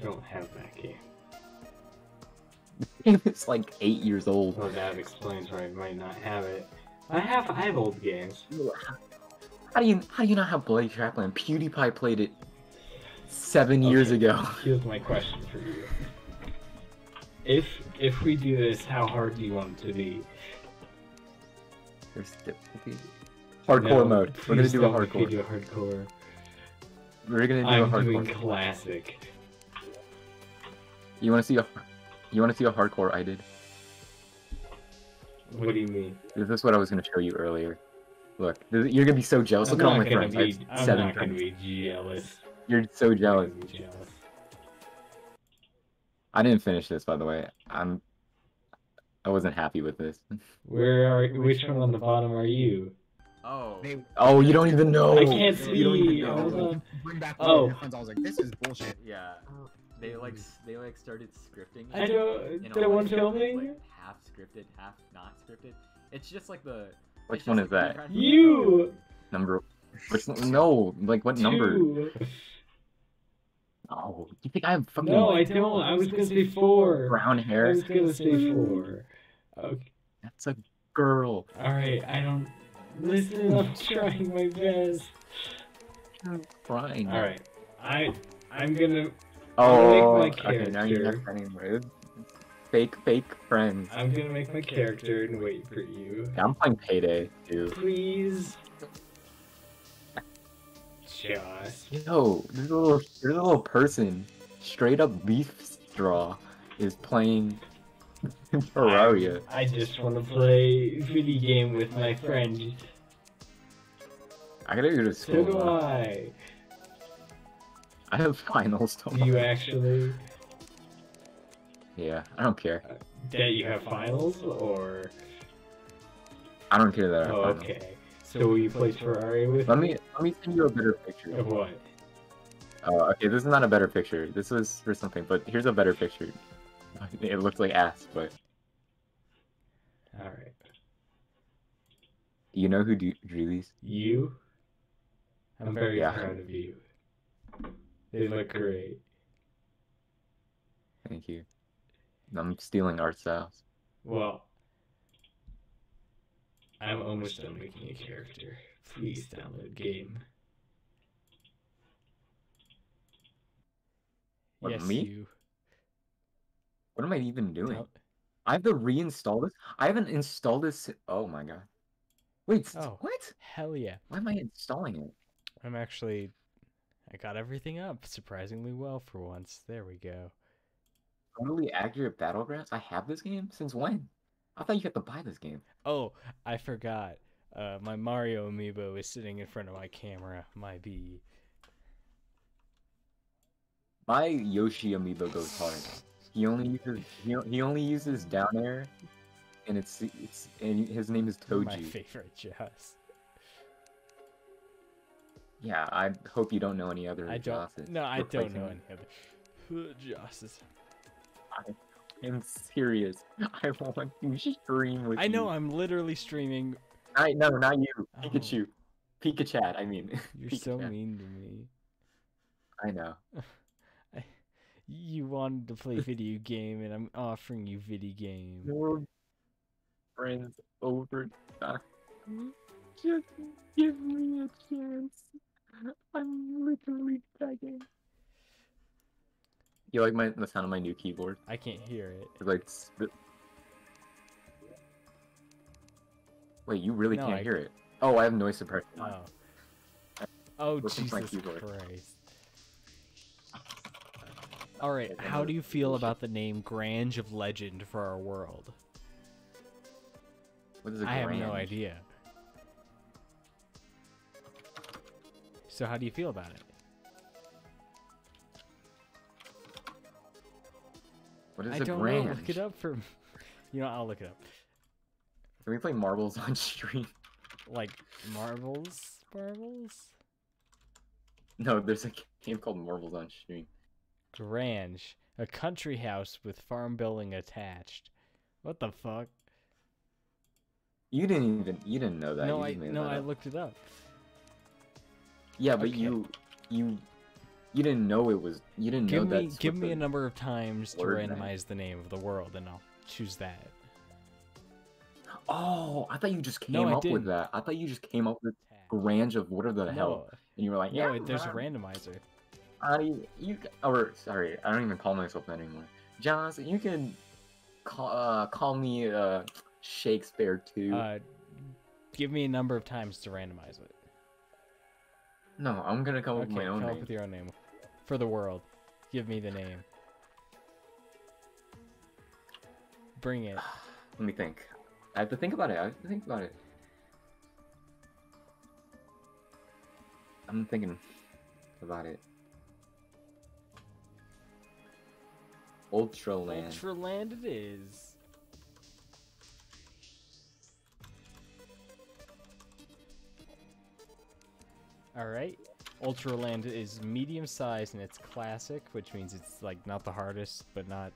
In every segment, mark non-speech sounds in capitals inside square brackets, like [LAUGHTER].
I don't have that game. [LAUGHS] it's like eight years old. Well, that explains why I might not have it. I have I have old games. How do you how do you not have Bloody Trapland? PewDiePie played it seven years ago. [LAUGHS] Here's my question for you. If if we do this, how hard do you want it to be? There's difficulty. Hardcore No, mode. We're gonna do a don't make me hardcore. do a hardcore. We're gonna do I'm a doing hardcore. classic. You wanna see a you wanna see a hardcore I did? What do you mean? This is what I was gonna show you earlier. Look, you're gonna be so jealous. I'm Look at all my gonna friends. I be. have I'm seven not gonna friends. be jealous. You're so I'm jealous. jealous. I didn't finish this, by the way. I'm. I wasn't happy with this. [LAUGHS] Where are? Which one on the bottom are you? Oh. They Oh, you don't even know. I can't You don't even see. know. Hold on. bring back Oh. oh. friends. I was like, this is bullshit. Yeah, oh. They like they like started scripting. I don't. you know, The like, one it's, filming. Like half scripted, half not scripted. It's just like the. Which one it's just is that? You. Number. Which? No, like what number? Oh, you think I have fucking No, I don't. I was gonna say four. brown hair. I hair? was gonna say four. Okay. That's a girl. All right. I don't. Listen, I'm trying my best. I'm crying. All right. I. I'm gonna. Oh, make my okay. Now you're not character. friending with fake, fake friends. I'm gonna make my character and wait for you. Yeah, I'm playing Payday too. Please. Josh. Yo, there's a little, there's a little person, straight up beef straw, is playing [LAUGHS] Terraria. I just want to play video game with my friend. I gotta go to So school. do now. I. [LAUGHS] I have finals Do tomorrow. you actually? Yeah, I don't care. Uh, that you have finals or? I don't care that I have Oh, finals. okay. So will you play Terraria with Let me? let me send you a better picture. Of what? Oh, okay, this is not a better picture. This was for something, but here's a better picture. [LAUGHS] It looks like ass, but All right. do you know who do, drew these? You. I'm very Yeah. proud of you. They look great. Thank you. I'm stealing art styles. Well, I'm almost done making a character. Please download game. What, yes, me? you. What am I even doing? Tell- I have to reinstall this. I haven't installed this. Oh my god. Wait, Oh. what? Hell yeah. Why am I installing it? I'm actually. I got everything up surprisingly well for once. There we go. Totally accurate battlegrounds. I have this game since when? I thought you had to buy this game. Oh, I forgot. Uh, my Mario amiibo is sitting in front of my camera. My B. My Yoshi amiibo goes hard. He only uses he, he only uses down air, and it's it's and his name is [LAUGHS] Toji. My favorite Joss. Yeah, I hope you don't know any other I don't. Josses. No, I don't know any other [SIGHS] Josses. I'm serious. [LAUGHS] I want to stream with I know. you. I'm literally streaming. I no, not you. Oh. Pikachu. Pikachu. I mean. [LAUGHS] You're so mean to me. I know. [LAUGHS] I, you wanted to play video game, and I'm offering you video game. More friends over. Just give me a chance. [LAUGHS] I'm literally begging. You like my the sound of my new keyboard? I can't hear it. It's like. sp- Wait, you really No, can't I- hear it? Oh, I have noise suppression. Oh. Oh my Jesus keyboard. Christ. All right, how do you feel about the name Grange of Legend for our world? What is a I have no idea. So how do you feel about it? What is I a don't Grange? know. Look it up for. [LAUGHS] You know, I'll look it up. Can we play marbles [LAUGHS] on stream? Like marbles, marbles. No, there's a game called Marbles on stream. Grange, a country house with farm building attached. What the fuck? You didn't even you didn't know that. no, you I no, that I looked it up. Yeah, but okay. you you You didn't know it was. You didn't Give know that. give me a number of times to randomize the name of the world, and I'll choose that. Oh, I thought you just came No, up with that. I thought you just came up with a range of whatever the hell, and you were like, yeah, it- there's a randomizer. I you or sorry, I don't even call myself that anymore. Johnson, you can call uh, call me uh, Shakespeare too. Uh, give me a number of times to randomize it. No, I'm gonna come up Okay, with my own come up with your own name for the world. Give me the name. Bring it. [SIGHS] Let me think. I have to think about it. I have to think about it. I'm thinking about it. Ultraland. Ultraland it is. Alright. Ultraland is medium sized and it's classic, which means it's like not the hardest, but not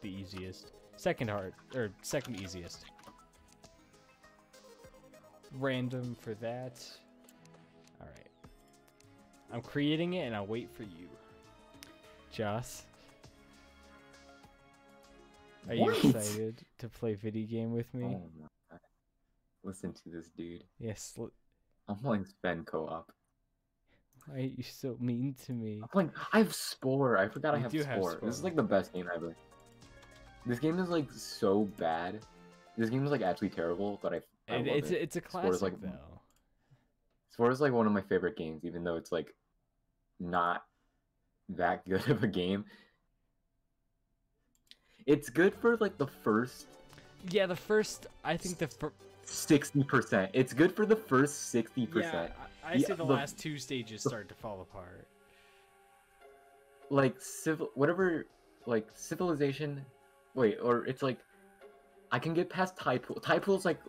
the easiest. Second hard or second easiest. Random for that. Alright. I'm creating it and I'll wait for you. Joss. Are you excited to play video game with me? Oh. Listen to this dude. Yes. I'm playing Spend co-op. Why are you so mean to me? I'm playing. I have Spore. I forgot I have do have Spore. This is like the best game ever. This game is like so bad. This game is like actually terrible, but I. I It, it's it. a, it's a Spore is, classic like, though. Spore is like one of my favorite games, even though it's like not that [LAUGHS] good of a game. It's good for like the first Yeah, the first I think the first. sixty percent. It's good for the first sixty yeah, percent. I, Yeah, say the, the- last two stages start to fall apart. Like civil, whatever, like civilization. Wait, or it's like I can get past tide pool. Tide pool's like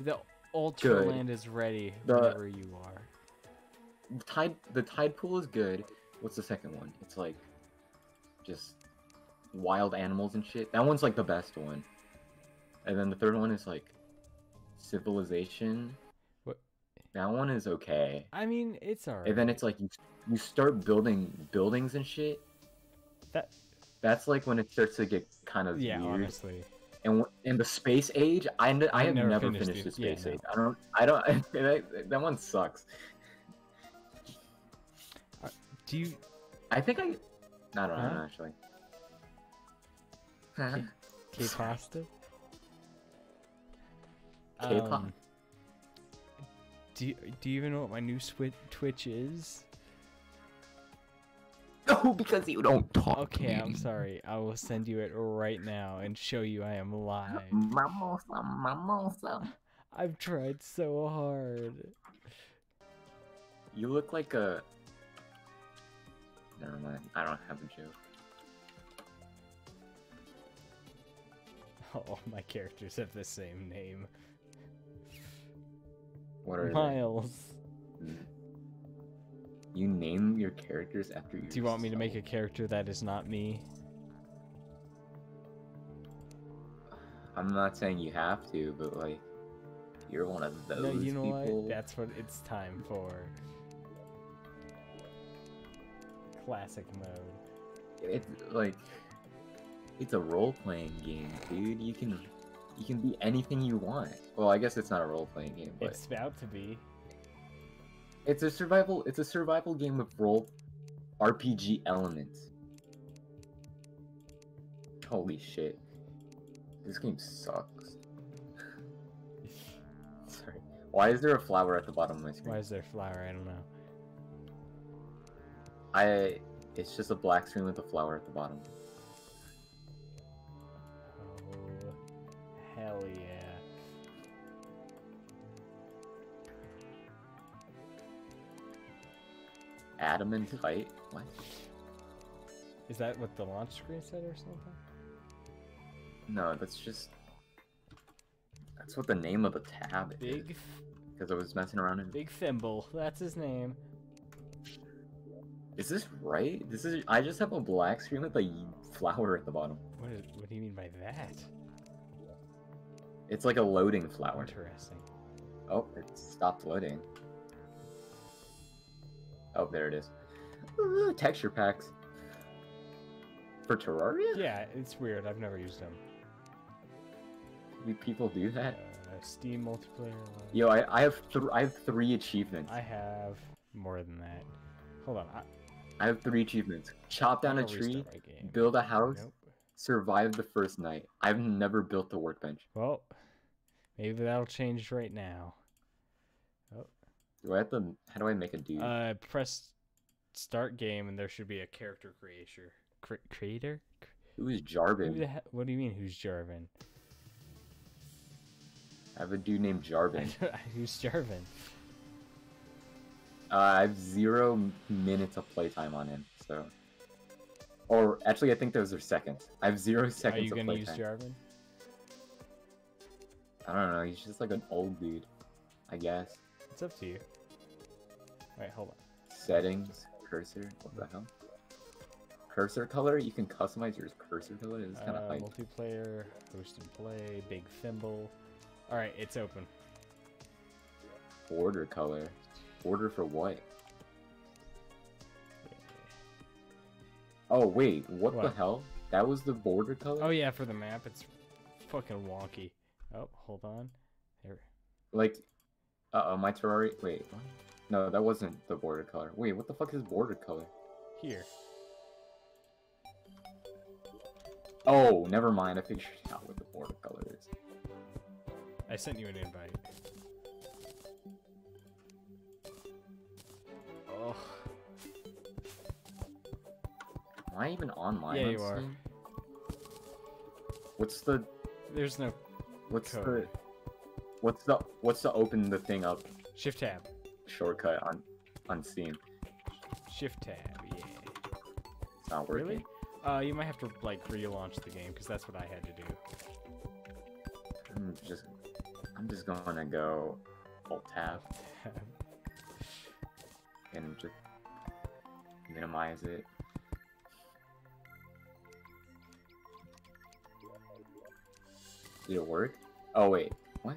The Ultraland is ready The- whenever you are. tide. The tide pool is good. What's the second one? It's like just wild animals and shit. That one's like the best one. And then the third one is like civilization. That one is okay. I mean, it's alright. And then it's like you you start building buildings and shit. that. That's like when it starts to get kind of Yeah, weird. honestly. And in the space age, I, n- I have never never, finished finished, the Yeah, space no. age. I don't. I don't. [LAUGHS] that, that one sucks. Do you I think I. I don't know Huh? actually. K [LAUGHS] pasta? K-pop? Um, do you, do you even know what my new Twitch is? [LAUGHS] No, because you don't talk. Okay, I'm sorry. I will send you it right now and show you I am live. [LAUGHS] Mimosa, mimosa. I've tried so hard. You look like a. Never mind. I don't have a joke. [LAUGHS] All my characters have the same name. What are they? Miles. Mm. You name your characters after you. Do you want me to make a character that is not me? I'm not saying you have to, but like, you're one of those no, you know people. what? That's what it's time for. Classic mode. It's like, it's a role-playing game, dude. You can, you can be anything you want. Well, I guess it's not a role-playing game, but It's about to be. it's a survival. It's a survival game with role, RPG elements. Holy shit! This game sucks. [LAUGHS] Sorry. Why is there a flower at the bottom of my screen? Why is there a flower? I don't know. I. It's just a black screen with a flower at the bottom. Hell yeah. Adamantite? What? Is that what the launch screen said or something? No, that's just. That's what the name of the tab is. Big, Because I was messing around in. big thimble. That's his name. Is this right? This is. I just have a black screen with a flower at the bottom. What, is, what do you mean by that? It's like a loading flower. Interesting. Oh, it stopped loading. Oh, there it is. Ooh, texture packs. For Terraria? Yeah, it's weird. I've never used them. Do people do that? Uh, Steam multiplayer. uh, Yo, I, I have I have three achievements. I have more than that. Hold on. I, I have three achievements. Chop down a tree, build a house, Nope. Survive the first night. I've never built a workbench. Well, maybe that'll change right now. Do I have to? How do I make a dude? Uh, press start game, and there should be a character creator. Cre- creator? Who is Who Jarvin? he- what do you mean? Who's Jarvin? I have a dude named Jarvin. [LAUGHS] who's Jarvin? Uh, I have zero minutes of playtime on him, so. Or actually, I think those are seconds. I have zero seconds. Are you of gonna use playtime. Jarvin? I don't know. He's just like an old dude, I guess. It's up to you. Wait, hold on. Settings, cursor. What the hell? Cursor color. You can customize your cursor color. It's kind of Uh, multiplayer, host and play, big thimble. All right, it's open. Border color. Order for what? Oh wait, what, the hell? That was the border color? Oh yeah, for the map, it's fucking wonky. Oh, hold on. There. Like, uh oh, my Terraria. Wait, what? no, that wasn't the border color. Wait, what the fuck is border color? Here. Oh, never mind. I figured out what the border color is. I sent you an invite. Oh, Am I even online? Yeah, you are. What's the there's no what's Code. the what's the what's the open the thing up shift tab. shortcut on on Steam? Shift tab. Yeah. It's not working. Really? Uh, you might have to like relaunch the game because that's what I had to do. I'm just I'm just gonna go alt tab and just minimize it. Did it work? Oh wait, what?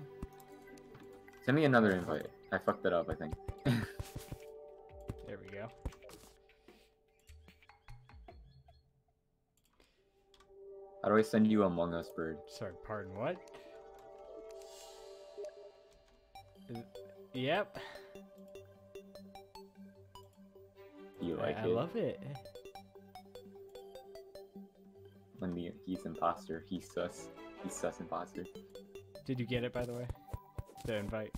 Send me another invite. I fucked it up, I think. [LAUGHS] there we go. How do I send you Among Us bird? Sorry, pardon. What? Yep. You like I it? I love it. when the he's imposter, he's sus, he's sus imposter. Did you get it by the way? The invite.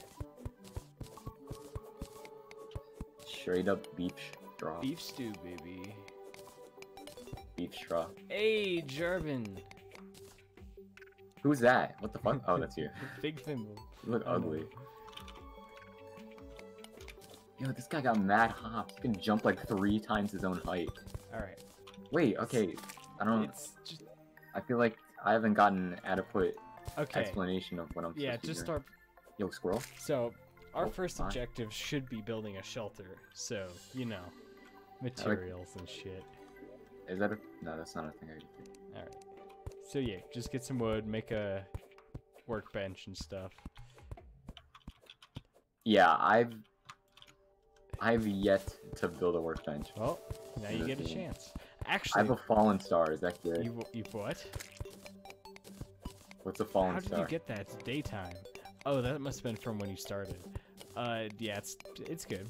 Straight up beef straw, beef, Beef stew, baby. Beef straw. Hey, Jarvin. Who's that? What the fuck? Oh, that's you. [LAUGHS] Big thimble. You look Oh, ugly. Yo, this guy got mad hops. He can jump like three times his own height. All right. Wait, okay. I don't. It's just I feel like I haven't gotten adequate okay. explanation of what I'm. Yeah, supposed to be just start. Yo, squirrel. So, our Oh, first fine. objective should be building a shelter. So, you know, materials and shit. Is that a? No, that's not a thing I can do. All right. So yeah, just get some wood, make a workbench and stuff. Yeah, I've. I've yet to build a workbench. Well, now you get a Nothing. chance. Actually, I have a fallen star. Is that good? you you what? What's a fallen How did star? you get that? It's daytime. Oh, that must have been from when you started. Uh, yeah, it's it's good.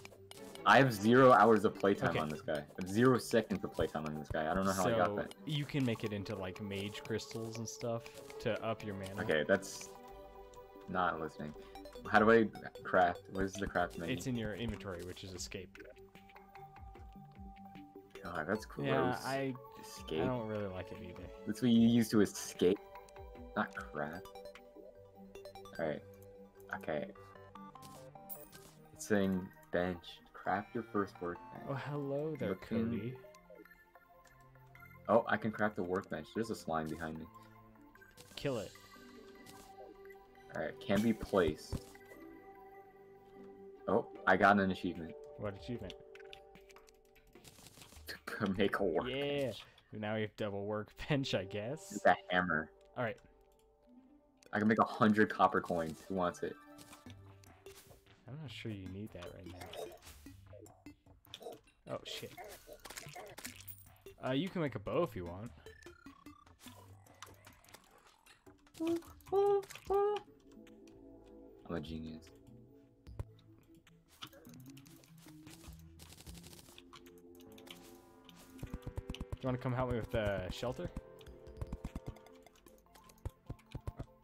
I have zero hours of playtime Okay. on this guy. I have zero seconds of playtime on this guy. I don't know how I got so that. you can make it into like mage crystals and stuff to up your mana. Okay, that's not listening. How do I craft? Where's the craft menu? It's in your inventory, which is escape. God, that's gross. Yeah, I I don't really like it either. That's what you use to escape, not crap. All right. Okay. It's saying bench. Craft your first workbench. Oh, hello there, Looking- Cody. Oh, I can craft a workbench. There's a slime behind me. Kill it. All right, can be placed. Oh, I got an achievement. What achievement? [LAUGHS] To make a workbench. Yeah. Now we have double workbench, I guess. With a hammer. All right. I can make a hundred copper coins. Who wants it? I'm not sure you need that right now. Oh shit. Uh, you can make a bow if you want. I'm a genius. You want to come help me with the shelter?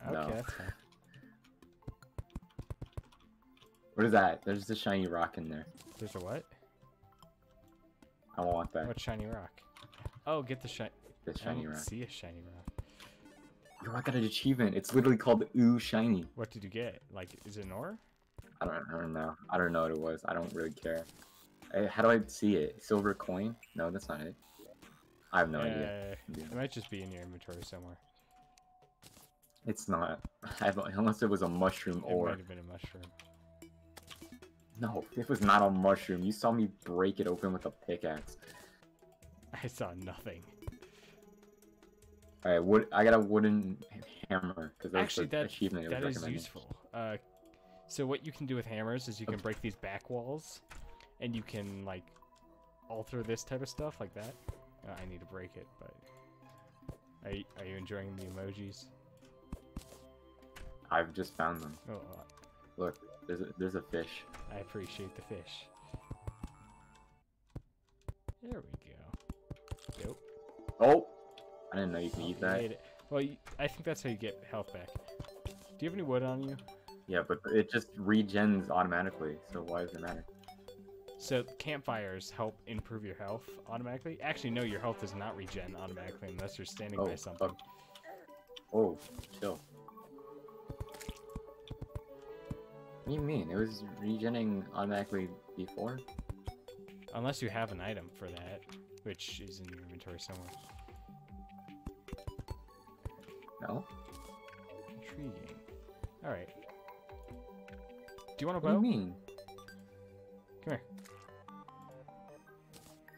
Okay, No. What is that? There's the shiny rock in there. There's a what? I want that. What shiny rock? Oh, get the shiny. The I shiny don't rock. see a shiny rock. Yo, I got an achievement. It's literally called Ooh Shiny. What did you get? Like, is it an ore? I don't, I don't know. I don't know what it was. I don't really care. Eh, how do I see it? Silver coin? No, that's not it. I have no idea. Uh, Yeah. It might just be in your inventory somewhere. It's not. [LAUGHS] I unless it was a mushroom It or might have been a mushroom. no, it was not a mushroom. You saw me break it open with a pickaxe. I saw nothing. All right, wood. I got a wooden hammer because that's Actually, that achievement that is useful. Uh, so what you can do with hammers is you can break these back walls, and you can like alter this type of stuff like that. Uh, I need to break it, but are you, are you enjoying the emojis? I've just found them. Oh, uh, Look, there's a, there's a fish. I appreciate the fish. There we go. Yep. Oh, I didn't know you can Oh, eat that. Well, you, I think that's how you get health back. Do you have any wood on you? Yeah, but it just regens automatically. So why does it matter? So campfires help improve your health automatically. Actually, no, your health does not regen automatically unless you're standing by Oh, something. fuck. Oh, chill. What do you mean? It was regenning automatically before? Unless you have an item for that, which is in your inventory somewhere. No? Intriguing. All right. Do you want a bow? What do you mean? Come here.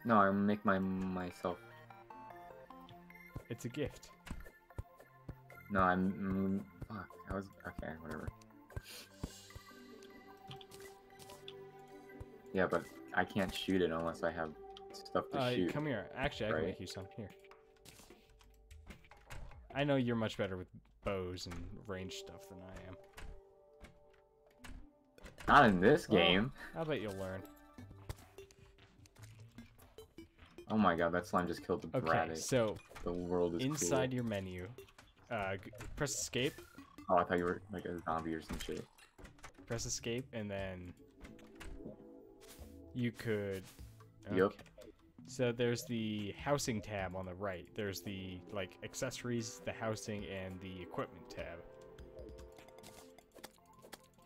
No, I make my myself. It's a gift. No, I'm. Mm, fuck. I was okay. Whatever. Yeah, but I can't shoot it unless I have stuff to Uh, shoot. come here. Actually, I can make you some. Here. I know you're much better with bows and range stuff than I am. Not in this Well, game. I bet you'll learn. Oh my god, that slime just killed the Okay, rabbit. so The world is inside cool. your menu, uh, press escape, Oh, I thought you were like a zombie or some shit. press escape, and then you could. Yep. okay. So there's the housing tab on the right. There's the like accessories, the housing, and the equipment tab.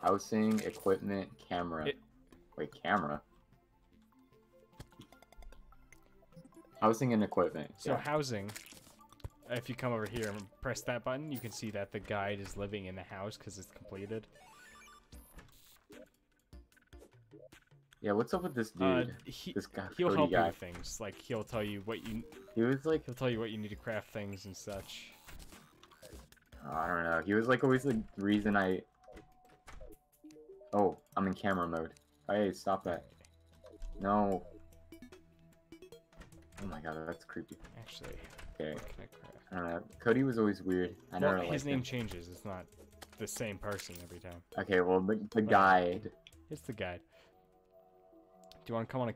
Housing, equipment, camera. It- Wait, camera? Housing and equipment. So yeah. housing. If you come over here and press that button, you can see that the guide is living in the house because it's completed. Yeah, what's up with this dude? Uh, he, this guy, he'll Cody help you with things. Like he'll tell you what you He was like, he'll tell you what you need to craft things and such. oh, I don't know. He was like always the reason I. Oh, I'm in camera mode. Hey, stop that. No. Oh my god, that's creepy. Actually, Okay, I craft? I don't know. Cody was always weird. I Well, never his name him. changes. It's not the same person every time. Okay, well, the, the guide. It's the guide. Do you want to come on a?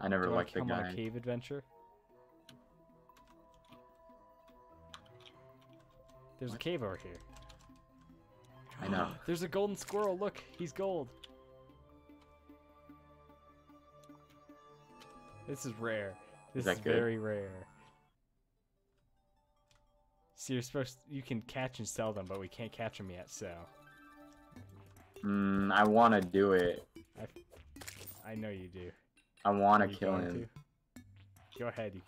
I Do never you want liked to the come on a cave adventure? There's a cave over here. I know. [GASPS] There's a golden squirrel. Look, he's gold. This is rare. This is, very rare. So you're supposed you can catch and sell them, but we can't catch them yet. So Mm, I want to do it. I know you do. I want to kill him. to? Go ahead.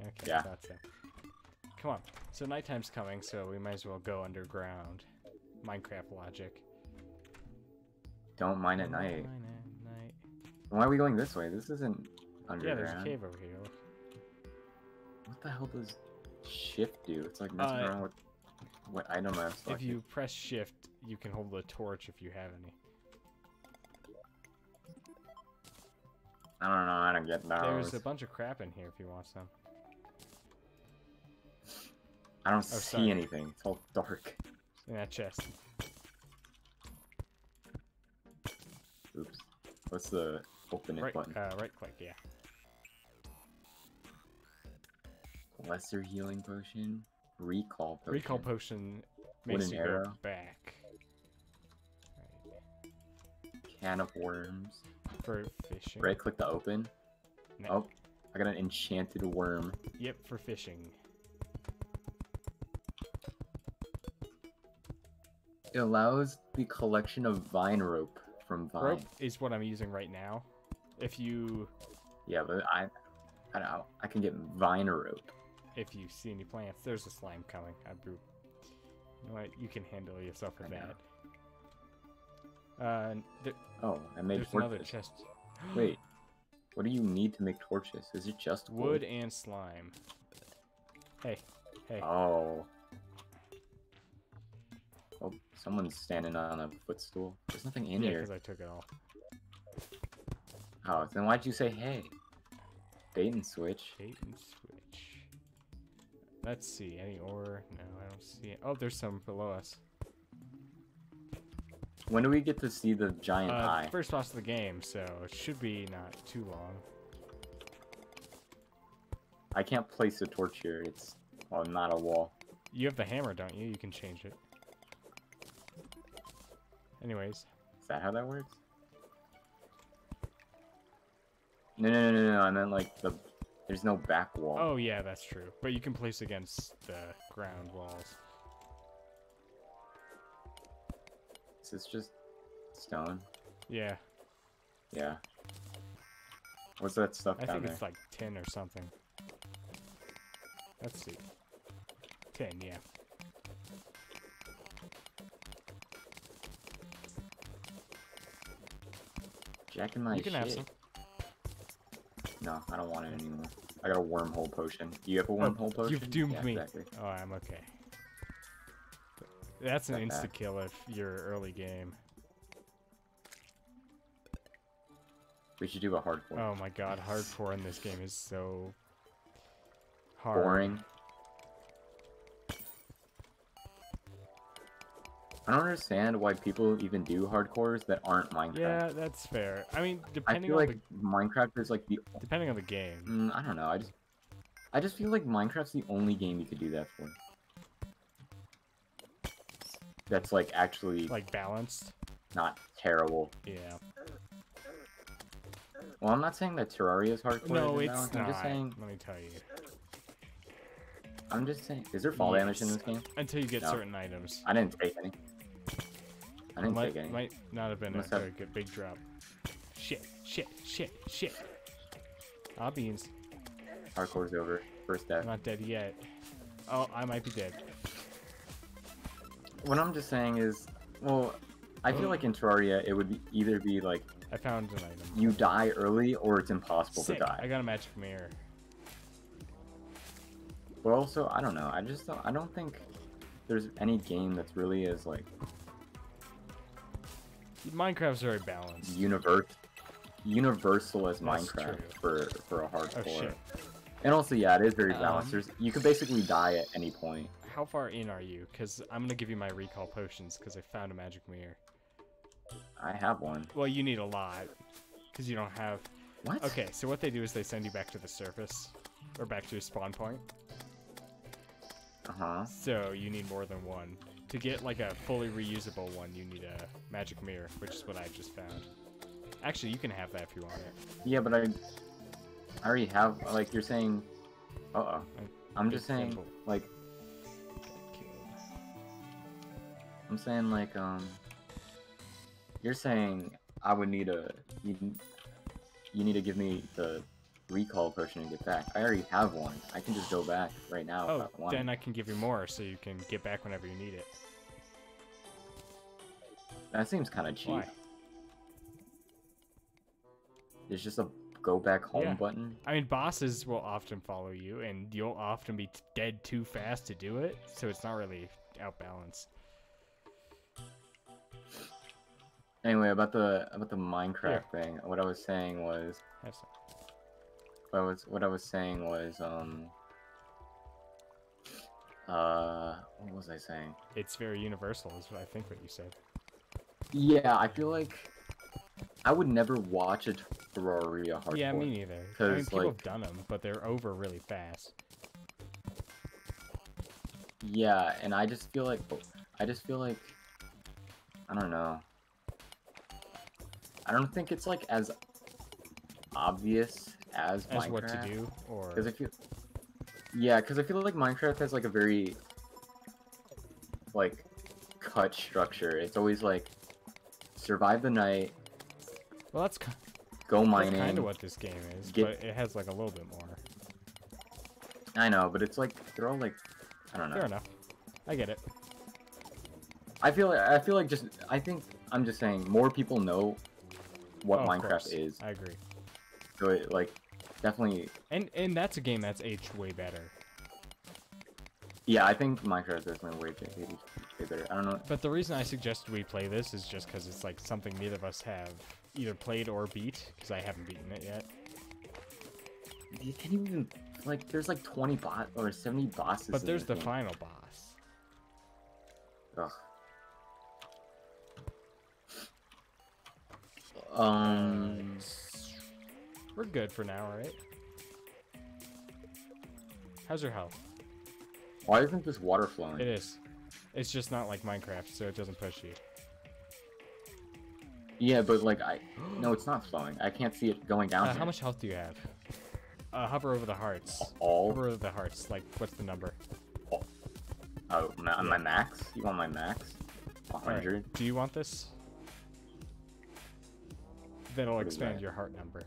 Okay, Yeah. I thought so. Come on. So nighttime's coming, so we might as well go underground. Minecraft logic. Don't mine at night. Mine at night. Why are we going this way? This isn't underground. Yeah, there's a cave over here. Look. What the hell does shift do? It's like messing Uh, around with what item I've If you press shift, you can hold the torch if you have any. I don't know how to get those. There's a bunch of crap in here if you want some. I don't Oh, see sorry. anything. It's all dark. In that chest. Oops. What's the open it Right, button? uh, right click, yeah. Lesser healing potion. Recall potion. Recall potion makes you arrow. go back. Can of worms. For fishing. Right click to open. No. Oh, I got an enchanted worm. Yep, for fishing. It allows the collection of vine rope from vine. Rope is what I'm using right now. If you Yeah, but I, I don't know. I can get vine rope. if you see any plants, there's a slime coming. I boop. You know what? You can handle yourself with that. Uh, Oh, I made there's another chest. [GASPS] Wait, what do you need to make torches? Is it just gold? Wood and slime. Hey, hey. Oh. Oh, someone's standing on a footstool. There's nothing in yeah, here. because I took it all. Oh, then why'd you say hey? Bait and switch. Bait and switch. Let's see. Any ore? No, I don't see it. Oh, there's some below us. When do we get to see the giant Uh, eye? first boss of the game, so it should be not too long. I can't place a torch here. It's well, not a wall. You have the hammer, don't you? You can change it. Anyways, Is that how that works? No, no, no, no, no. I meant like the. There's no back wall. oh yeah, that's true. But you can place against the ground walls. Is this just stone? Yeah, Yeah. What's that stuff I down think there? it's like tin or something. Let's see. Tin, yeah. Jacking my you can shit. have some. No, I don't want it anymore. I got a wormhole potion. You have a Oh, wormhole potion? You've doomed Yeah, me. Exactly. Oh, I'm okay. That's an Not insta kill if you're early game. We should do a hardcore. Oh my god, hardcore [LAUGHS] in this game is so hard. Boring. I don't understand why people even do hardcores that aren't Minecraft. Yeah, that's fair. I mean, depending I depending feel on like Minecraft is like the. the depending on the game. Mm, I don't know. I just. I just feel like Minecraft's the only game you could do that for. That's like actually Like balanced. not terrible. Yeah. Well, I'm not saying that Terraria is hardcore. No, it's balanced, I'm just saying. Let me tell you. I'm just saying. Is there fall damage in this game? Until you get No. certain items. I didn't take any. I didn't might, take any. might not have been a very good big drop. Shit, shit, shit, shit. Ah, beans. Hardcore's over. First I'm death. not dead yet. Oh, I might be dead. What I'm just saying is, well, I feel like in Terraria it would be either be like I found an item. you die early or it's impossible Sick. to die. I got a magic mirror. But also, I don't know. I just don't, I don't think there's any game that's really as like Minecraft's very balanced. universe universal as That's Minecraft true. for for a hardcore. Oh shit. and also, yeah, it is very balanced. Um, There's you could basically die at any point. How far in are you? Because I'm gonna give you my recall potions because I found a magic mirror. I have one. Well, you need a lot because you don't have. What? Okay, so what they do is they send you back to the surface or back to your spawn point. Uh huh. So you need more than one. To get like a fully reusable one, you need a magic mirror, which is what I just found. Actually, you can have that if you want it. Yeah, but I, I already have. Like you're saying. Uh oh. I'm just Big saying. Like I'm saying like um. You're saying I would need a you, you need to give me the recall potion and get back. I already have one. I can just go back right now if Oh, I want. then I can give you more so you can get back whenever you need it. That seems kind of cheap. Why? It's just a go back home Yeah. button. I mean, bosses will often follow you, and you'll often be dead too fast to do it, so it's not really outbalanced. Anyway, about the about the Minecraft thing, what I was saying was what I was what I was saying was um Uh, what was I saying? It's very universal, is what I think what you said. Yeah, I feel like I would never watch a Terraria hardcore. Yeah, me neither. I mean, people like- have done them, but they're over really fast. Yeah, and I just feel like I just feel like I don't know. I don't think it's like as obvious as As Minecraft. what to do, or Because I feel, yeah, because I feel like Minecraft has like a very like cut structure. It's always like survive the night, well, that's, go that's kind of what this game is, get- but it has like a little bit more. I know, but it's like they're all like I don't know. Fair enough. I get it. I feel I feel like just I think I'm just saying more people know what Oh, Minecraft course. is. I agree. So it like definitely And and that's a game that's aged way better. yeah, I think Minecraft is definitely way, way, way better. I don't know. But the reason I suggested we play this is just because it's like something neither of us have either played or beat, because I haven't beaten it yet. You can't even like there's like 20 bot or 70 bosses. But there's the game. final boss. Ugh. Um, We're good for now, right? How's your health? why isn't this water flowing? It is. It's just not like Minecraft, so it doesn't push you. Yeah, but like I, [GASPS] no, it's not flowing. I can't see it going down. Uh, how much health do you have? Uh, hover over the hearts. All? Hover over the hearts. Like, what's the number? Oh, my, my max? You want my max? A Alright, hundred? Do you want this? Then it'll What is expand that? your heart number.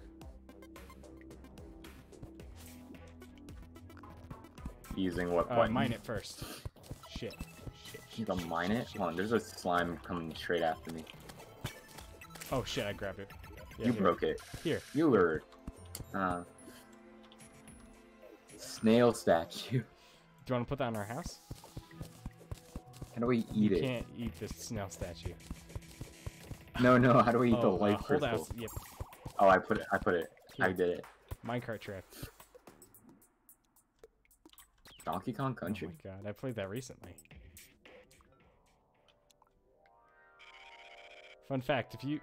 Using what Uh, mine it first. Shit. Shit. You can mine it? Hold on, there's a slime coming straight after me. Oh shit! I grabbed it. Yeah, you here. broke it. Here. You were. Uh, snail statue. [LAUGHS] Do you want to put that in our house? How do we you eat it? You can't eat this snail statue. No, no. How do we eat the oh, uh, life hold crystal? out. Yep. Oh, I put it. I put it. I did it. Minecart trip. Donkey Kong Oh Country. my god, I played that recently. Fun fact: if you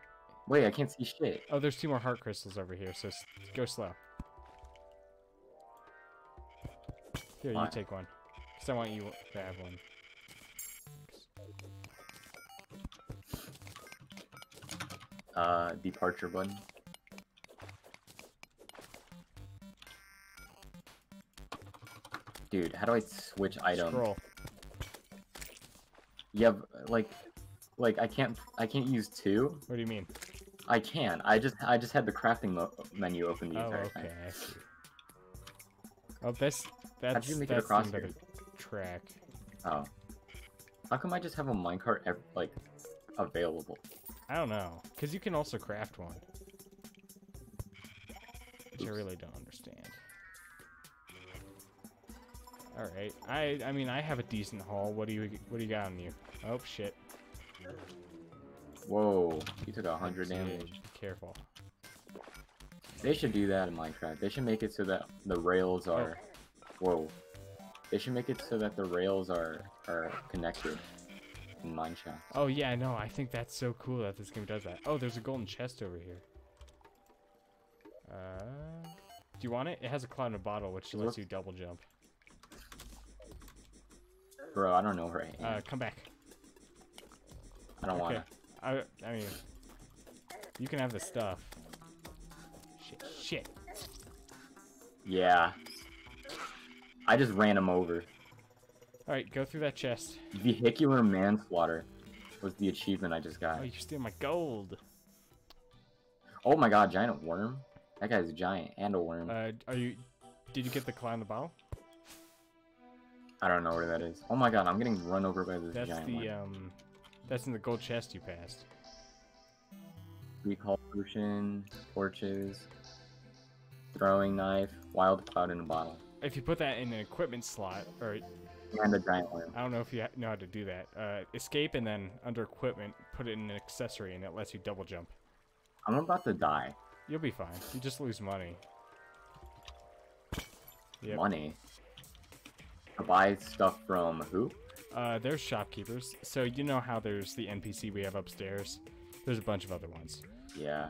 Wait, I can't see shit. oh, there's two more heart crystals over here, so go slow. Here, Why? you take one, cause I want you to have one. Uh, departure button. Dude, how do I switch items? Scroll. Yeah, like, like I can't, I can't use two. What do you mean? I can. I just, I just had the crafting mo- menu open the Oh, entire okay, time. I see. Oh, that's that's you make it across here? track. Oh, how come I just have a minecart like available? I don't know, cause you can also craft one, which I really don't understand. All right, I I mean I have a decent haul. What do you what do you got on you? Oh shit! Whoa, you took a hundred Yeah, damage. Be careful. They should do that in Minecraft. They should make it so that the rails Oh. are. Whoa. They should make it so that the rails are are connected in. Oh yeah, I know. I think that's so cool that this game does that. Oh, there's a golden chest over here. Uh, do you want it? It has a cloud in a bottle, which lets you double jump. Bro, I don't know where I am. Uh, come back. I don't okay. wanna. I I mean, you can have the stuff. Shit, shit. Yeah. I just ran him over. All right, go through that chest. Vehicular manslaughter was the achievement I just got. Oh, you're stealing my gold. Oh my god, giant worm? That guy's a giant and a worm. Uh, are you? Did you get the cloud in the bottle? I don't know where that is. Oh my god, I'm getting run over by this That's giant the worm. um, that's in the gold chest you passed. Recall potion, torches, throwing knife, wild cloud in a bottle, If you put that in an equipment slot, or and a giant. I don't know if you know how to do that. Uh, escape and then under equipment, put it in an accessory, and it lets you double jump. I'm about to die. You'll be fine. You just lose money. Yep. Money. buy stuff from who? Uh, there's shopkeepers. So you know how there's the NPC we have upstairs. There's a bunch of other ones. Yeah.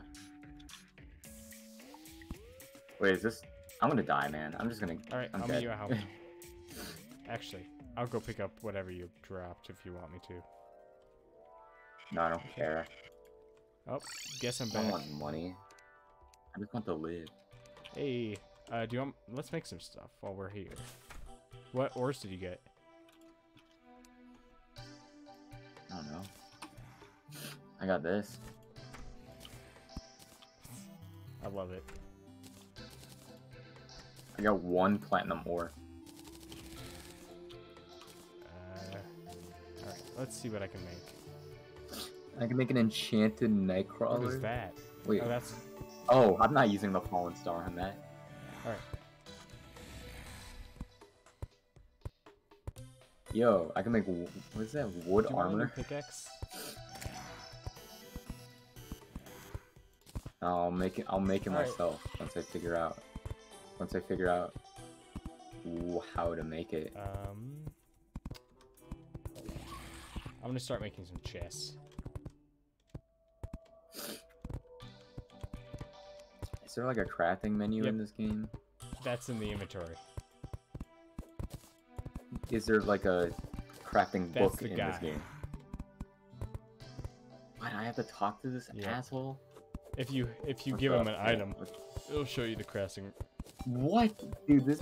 Wait, is this? I'm gonna die, man. I'm just gonna. All right, I'm I'll dead. meet you at house. [LAUGHS] Actually, I'll go pick up whatever you dropped if you want me to. No, I don't care. Oh, guess I'm back. I want money. I just want to live. Hey, uh, do you want? Let's make some stuff while we're here. What ores did you get? I don't know. I got this. I love it. I got one platinum ore. Let's see what I can make. I can make an enchanted nightcrawler. What is that? Wait. Oh, that's Oh, I'm not using the fallen star on that. all right. Yo, I can make what is that? Wood Do you want a armor. pickaxe? I'll make it. I'll make it Alright. myself once I figure out. Once I figure out how to make it. Um, I'm gonna start making some chests. Is there like a crafting menu Yep. in this game? That's in the inventory. Is there like a crafting That's book in guy. this game? Why do I have to talk to this asshole? If you if you What's give him an Yeah, item, it'll show you the crafting. What, dude? This.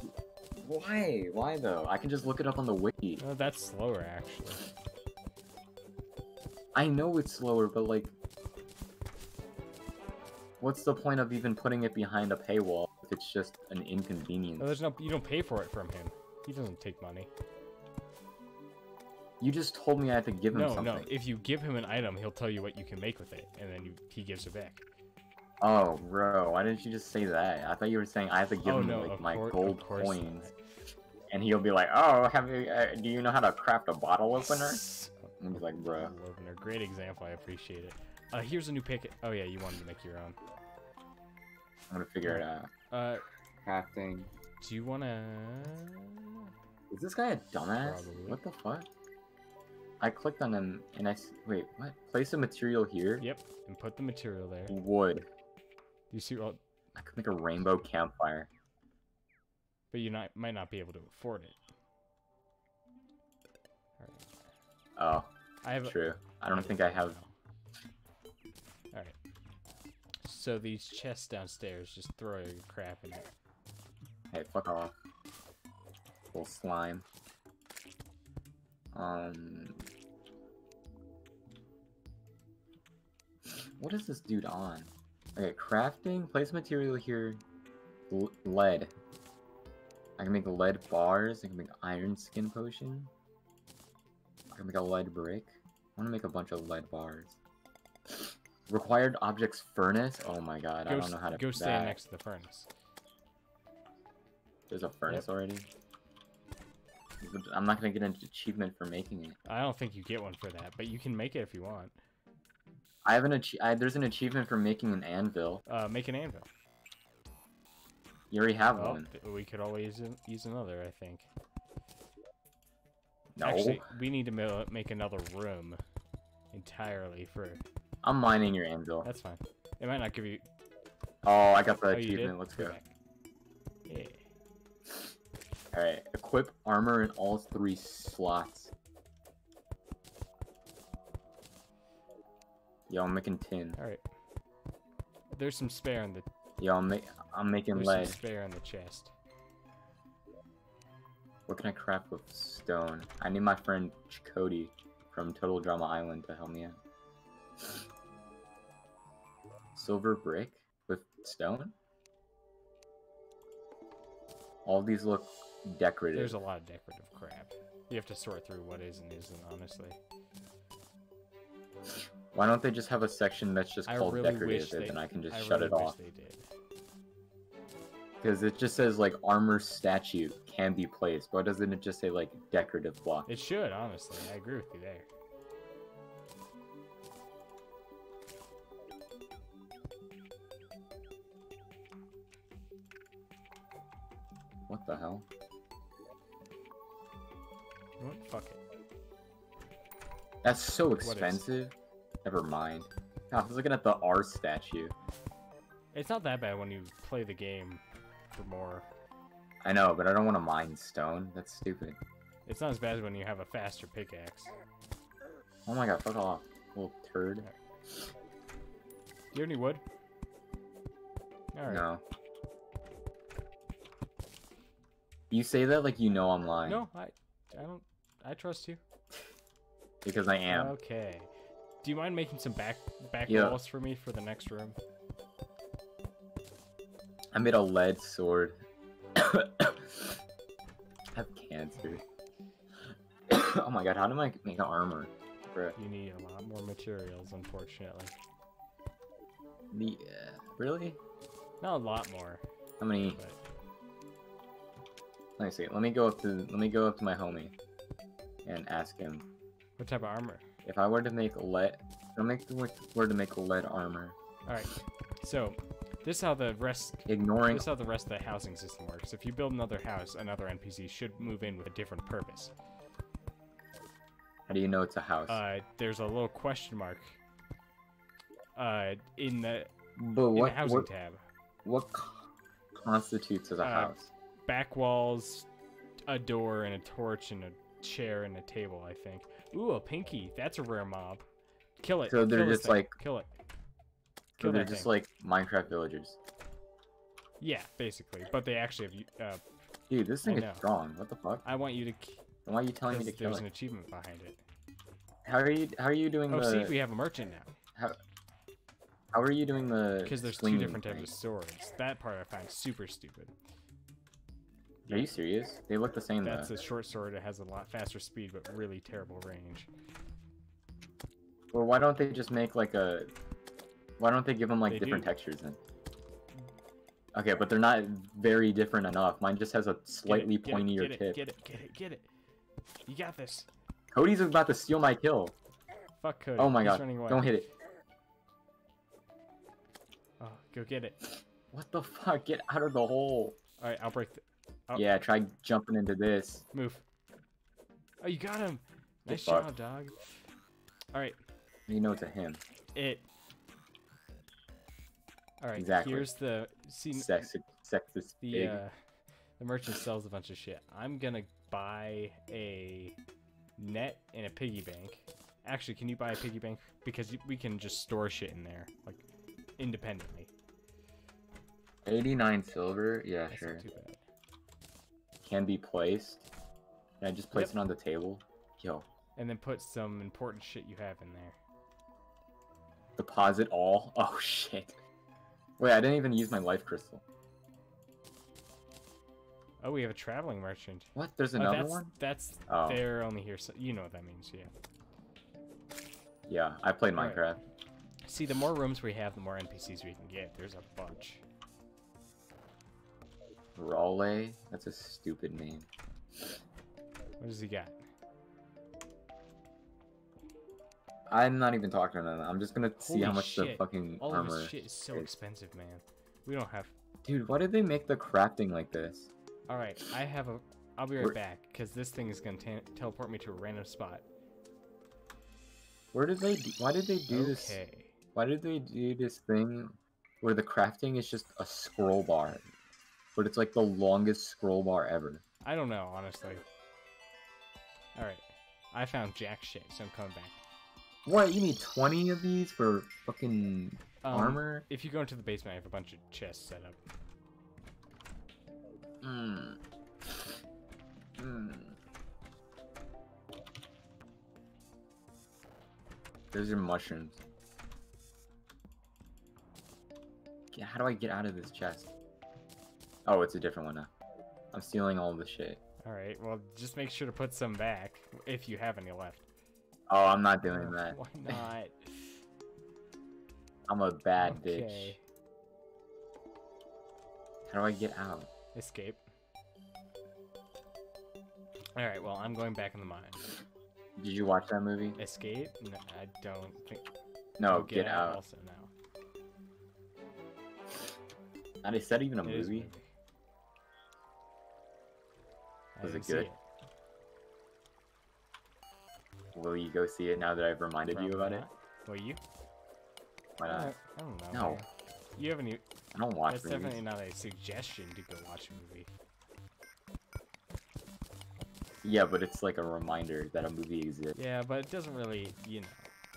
Why? Why though? I can just look it up on the wiki. Oh, that's slower actually. I know it's slower, but like, what's the point of even putting it behind a paywall if it's just an inconvenience? No, there's no you don't pay for it from him. He doesn't take money. You just told me I had to give him No, something. no. If you give him an item, he'll tell you what you can make with it, and then you, he gives it back. Oh, bro, why didn't you just say that? I thought you were saying I have to give oh him no, like my gold coins, and he'll be like, "Oh, have you? Uh, do you know how to craft a bottle opener?" S- And he's like, "Bro, bottle opener. Great example. I appreciate it. Uh, here's a new pick. Oh yeah, you wanted to make your own. I'm gonna figure it out." Uh, Crafting. do you wanna? Is this guy a dumbass? Probably. What the fuck? I clicked on him and I s- wait. What? Place a material here. Yep, and put the material there. Wood. Do You see, well, I could make a rainbow campfire. but you not might not be able to afford it. Oh, I have. true. I don't think I have. All right. So these chests downstairs, just throw your crap in it. Hey, fuck off. Little slime. Um. What is this dude on? Okay, crafting. Place material here. L- lead. I can make lead bars. I can make iron skin potion. I can make a lead brick. I want to make a bunch of lead bars. [SIGHS] Required objects furnace. Oh my god, I don't know how to. go stand that. next to the furnace. There's a furnace already. I'm not gonna get an achievement for making it. I don't think you get one for that, but you can make it if you want. I have an ach- I, There's an achievement for making an anvil. Uh, make an anvil. You already have Well, one. we could always use another, I think. No, Actually, we need to make another room entirely for. I'm mining your anvil. That's fine. It might not give you. Oh, I got the oh, achievement. Let's go. Yeah. All right, equip armor in all three slots. Yo, I'm making tin. All right. There's some spare in the. Yo, I'm, ma- I'm making There's lead. some spare in the chest. What can I craft with stone? I need my friend Cody from Total Drama Island to help me out. Silver brick with stone? All these look decorative. There's a lot of decorative crap. You have to sort through what is and isn't, honestly. Why don't they just have a section that's just I called really decorative and I can just I shut really it off? They did. Because it just says like armor statue can be placed. Why doesn't it just say like decorative block? It should, honestly. I agree with you there. What the hell? What? Fuck it. That's so expensive. Never mind. I was looking at the R statue. It's not that bad when you play the game for more. I know, but I don't want to mine stone. That's stupid. It's not as bad as when you have a faster pickaxe. Oh my god, fuck off, little turd. Do you have any wood? Alright. No. You say that like you know I'm lying. No, I, I don't. I trust you. Because I am. Okay. Do you mind making some back back Yeah. walls for me for the next room? I made a lead sword. I [COUGHS] have cancer. [COUGHS] oh my god, how do I make an armor? Bruh. You need a lot more materials, unfortunately. The, uh, really? Not a lot more, How many? but Let me see. Let me go up to let me go up to my homie and ask him what type of armor? if I were to make lead. If I make were to make lead armor, All right. So, this is how the rest. ignoring This is how the rest of the housing system works. If you build another house, another NPC should move in with a different purpose. how do you know it's a house? Uh, there's a little question mark. Uh, in the but in what the housing what, tab. what constitutes as a Uh, house? back walls, a door, and a torch, and a chair and a table. I think. Ooh, a pinky. That's a rare mob. Kill it. So they're Kill just like- Kill it. So they're just like Minecraft villagers. Yeah, basically. But they actually have. Uh, Dude, this thing is strong. What the fuck? I want you to. k- Why are you telling me to kill there's it? an achievement behind it. How are you? How are you doing Oh, the? see, we have a merchant now. how, how are you doing the? Because there's two different types thing? of swords. That part I find super stupid. Are you serious? They look the same That's though. a short sword. It has a lot faster speed, but really terrible range. Or why don't they just make like a? Why don't they give them like They different do. textures then? Okay, but they're not very different enough. Mine just has a Get it, slightly get it, pointier get it, tip. Get it, get it, get it. You got this. Cody's about to steal my kill. Fuck Cody. Oh my He's god! running away. Don't hit it. Oh, go get it. What the fuck? Get out of the hole. All right, I'll break the. Oh. Yeah, try jumping into this. Move. Oh, you got him. Nice job, dog. All right, You know it's a him. it. All right, Exactly. here's the see Sex, sexist the uh, the merchant sells a bunch of shit. I'm gonna buy a net and a piggy bank. Actually, can you buy a piggy bank? Because we can just store shit in there, like independently. 89 silver. Yeah, That's sure. too bad. Can be placed. Can I just place Yep. it on the table? Yo, And then put some important shit you have in there. deposit all. [LAUGHS] Oh shit. Wait, I didn't even use my life crystal. Oh, we have a traveling merchant. What? There's Oh, another that's, one? That's Oh. they're only here. So you know what that means, yeah. Yeah, I played Alright. Minecraft. See, the more rooms we have, the more NPCs we can get. There's a bunch. Raleigh? That's a stupid name. What does he got? I'm not even talking to them. I'm just gonna see how Holy much the shit. fucking All armor. this shit is so is. expensive, man. We don't have. Dude, why did they make the crafting like this? All right, I have a. I'll be right We're- back because this thing is gonna teleport me to a random spot. Where did they? Do, why did they do this? okay. Why did they do this thing where the crafting is just a scroll bar, but it's like the longest scroll bar ever? I don't know, honestly. All right, I found jack shit, so I'm coming back. What? You need 20 of these for fucking Um, armor? If you go into the basement, I have a bunch of chests set up. Hmm. Hmm. Those are mushrooms. How do I get out of this chest? Oh, it's a different one now. I'm stealing all the shit. All right, well, just make sure to put some back if you have any left. Oh, I'm not doing oh, that. Why [LAUGHS] not? I'm a bad bitch. okay. How do I get out? Escape. Alright, well, I'm going back in the mine. Did you watch that movie? Escape? No, I don't think. No, Oh, get, out. Also, now. And is that even a It is movie? Was it good? Will you go see it now that I've reminded you Probably about it? Will you? Why not? I don't know. No. man. You haven't. I don't watch That's movies. definitely not a suggestion to go watch a movie. Yeah, but it's like a reminder that a movie exists. Yeah, but it doesn't really, you know,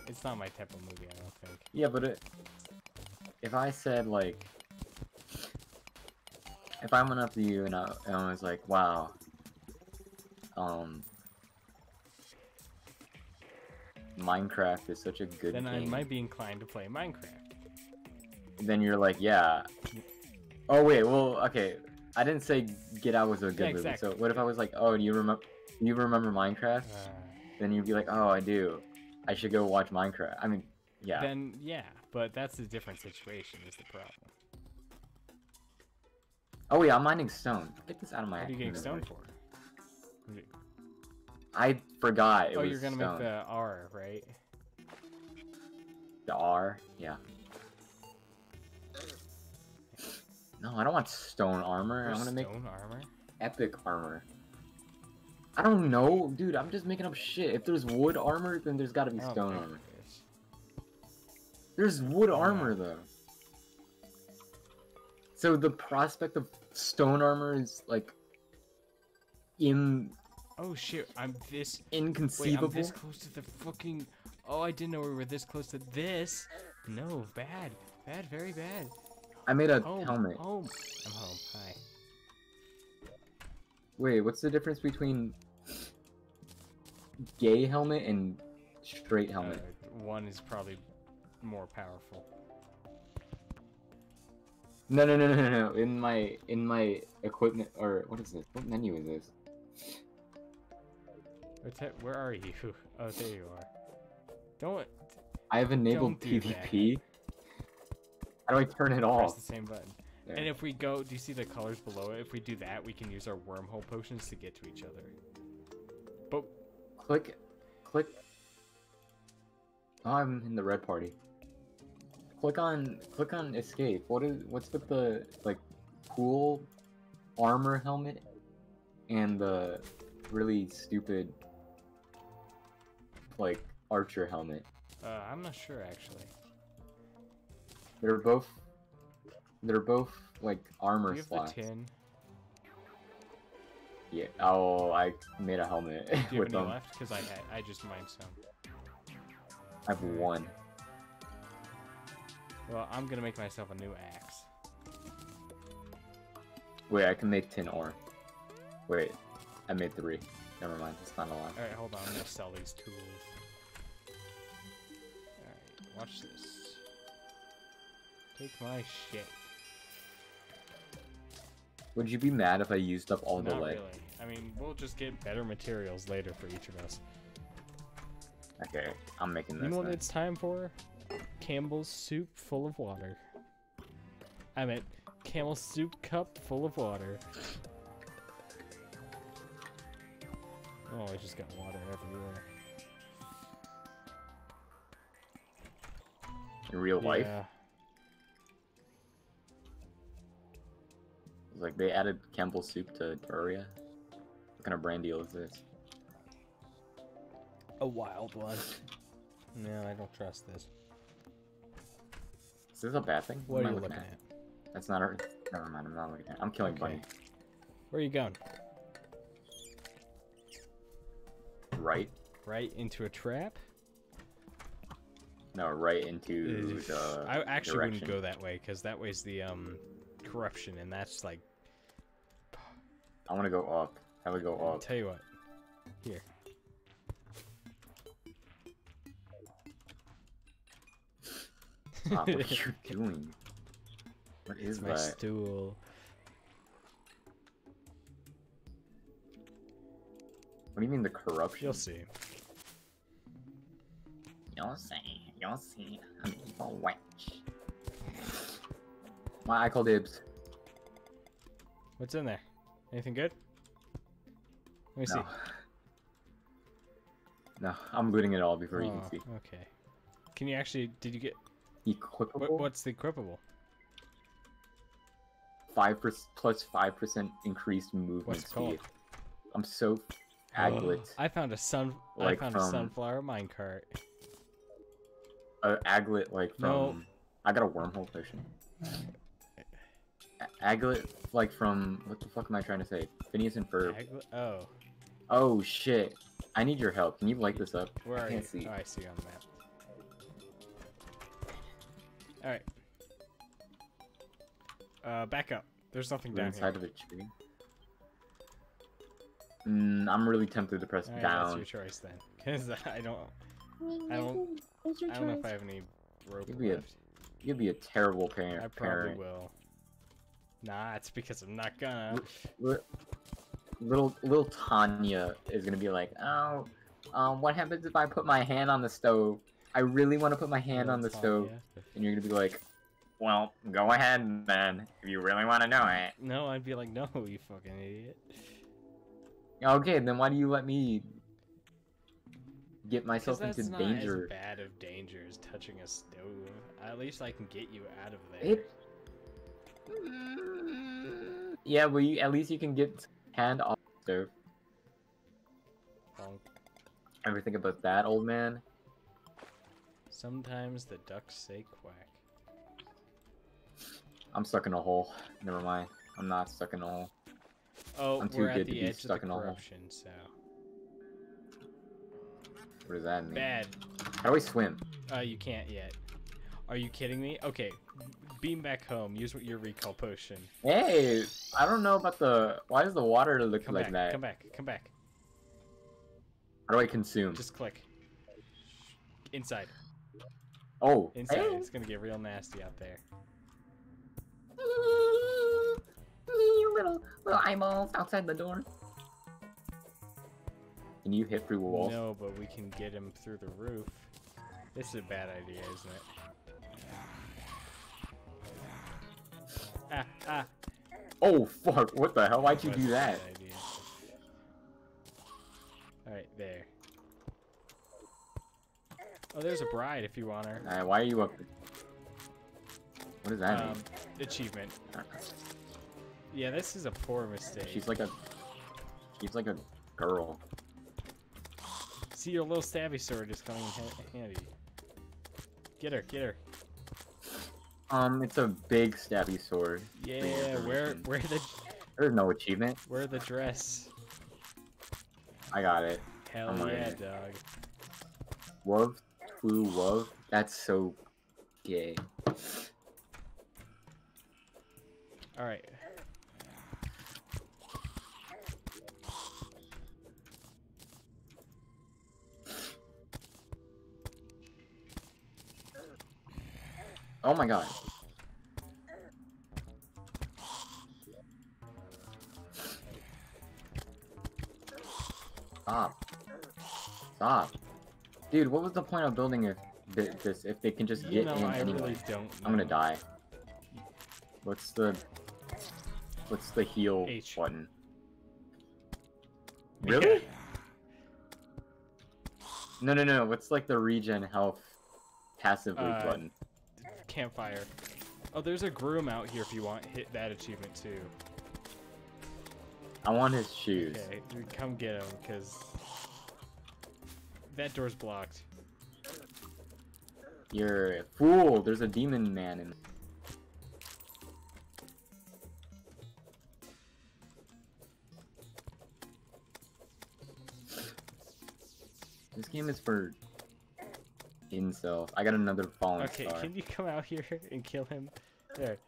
it's not my type of movie. I don't think. Yeah, but it, if I said like, if I went up to you and I, and I was like, "Wow, um, Minecraft is such a good then I might be inclined to play Minecraft. then you're like, "Yeah." Oh wait, well, okay. I didn't say Get Out was a good Yeah, movie. So what if I was like, "Oh, do you remember? You remember Minecraft?" Uh, Then you'd be like, "Oh, I do. I should go watch Minecraft." I mean, yeah. Then yeah, but that's a different situation. Is the problem? Oh yeah, I'm mining stone. Get this out of my. What are you getting stone for? I forgot. It oh, you're gonna stone. make the R, right? The R, yeah. No, I don't want stone armor. I want to make stone armor. epic armor. I don't know, dude. I'm just making up shit. If there's wood armor, then there's got to be stone armor. there is. Wood armor though. So the prospect of stone armor is like in Oh shit! I'm this. inconceivable. Wait. I'm this close to the fucking. Oh, I didn't know we were this close to this. No, bad, bad, very bad. I made a Home, helmet. home. I'm home. Hi. Wait, what's the difference between gay helmet and straight helmet? Uh, one is probably more powerful. No, no, no, no, no, no. In my in my equipment or what is this? What menu is this? Where, where are you? [LAUGHS] Oh, there you are. Don't I have enabled do PvP. How do I turn it off? press the same button. There. And if we go, do you see the colors below it? If we do that, we can use our wormhole potions to get to each other. But Click, click. Oh, I'm in the red party. Click on, click on escape. What is, what's with the like, cool armor helmet and the really stupid, like archer helmet? uh, I'm not sure actually. They're both, they're both like armor Do you have slots. the tin? Yeah. Oh, I made a helmet Do you have [LAUGHS] with any them. left? Because I had, I just mined some. I have one. Well, I'm gonna make myself a new axe. Wait, I can make tin ore. Wait, I made three. Never mind, it's not a lot. All right, hold on. I'm gonna sell these tools. Watch this. Take my shit. Would you be mad if I used up all the Not lead? really. I mean, we'll just get better materials later for each of us. Okay, I'm making this. You know what then. it's time for? Campbell's soup full of water. I meant Campbell's soup cup full of water. Oh, I just got water everywhere. In real life, Yeah. it's like they added Campbell's soup to Terraria. What kind of brand deal is this? A wild one. No, I don't trust this. Is this a bad thing? What am are I you looking at? That's not a. Never mind, I'm not looking at. I'm killing Okay. bunny. Where are you going? Right? Right into a trap? No, right into Ugh. the. I actually direction. wouldn't go that way because that way's the um corruption, and that's like. I want to go up. How we go I'll up? tell you what. Here. Stop, what are [LAUGHS] you doing? What is It's my that? stool. What do you mean the corruption? You'll see. You'll see. You'll see. I'm evil witch. My I call dibs. What's in there? Anything good? Let me see. No. No, I'm looting it all before you Oh, can see. Okay. Can you actually? Did you get? Equipable. What, what's the equipable? Five percent plus five percent increased movement What's speed. called? I'm so aglet. I found a sun. Like I found a sunflower minecart. A aglet like from. No. I got a wormhole potion. A- aglet like from what the fuck am I trying to say? Phineas and Ferb. Aglet- Oh, Oh shit! I need your help. Can you light this up? where I are can't you? see. Oh, I see on the map. All right. Uh, back up. There's nothing We're down inside here. of a tree. Mm, I'm really tempted to press right, that's your choice then, because [LAUGHS] I don't. I don't. I don't know if I have any rope You'd be a. You'd be a terrible parent. I probably will. Nah, it's because I'm not gonna. Little little Tanya is gonna be like, oh, um, what happens if I put my hand on the stove? I really want to put my hand on the That's all, stove, and you're gonna be like, well, go ahead then, if you really want to know it. No, I'd be like, no, you fucking idiot. Okay, then why do you let me get myself into not danger? as bad of danger as touching a stove. At least I can get you out of there. It. Yeah, well, you, at least you can get hand off the stove. Bonk. Ever think about that, old man? Sometimes the ducks say quack. I'm stuck in a hole. Never mind. I'm not stuck in a hole. Oh, I'm too we're at good to the be edge of stuck the in a hole. so What does that mean? bad. How do I swim? Uh, you can't yet. Are you kidding me? Okay, beam back home. Use your recall potion. Hey, I don't know about the. Why does the water look Come like back. that? Come back. Come back. How do I consume? Just click. Inside. Oh, Inside. hey. It's gonna get real nasty out there. [LAUGHS] little little eyeballs outside the door. Can you hit through walls? No, but we can get him through the roof. This is a bad idea, isn't it? Ah, [LAUGHS] ah. Oh fuck! What the hell? Why'd you do that? Alright, there. Oh, there's a bride if you want her. Uh, why are you up? What does that Um, achievement. Yeah, this is a poor mistake. She's like a. She's like a girl. See, your little stabby sword is coming in ha- handy. Get her, get her. Um, it's a big stabby sword. Yeah, where, where the, There's no achievement. where the dress? I got it. Hell I'm yeah, dog. Wov, flu, wov. That's so gay. All Oh my god. Stop. Stop. Dude, what was the point of building if this if they can just You get know, in I anyway? really don't. I'm gonna die. What's the what's the heal H. button? Yeah. Really? No, no, no. What's like the regen health passively Uh, button? Campfire. Oh, there's a groom out here if you want hit that achievement too. I want his shoes. Okay, come get him because that door's blocked. You're a fool. There's a demon man in. This game is for incels. I got another fallen Okay, star. can you come out here [LAUGHS] and kill him? There.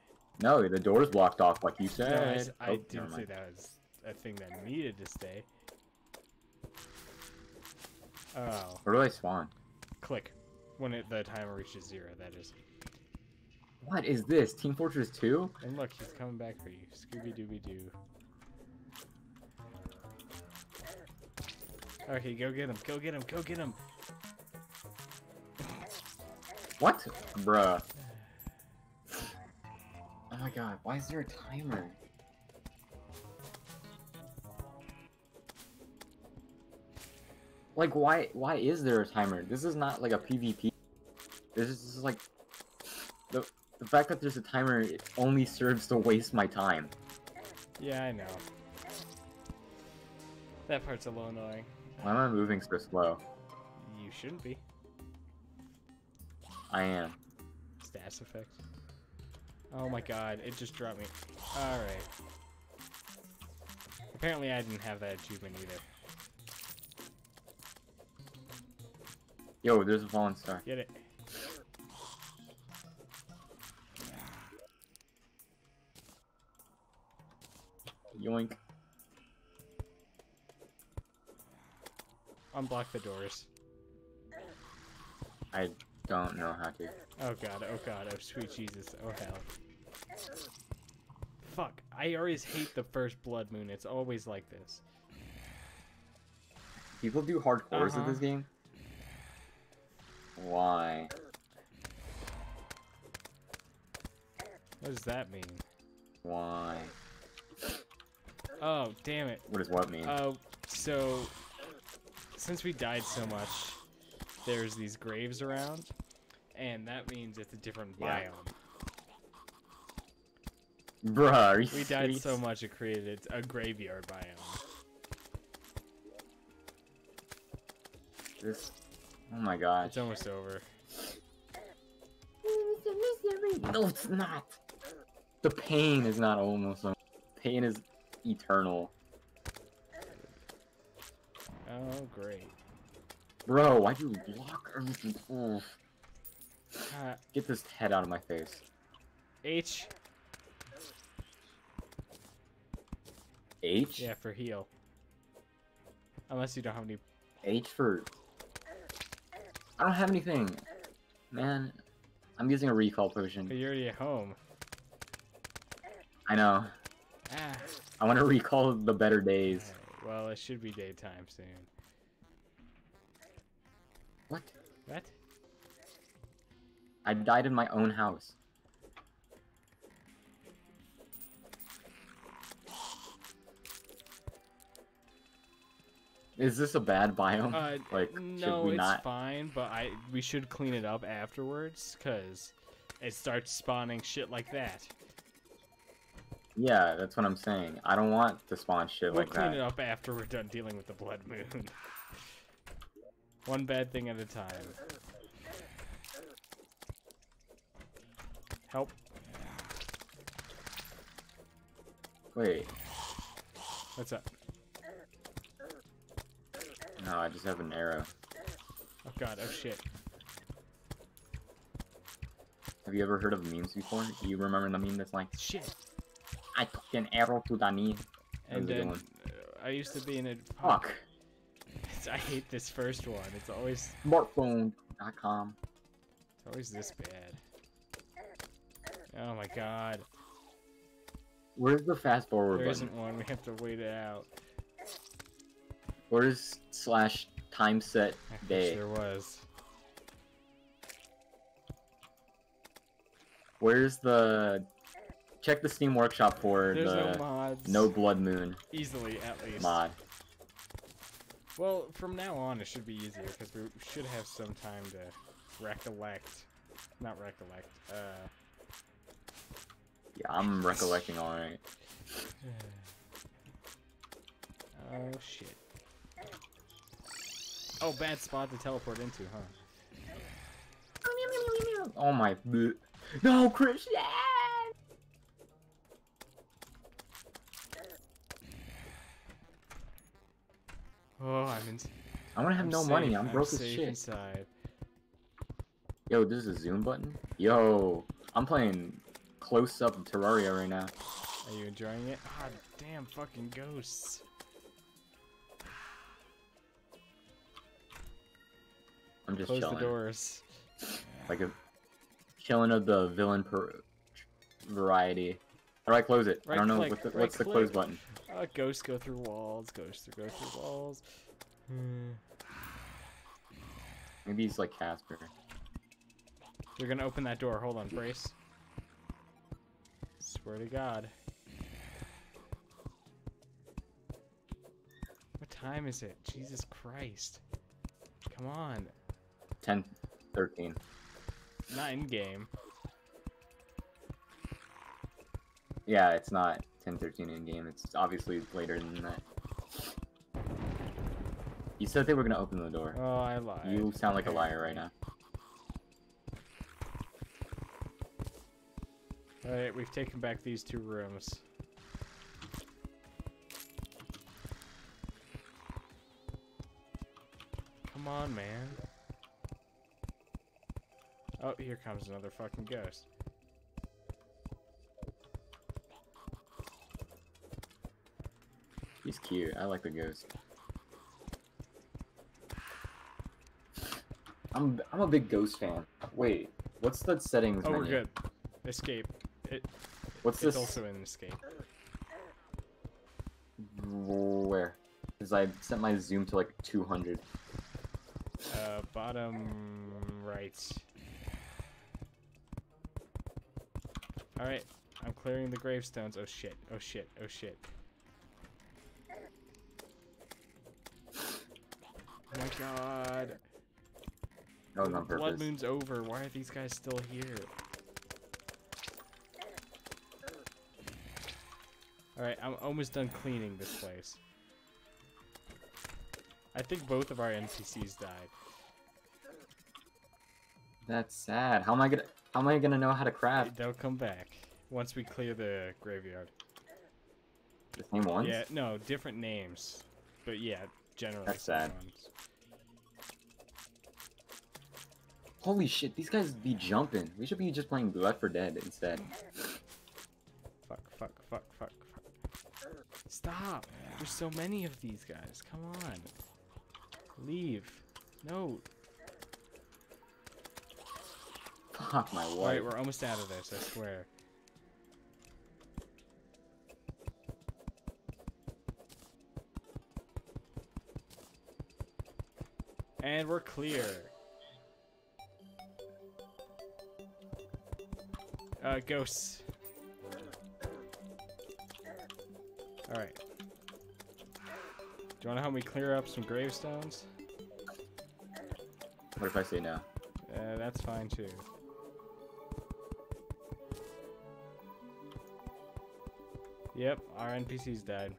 No, the door's blocked off, like you No, I, said. I Oh, didn't say that was a thing that needed to stay. Oh, Where do I spawn? click when it, the timer reaches zero. That is. What is this? Team Fortress 2? And look, he's coming back for you. Scooby Dooby Doo. Okay, go get him. Go get him. Go get him. What? Bruh. Oh my god, why is there a timer? Like, why why is there a timer? This is not like a PvP. This is just like... The, the fact that there's a timer it only serves to waste my time. Yeah, I know. That part's a little annoying. Why am I moving so slow? You shouldn't be. I am. Stats effect. Oh my god, it just dropped me. Alright. Apparently I didn't have that achievement either. Yo, there's a fallen star. Get it? Yoink. Unblock the doors. I don't know how to. Oh god, oh god, oh sweet Jesus, oh hell. Fuck, I always hate the first blood moon, it's always like this. People do hardcores Uh-huh. at this game? Why? What does that mean? Why? Oh, damn it. What does what mean? Oh, so since we died so much, there's these graves around, and that means it's a different Yeah. biome. Bruh, are you We died so much it created a graveyard biome. This... Oh my god, It's almost over. No, it's not. The pain is not almost. over. Pain is eternal. Oh, great. Bro, why'd you block everything? Oof. Uh, Get this head out of my face. H, H? yeah, for heal. Unless you don't have any. H for... I don't have anything. Man, I'm using a recall But potion. you're already at home. I know. Ah. I want to recall the better days. Well, it should be daytime soon. What? What? I died in my own house. Is this a bad [LAUGHS] biome? Uh, like, no, should we it's not? fine, but I we should clean it up afterwards, cause it starts spawning shit like that. Yeah, that's what I'm saying. I don't want to spawn shit We'll like clean that. it up after we're done dealing with the blood moon. [LAUGHS] One bad thing at a time. Help. Wait, What's up? no, I just have an arrow. Oh god, oh shit. Have you ever heard of memes before? Do you remember the meme that's like, Shit. I took an arrow to the knee? How's And then uh, I used to be in a Fuck. [LAUGHS] I hate this first one. It's always Smartphone.com. it's always this bad. Oh my god. Where's the fast forward There button? isn't one. We have to wait it out. Where's slash time set day? there was. Where's the check the Steam Workshop for There's the no no blood moon Easily, at least. mod? Well, from now on, it should be easier because we should have some time to recollect. Not recollect. Uh. Yeah, I'm recollecting alright. [SIGHS] oh shit. Oh, bad spot to teleport into, huh? Oh my. No, Christian! Oh, I'm in. I wanna have I'm no safe. money, I'm broke as shit. inside. Yo, this is a zoom button? Yo, I'm playing close up Terraria right now. Are you enjoying it? Ah, damn fucking ghosts. I'm just Close chilling. the doors. Like a chilling of the villain per variety. How do I close it? I don't know click, what the, right what's the close button. Uh, ghosts go through walls. Ghosts go through walls. Hmm. Maybe he's like Casper. You're gonna open that door. Hold on, brace. Swear to God. What time is it? Jesus Christ. Come on. 10, 13. Not in game. Yeah, it's not 10, 13 in game. It's obviously later than that. You said they were gonna open the door. Oh, I lied. You sound like a liar right now. Alright, we've taken back these two rooms. Come on, man. Oh, here comes another fucking ghost. He's cute. I like the ghost. I'm I'm a big ghost fan. Wait, what's the settings Oh, we're good. Escape. It, What's it's this? also an escape. Where? Because I set my zoom to like 200. Uh, bottom right. Alright, I'm clearing the gravestones. Oh shit, oh shit, oh shit. Oh my god. That was on Blood. Moon's over. Why are these guys still here? Alright, I'm almost done cleaning this place. I think both of our NPCs died. That's sad. How am I gonna How am I gonna know how to craft They'll come back once we clear the graveyard. the same ones? Yeah, no, different names. But yeah, generally. That's same sad. ones. Holy shit, these guys be jumping. We should be just playing Left 4 Dead instead. Fuck, fuck, fuck, fuck. Stop! There's so many of these guys. Come on. Leave. No. Fuck my wife. Alright, we're almost out of this, I swear. And we're clear. Uh, ghosts. Alright. Do you want to help me clear up some gravestones? What if I say no? Uh, that's fine too. Yep, our NPCs died.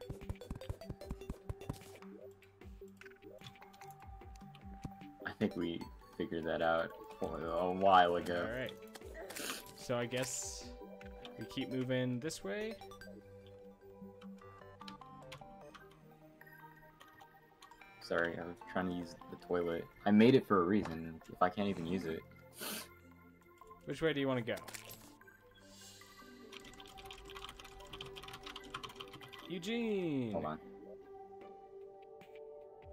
I think we figured that out a a while ago. Alright. So I guess we keep moving this way. Sorry, I was trying to use the toilet. I made it for a reason. If I can't even use it. Which way do you want to go? Eugene! Hold on.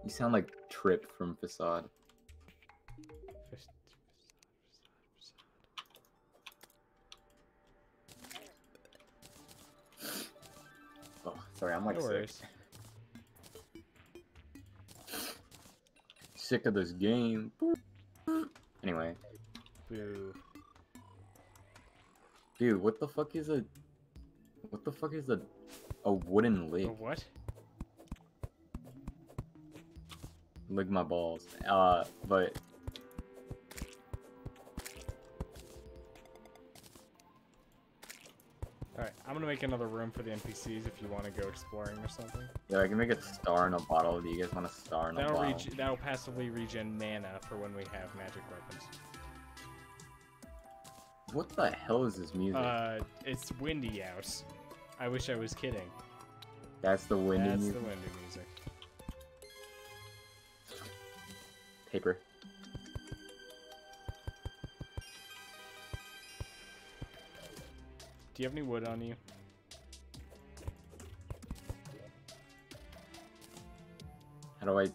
You sound like Trip from Facade. Oh, sorry, I'm like No sick. Sick of this game. Anyway, Boo. dude, what the fuck is a what the fuck is a a wooden leg? what? Lick my balls. Uh, but I'm gonna make another room for the NPCs if you want to go exploring or something. yeah, I can make a star in a bottle. Do you guys want a star in a That'll, bottle? that'll passively regen mana for when we have magic weapons. What the hell is this music? Uh, it's windy out. I wish I was kidding. That's the windy That's music. the windy music. Paper. Do you have any wood on you? How do I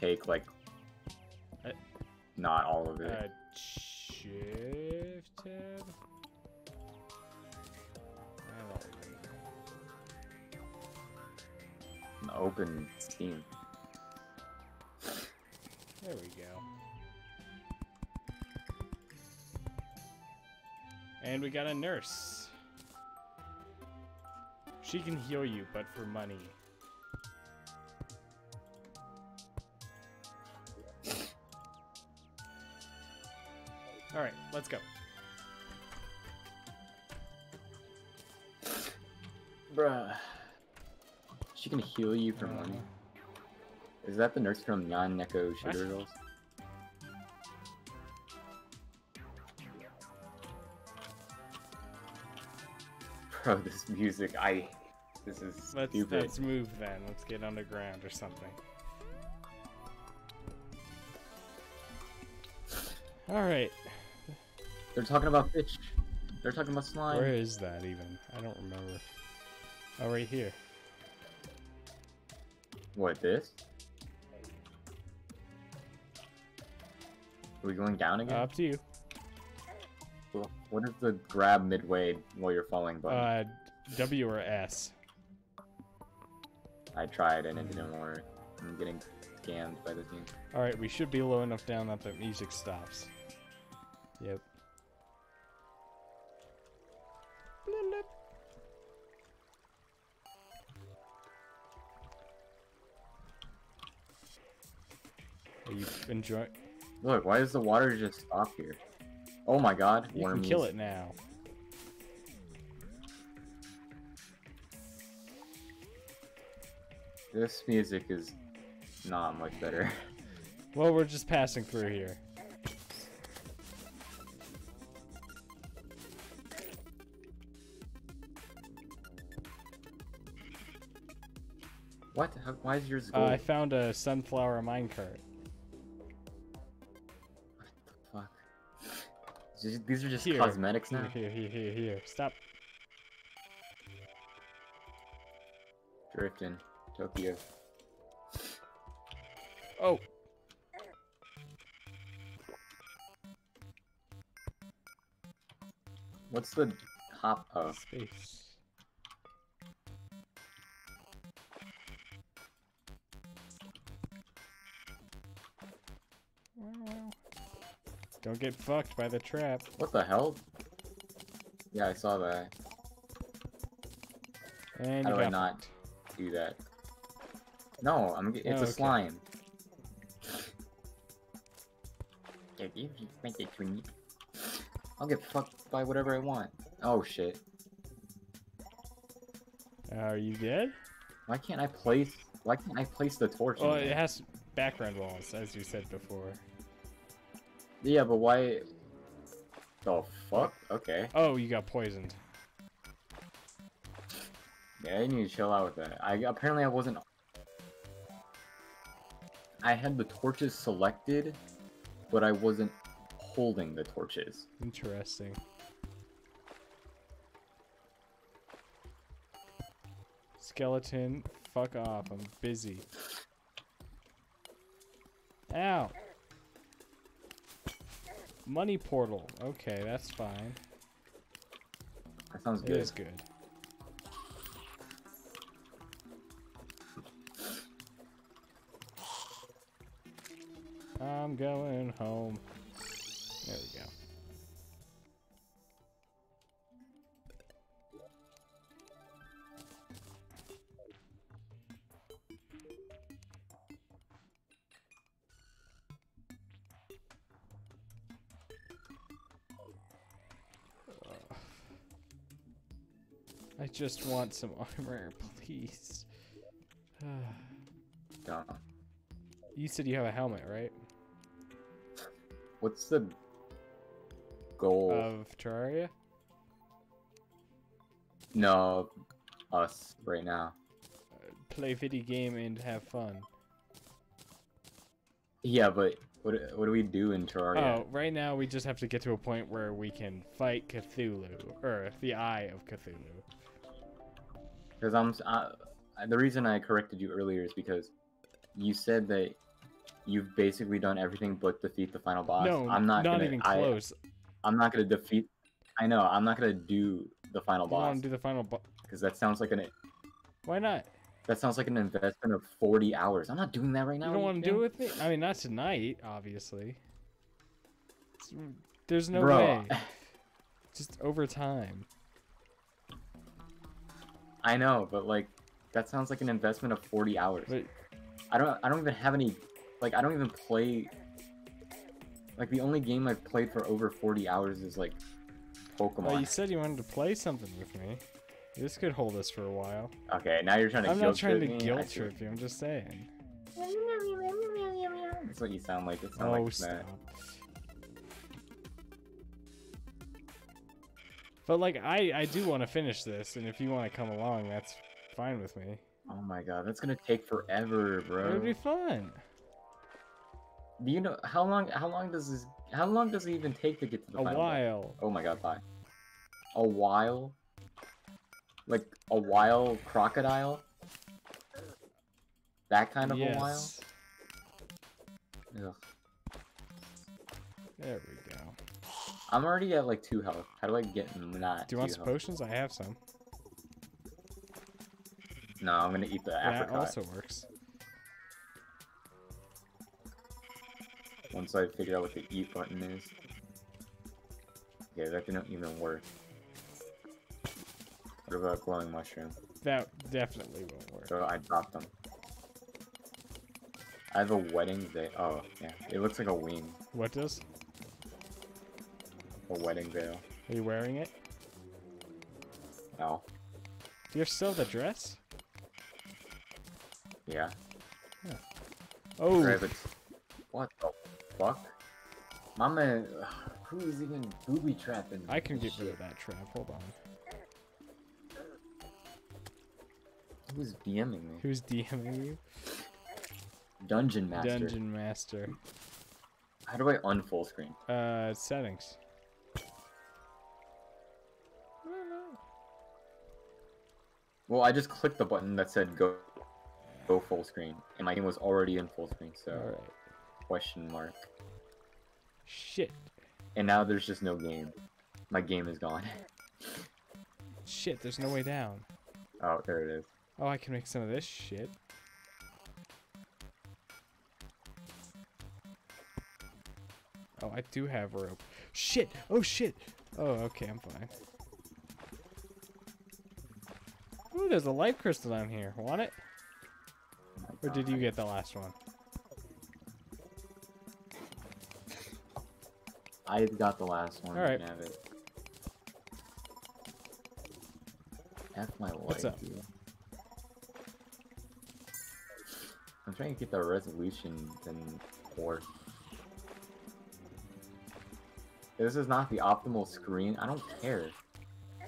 take like Uh, not all of it? Uh, shift tab? I. Open Steam. There we go. And we got a nurse. She can heal you, but for money. Alright, let's go. Bruh. She can heal you for money. Is that the nurse from Nyan Neko? Shitter Girls? Bro, this music, I. This is Let's stupid. let's move then. Let's get underground or something. All right. They're talking about fish. They're talking about slime. Where is that even? I don't remember. Oh, right here. What, this? Are we going down again? Up to you. Well, what is the grab midway while you're falling button? Uh, W or S. I tried and it didn't work. I'm getting scammed by the team. All right, we should be low enough down that the music stops. Yep. Are you enjoying? Look, why does the water just stop here? Oh my god, You can kill it now. This music is not much better. [LAUGHS] Well, we're just passing through here. What? How, why is yours Uh. I found a sunflower minecart. These- are just Here. cosmetics now? here, here, here, here. Stop. Drifting. Tokyo. Oh, What's the hop? Oh, space. Don't get fucked by the trap. what the hell? Yeah, I saw that. And How do I not do that? No, I'm. It's Oh, a okay. slime. Yeah, you just make it tweet. I'll get fucked by whatever I want. Oh shit. Are you dead? Why can't I place? Why can't I place the torch? in Well, it has background walls, as you said before. Yeah, but why? The fuck? Okay. Oh, you got poisoned. Yeah, I need to chill out with that. I apparently I wasn't. I had the torches selected, but I wasn't holding the torches. Interesting. Skeleton, fuck off. I'm busy. Ow. Money portal. Okay, that's fine. That sounds good. It is good. I'm going home. There we go. Just want some armor, [LAUGHS] please. [SIGHS] Dumb. you said you have a helmet, right? What's the goal? Of Terraria? no, us right now. Uh, play video game and have fun. Yeah, but what what do we do in Terraria? Oh, right now we just have to get to a point where we can fight Cthulhu, or the Eye of Cthulhu. Because I'm s- I, the reason I corrected you earlier is because you said that you've basically done everything but defeat the final boss. no, I'm not, not gonna, even I- close. I'm not gonna defeat. I know I'm not gonna do the final You want boss to do the final boss? because that sounds like an Why not? that sounds like an investment of 40 hours. I'm not doing that right now. You don't want to do it with me? I mean, not tonight, obviously. It's- there's no Bro, way. [LAUGHS] Just over time. I know, but like that sounds like an investment of 40 hours. But I don't I don't even have any like I don't even play like the only game I've played for over 40 hours is like Pokemon. well, you said you wanted to play something with me. This could hold us for a while. Okay, now you're trying to I'm guilt not trying to trip me. Guilt see- trip you. I'm just saying. That's what you sound like. It sound Oh, like stop. that. But like, I I do want to finish this, and if you want to come along, that's fine with me. Oh my god, that's gonna take forever, bro. It'd be fun. Do you know how long? How long does this? How long does it even take to get to the A final while. Oh my god, bye. A while? Like a while crocodile? That kind of a while? yes. Ugh. There we go. I'm already at like two health. How do I get not Do you want some health? potions? I have some. No, I'm gonna eat the That apricot also works. once I figure out what the eat button is. Okay, that didn't even work. What about glowing mushroom? That definitely won't work. So I dropped them. I have a wedding veil. Oh, yeah. It looks like a wing. What does? A wedding veil. Are you wearing it? No. Do you have still the dress? yeah. Oh, Grab. What the fuck? Mama, [SIGHS] who's even booby trapping? I can get rid of that trap. Hold on. Who's DMing me? Who's DMing you? Dungeon Master. Dungeon Master. How do I unfull screen? Uh, settings. Well, I just clicked the button that said go go full screen, and my game was already in full screen, so question mark. Shit. And now there's just no game. My game is gone. Shit, there's no way down. oh, there it is. Oh, I can make some of this shit. Oh, I do have rope. Shit! Oh, shit! Oh, okay, I'm fine. Ooh, there's a life crystal down here. Want it? Or did you get the last one? I got the last one. Alright. Have it. F my life. What's up? dude. I'm trying to get the resolution in four. This is not the optimal screen. I don't care.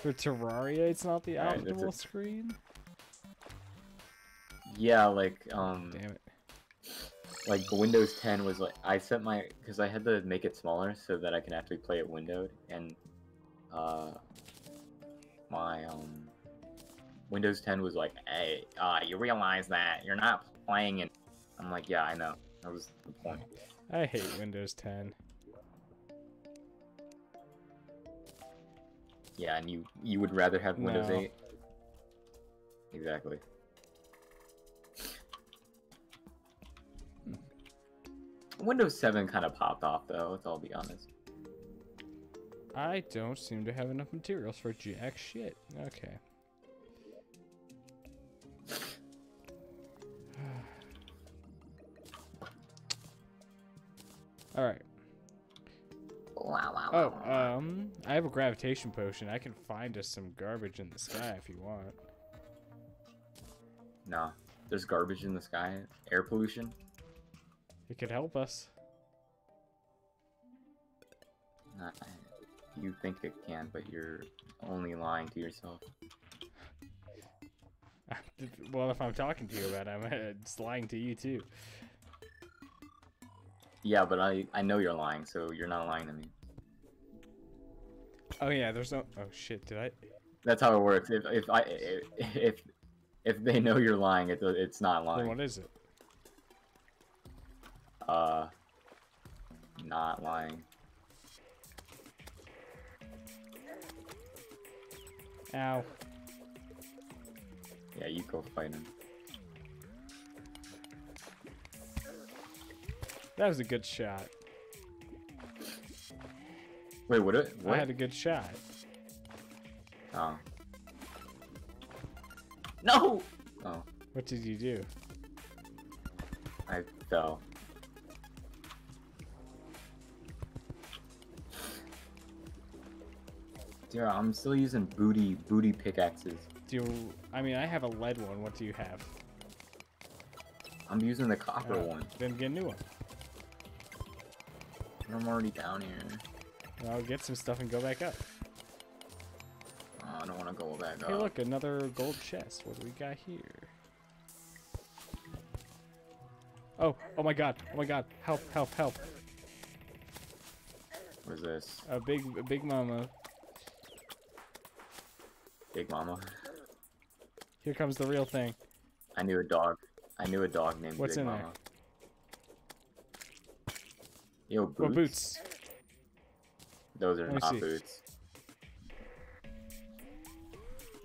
For Terraria, it's not the that's optimal it. screen? Yeah, like um, Damn it. like Windows 10 was like I set my because I had to make it smaller so that I can actually play it windowed and uh my um Windows 10 was like hey uh you realize that you're not playing it I'm like yeah I know that was the point I hate Windows 10. Yeah and you you would rather have Windows No. 8 exactly Windows 7 kind of popped off though let's all be honest I don't seem to have enough materials for jack shit. Okay. [SIGHS] Alright. Wow wow Oh, um, I have a gravitation potion. I can find us some garbage in the sky if you want. Nah, there's garbage in the sky. Air pollution. It could help us. Nah, you think it can, but you're only lying to yourself. [LAUGHS] well, if I'm talking to you about it, I'm [LAUGHS] uh, just lying to you too. Yeah, but I I know you're lying, so you're not lying to me. Oh yeah, there's no. Oh shit, did I? That's how it works. If if I if if they know you're lying, it, it's not lying. what is it? Uh, not lying. Ow. Yeah, you go fight him. That was a good shot. Wait, what? It, I had a good shot. Oh. No. Oh, What did you do? I fell. Dude, I'm still using booty booty pickaxes. Do you, I mean, I have a lead one. What do you have? I'm using the copper Uh, one. Then get a new one. I'm already down here. I'll get some stuff and go back up. Oh, I don't want to go back Hey, up. look, another gold chest. What do we got here? Oh, oh my god, oh my god, help, help, help. What's this? A big, a big mama. Big Mama. Here comes the real thing. I knew a dog. I knew a dog named What's Big in there? Yo, boots. What boots? Those are not see. boots.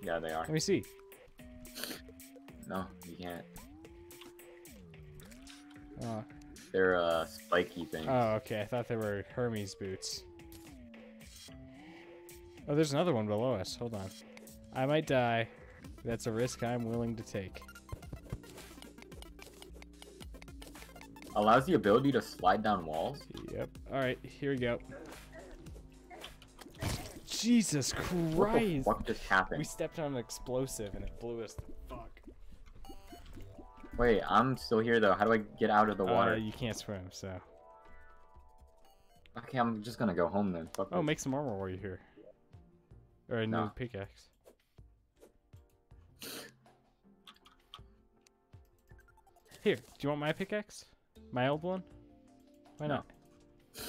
Yeah, they are. Let me see. No, you can't. Oh, They're uh spiky things. oh, okay. I thought they were Hermes boots. Oh, there's another one below us. Hold on. I might die. That's a risk I'm willing to take. Allows the ability to slide down walls. Yep. All right, here we go. Jesus What the Christ! fuck just happened? We stepped on an explosive and it blew us the fuck. Wait, I'm still here though. How do I get out of the Uh, water? you can't swim, so. Okay, I'm just gonna go home then. Fuck Oh, this. make some armor while you're here. Or a new No. pickaxe. Here, do you want my pickaxe? My old one? Why No. not? [LAUGHS]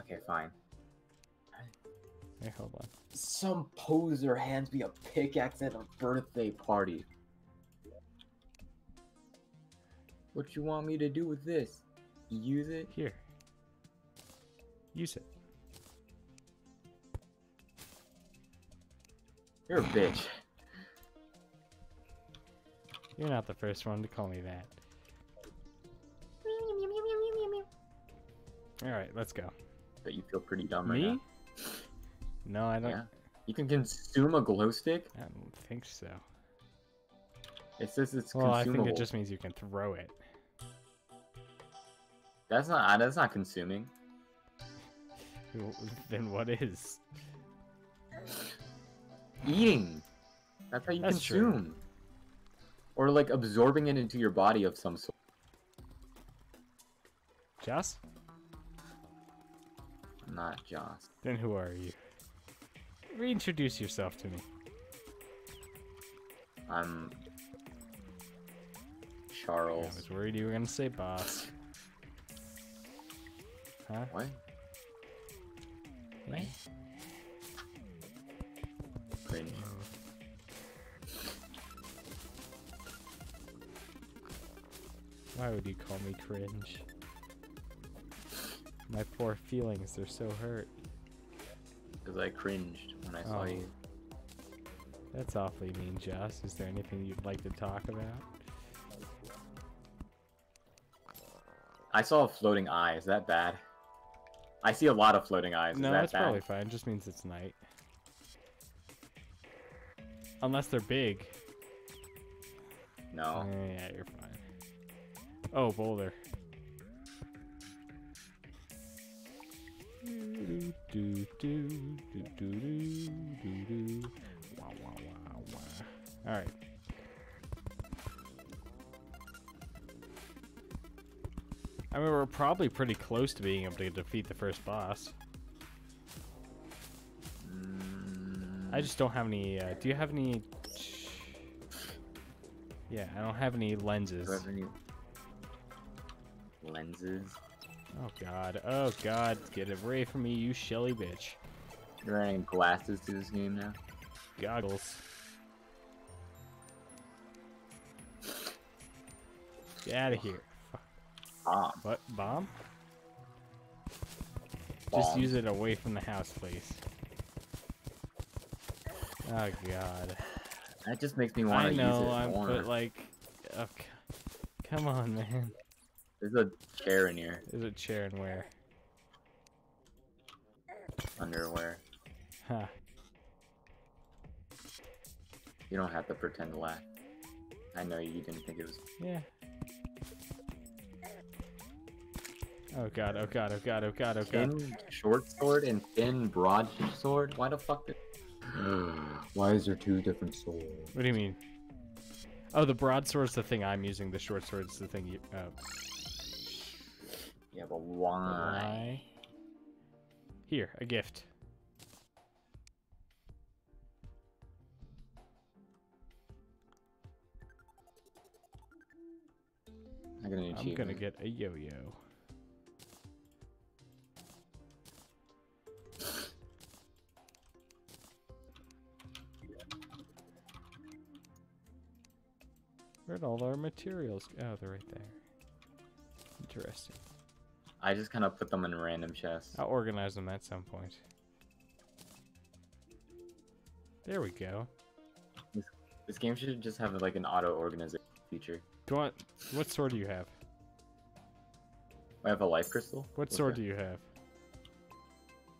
Okay, fine. Hey, hold on. Some poser hands me a pickaxe at a birthday party. What you want me to do with this? Use it? Here. Use it. You're a bitch. You're not the first one to call me that. Alright, let's go. But you feel pretty dumb right Me? now. No, I don't. Yeah. You can consume a glow stick? I don't think so. It says it's Well, I think it just means you can throw it. That's not uh, that's not consuming. Then what is? Eating. That's how you That's true. consume. Or like absorbing it into your body of some sort. Joss? Not Joss. Then who are you? Reintroduce yourself to me. I'm Charles. I was worried you were gonna say boss. Huh? What? Eh? Cringe. Why would you call me cringe? My poor feelings, they're so hurt. Because I cringed when I saw Oh. you. That's awfully mean, Joss. Is there anything you'd like to talk about? I saw a floating eye. Is that bad? I see a lot of floating eyes. Is no, that that's bad? probably fine. It just means it's night. Unless they're big. No. Eh, yeah, you're fine. Oh, boulder. All right. I mean, we're probably pretty close to being able to defeat the first boss. Mm, I just don't have any. Uh, do you have any? Yeah, I don't have any lenses. do have any lenses. Oh god, oh god, get it away from me, you shelly bitch. You're wearing glasses to this game now. Goggles. Get out of here. Bomb. What? Bomb? Just use it away from the house, please. Oh god. That just makes me want I to know, use it I'm, more. but like, oh, come on, man. There's a chair in here. There's a chair in where? Underwear. Huh. You don't have to pretend to laugh. I know you didn't think it was. Yeah. Oh god, oh god, oh god, oh god, oh god. Thin short sword and thin broad sword? Why the fuck did... [SIGHS] Why is there two different swords? What do you mean? Oh, the broadsword's the thing I'm using. The short sword's the thing you. Oh, Yeah, but why? Why? Here, a gift. I got an I'm gonna get a yo-yo. Where'd all our materials go? Oh, they're right there. Interesting. I just kind of put them in random chests. I'll organize them at some point. There we go. This game should just have like an auto organization feature. Do you want? What sword do you have? I have a life crystal. What What's sword do you have?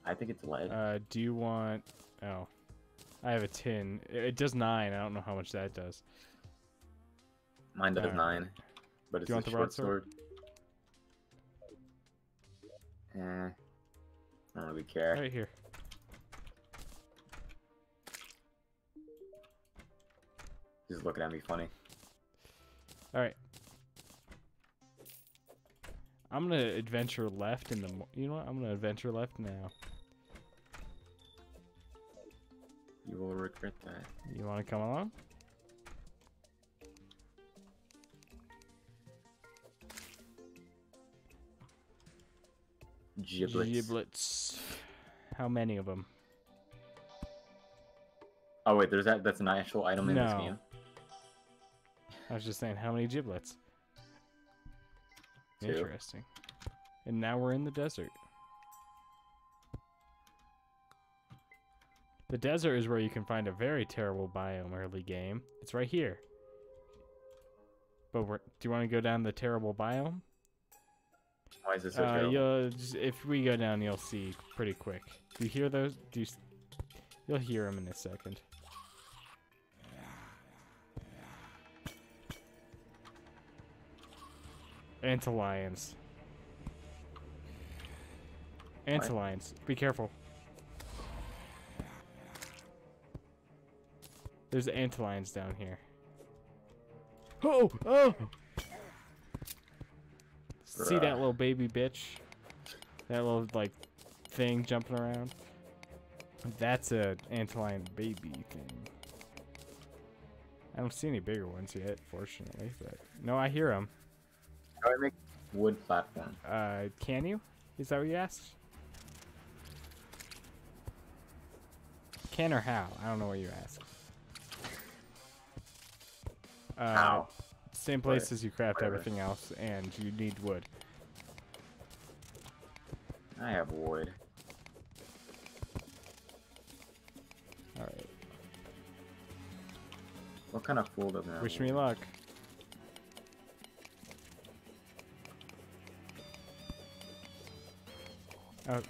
I think it's lead. Uh, do you want? Oh, I have a tin. It does nine. I don't know how much that does. Mine does alright. nine, but it's you a the short sword. broadsword? Eh, I don't really care. Right here. He's looking at me funny. All right. I'm gonna adventure left in the. You know what? I'm gonna adventure left now. You will regret that. You want to come along? Giblets. Giblets. How many of them? Oh wait, there's that. That's an actual item in this game. I was just saying, how many giblets? Two. Interesting. And now we're in the desert. The desert is where you can find a very terrible biome early game. It's right here. But we're, do you want to go down the terrible biome? Why is it so Uh, terrible? you'll if we go down, you'll see pretty quick. Do you hear those? Do you, you'll hear them in a second. Antlions. Antlions. Be careful. There's antlions down here. Oh! Oh! See that little baby bitch? That little like thing jumping around? That's a antlion baby thing. I don't see any bigger ones yet, fortunately, but no, I hear them. How do I make wood platform? Uh, can you? Is that what you asked? Can or how? I don't know what you asked. Uh, How? Same place as you craft everything else, and you need wood. I have wood. Alright. What kind of fool doesn't have Wish wood? me luck. Oh,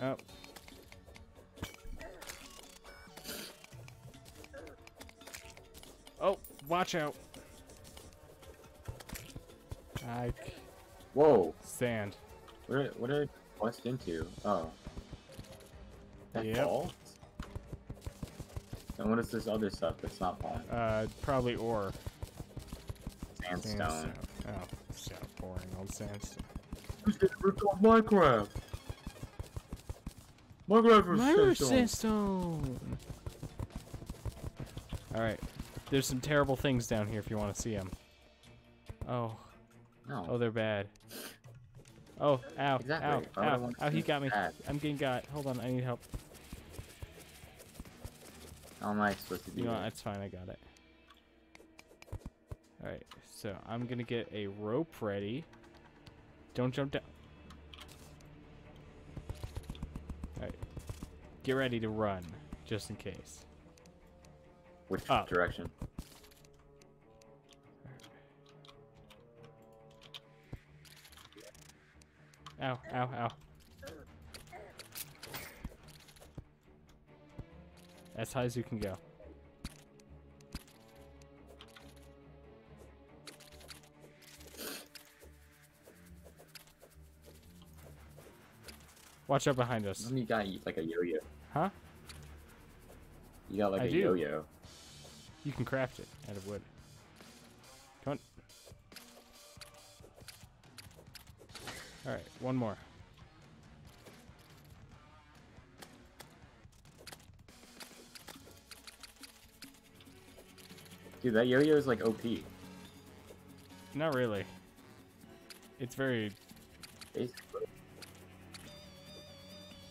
oh. Oh, watch out. I Whoa! sand. What did, what did I bust into? Oh. That Yep. falls? And what is this other stuff that's not falling? Uh, probably ore. Sandstone. Oh, so boring old sandstone. Who's getting ripped off Minecraft? Minecraft is Myra sandstone. sandstone. All right, there's some terrible things down here if you want to see them. Oh, No. oh, they're bad. Oh, ow, Exactly. ow, Why would I ow, ow, oh, he got me. bad? I'm getting got. Hold on, I need help. How am I supposed to do You know that? that's fine, I got it. Alright, so I'm gonna get a rope ready. Don't jump down. Alright. Get ready to run, just in case. Which Up. direction? Ow, ow, ow. As high as you can go. Watch out behind us. You got like a yo-yo. Huh? You got like I a do. yo-yo. You can craft it out of wood. Alright, one more. Dude, that yo-yo is like OP. Not really. It's very. Basically.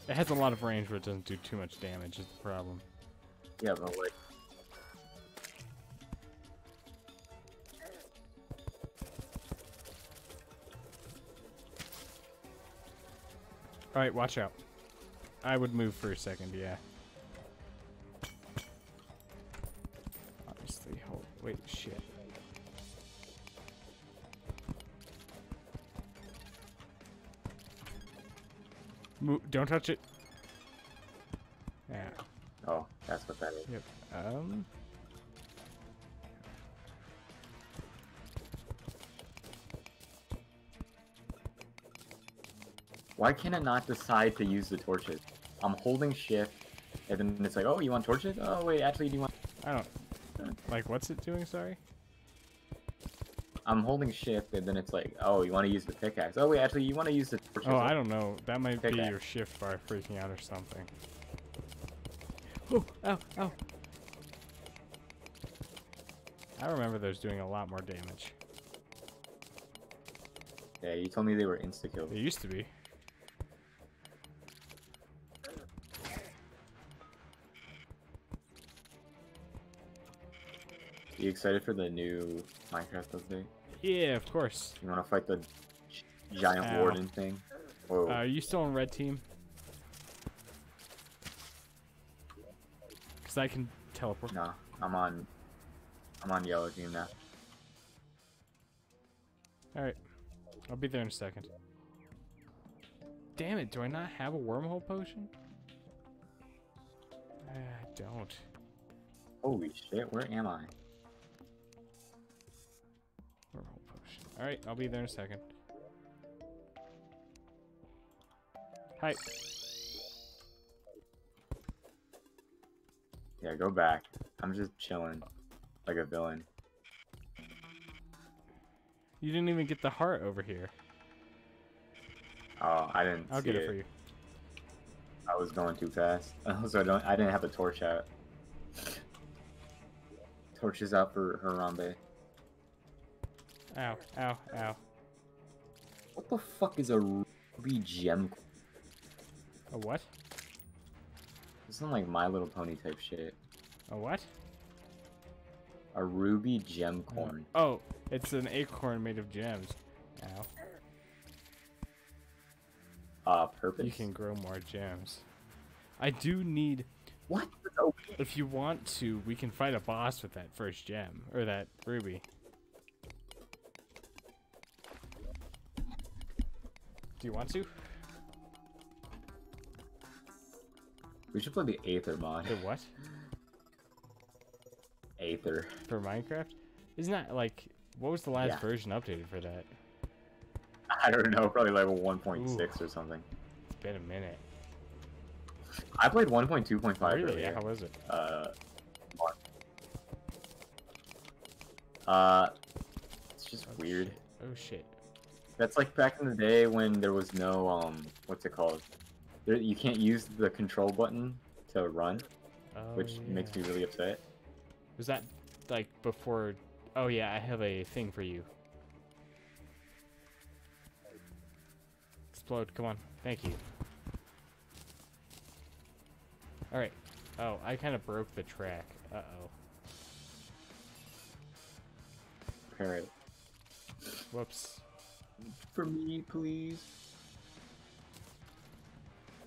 It has a lot of range, but it doesn't do too much damage. Is the problem. Yeah, but like, All right, watch out. I would move for a second. Yeah. Obviously, hold. Wait, shit. Mo- don't touch it. Yeah. oh, that's what that is. Yep. Um. Why can't it not decide to use the torches? I'm holding shift, and then it's like, oh, you want torches? Oh, wait, actually, do you want... I don't. Like, what's it doing? Sorry. I'm holding shift, and then it's like, oh, you want to use the pickaxe? Oh, wait, actually, you want to use the torches? Oh, I don't know. That might be your shift bar freaking out or something. Oh, ow, ow. I remember those doing a lot more damage. Yeah, you told me they were insta-kills. They used to be. You excited for the new Minecraft update? Yeah, of course. You want to fight the giant Ow. warden thing? Whoa. Uh, are you still on red team? Because I can teleport. no, I'm on... I'm on yellow team now. Alright. I'll be there in a second. Damn it, do I not have a wormhole potion? I don't. Holy shit, where am I? Alright, I'll be there in a second. Hi. Yeah, go back. I'm just chilling. Like a villain. You didn't even get the heart over here. Oh, I didn't I'll get it for you. I was going too fast. [LAUGHS] so I don't I didn't have a torch out. Torches out for Harambe. Ow, ow, ow. What the fuck is a ruby gem? A what? This is like My Little Pony type shit. A what? A ruby gem corn. Oh, it's an acorn made of gems. Ow. Uh, purpose. You can grow more gems. I do need. What? If you want to, we can fight a boss with that first gem or that ruby. Do you want to? we should play the Aether mod. The what? [LAUGHS] Aether. For Minecraft? Isn't that like what was the last Yeah. version updated for that? I don't know, probably level 1.6 or something. It's been a minute. I played 1.2.5 really? earlier. How was it? Uh, uh, it's just Oh, weird. shit. Oh shit. That's like back in the day when there was no um, what's it called? There, you can't use the control button to run, Oh, which makes me really upset. Was that like before? Oh yeah, I have a thing for you. Explode! Come on. Thank you. All right. Oh, I kind of broke the track. Uh oh. All right. Whoops. For me, please.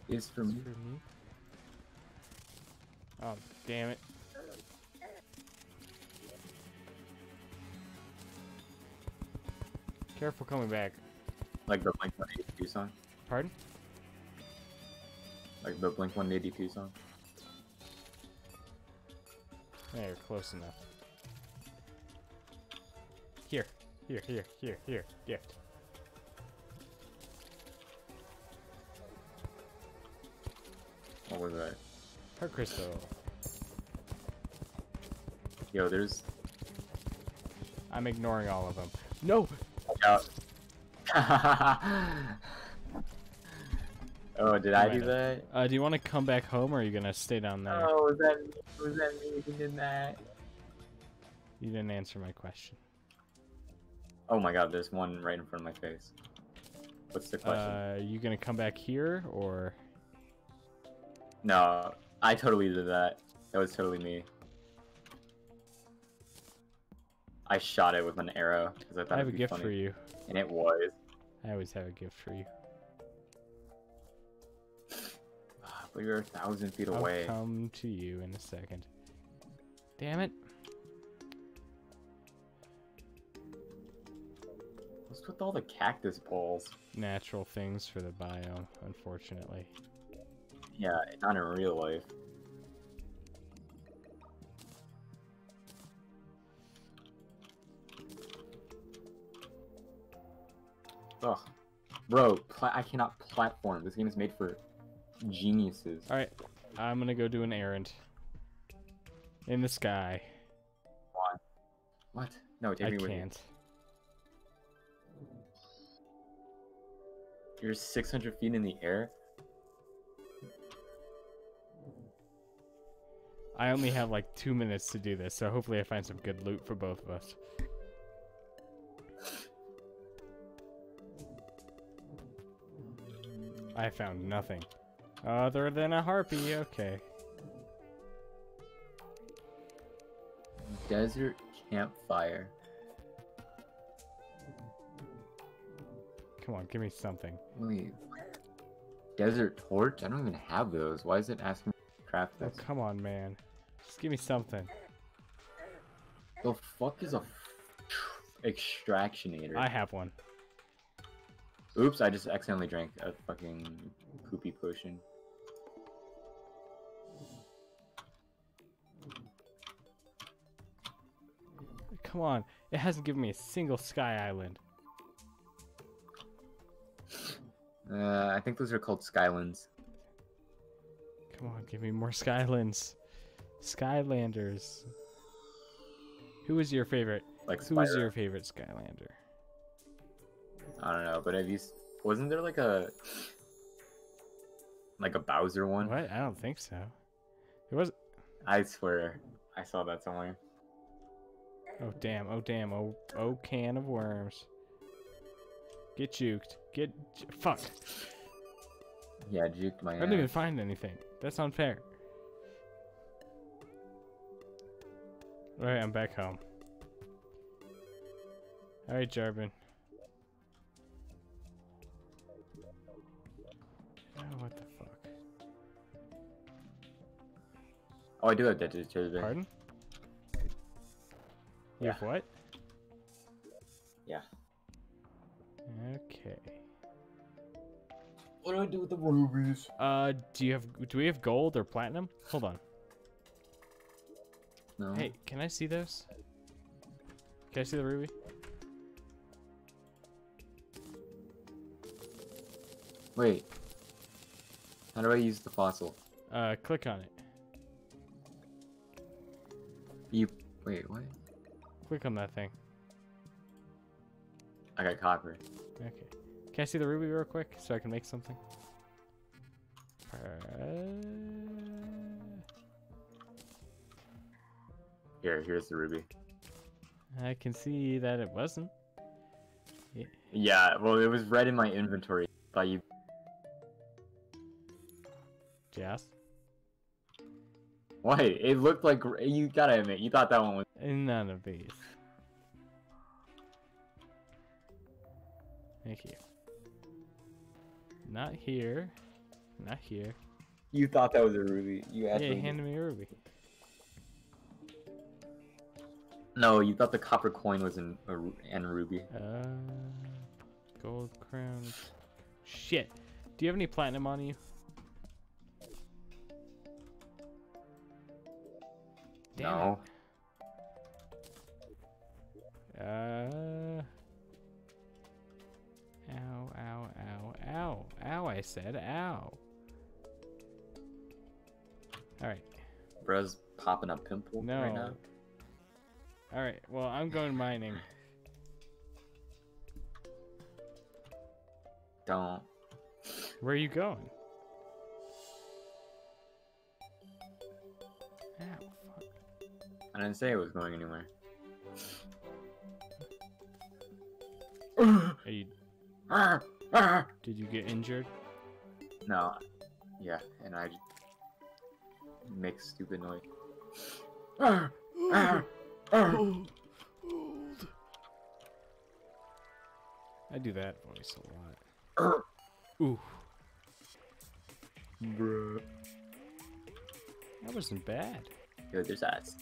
Is for me. For me. Oh damn it. Careful coming back. Like the Blink 182 song. Pardon? Like the Blink 182 song. Yeah, you're close enough. Here, here, here, here, here. Gift. What was that? Heart crystal. Yo, there's. I'm ignoring all of them. No! Watch out. [LAUGHS] oh, did I do that? Uh, do you want to come back home, or are you gonna stay down there? Oh, was that me? Was that me who did that? You didn't answer my question. Oh my god, there's one right in front of my face. What's the question? Uh, you gonna come back here, or no, I totally did that. That was totally me. I shot it with an arrow because I thought I have a gift funny. for you. And it was. I always have a gift for you. [SIGHS] But you're a thousand feet I'll away. come to you in a second. Damn it! What's with all the cactus balls? Natural things for the biome, unfortunately. Yeah, not in real life. Ugh. Bro, pla- I cannot platform. This game is made for geniuses. All right, I'm gonna go do an errand. In the sky. What? No, take I me with you. can't. You're 600 feet in the air? I only have like two minutes to do this, so hopefully I find some good loot for both of us. I found nothing. Other than a harpy, okay. Desert campfire. Come on, give me something. Wait. Desert torch? I don't even have those. Why is it asking me to craft Oh, this? come on, man. Just give me something. The fuck is a Extractinator? I have one. Oops, I just accidentally drank a fucking poopy potion. Come on. It hasn't given me a single sky island. Uh, I think those are called Skylands. Come on, give me more Skylands. Skylanders. Who is your favorite? Like Who is Spyro. your favorite Skylander? I don't know, but have you? Wasn't there like a like a Bowser one? What? I don't think so. It was. I swear, I saw that somewhere. Oh damn! Oh damn! Oh oh can of worms. Get juked. Get fuck. Yeah, juked my I didn't even find anything. That's unfair. Alright, I'm back home. Alright, Jarbin. Oh, what the fuck? Oh, I do have Dead Tuesday. Pardon? You Yeah. have what? Yeah. Okay. What do I do with the rubies? Uh, do you have? Do we have gold or platinum? Hold on. No. Hey, can I see those? Can I see the ruby? Wait. How do I use the fossil? Uh, click on it. You wait, what? Click on that thing. I got copper. Okay. Can I see the ruby real quick so I can make something? Uh, Here, here's the ruby. I can see that it wasn't. Yeah, well, it was red in my inventory. Thought you. Yes. Why? It looked like you gotta admit you thought that one was. And none of these. Thank you. Not here. Not here. You thought that was a ruby. You actually. Yeah, actually. hand me a ruby. No, you thought the copper coin was in a and ruby. Uh, gold crowns. Shit. Do you have any platinum on you? Damn no. it. Uh. Ow, ow, ow, ow. Ow, I said ow. Alright. Bro's popping a pimple No. right now. Alright, well, I'm going mining. Don't. Where are you going? Ow, fuck. I didn't say it was going anywhere. Are you, Ah, ah. did you get injured? no. Yeah, and I just make stupid noise. Ah, ah. I do that voice a lot. Ooh, Bruh. that wasn't bad. Yo, there's ass.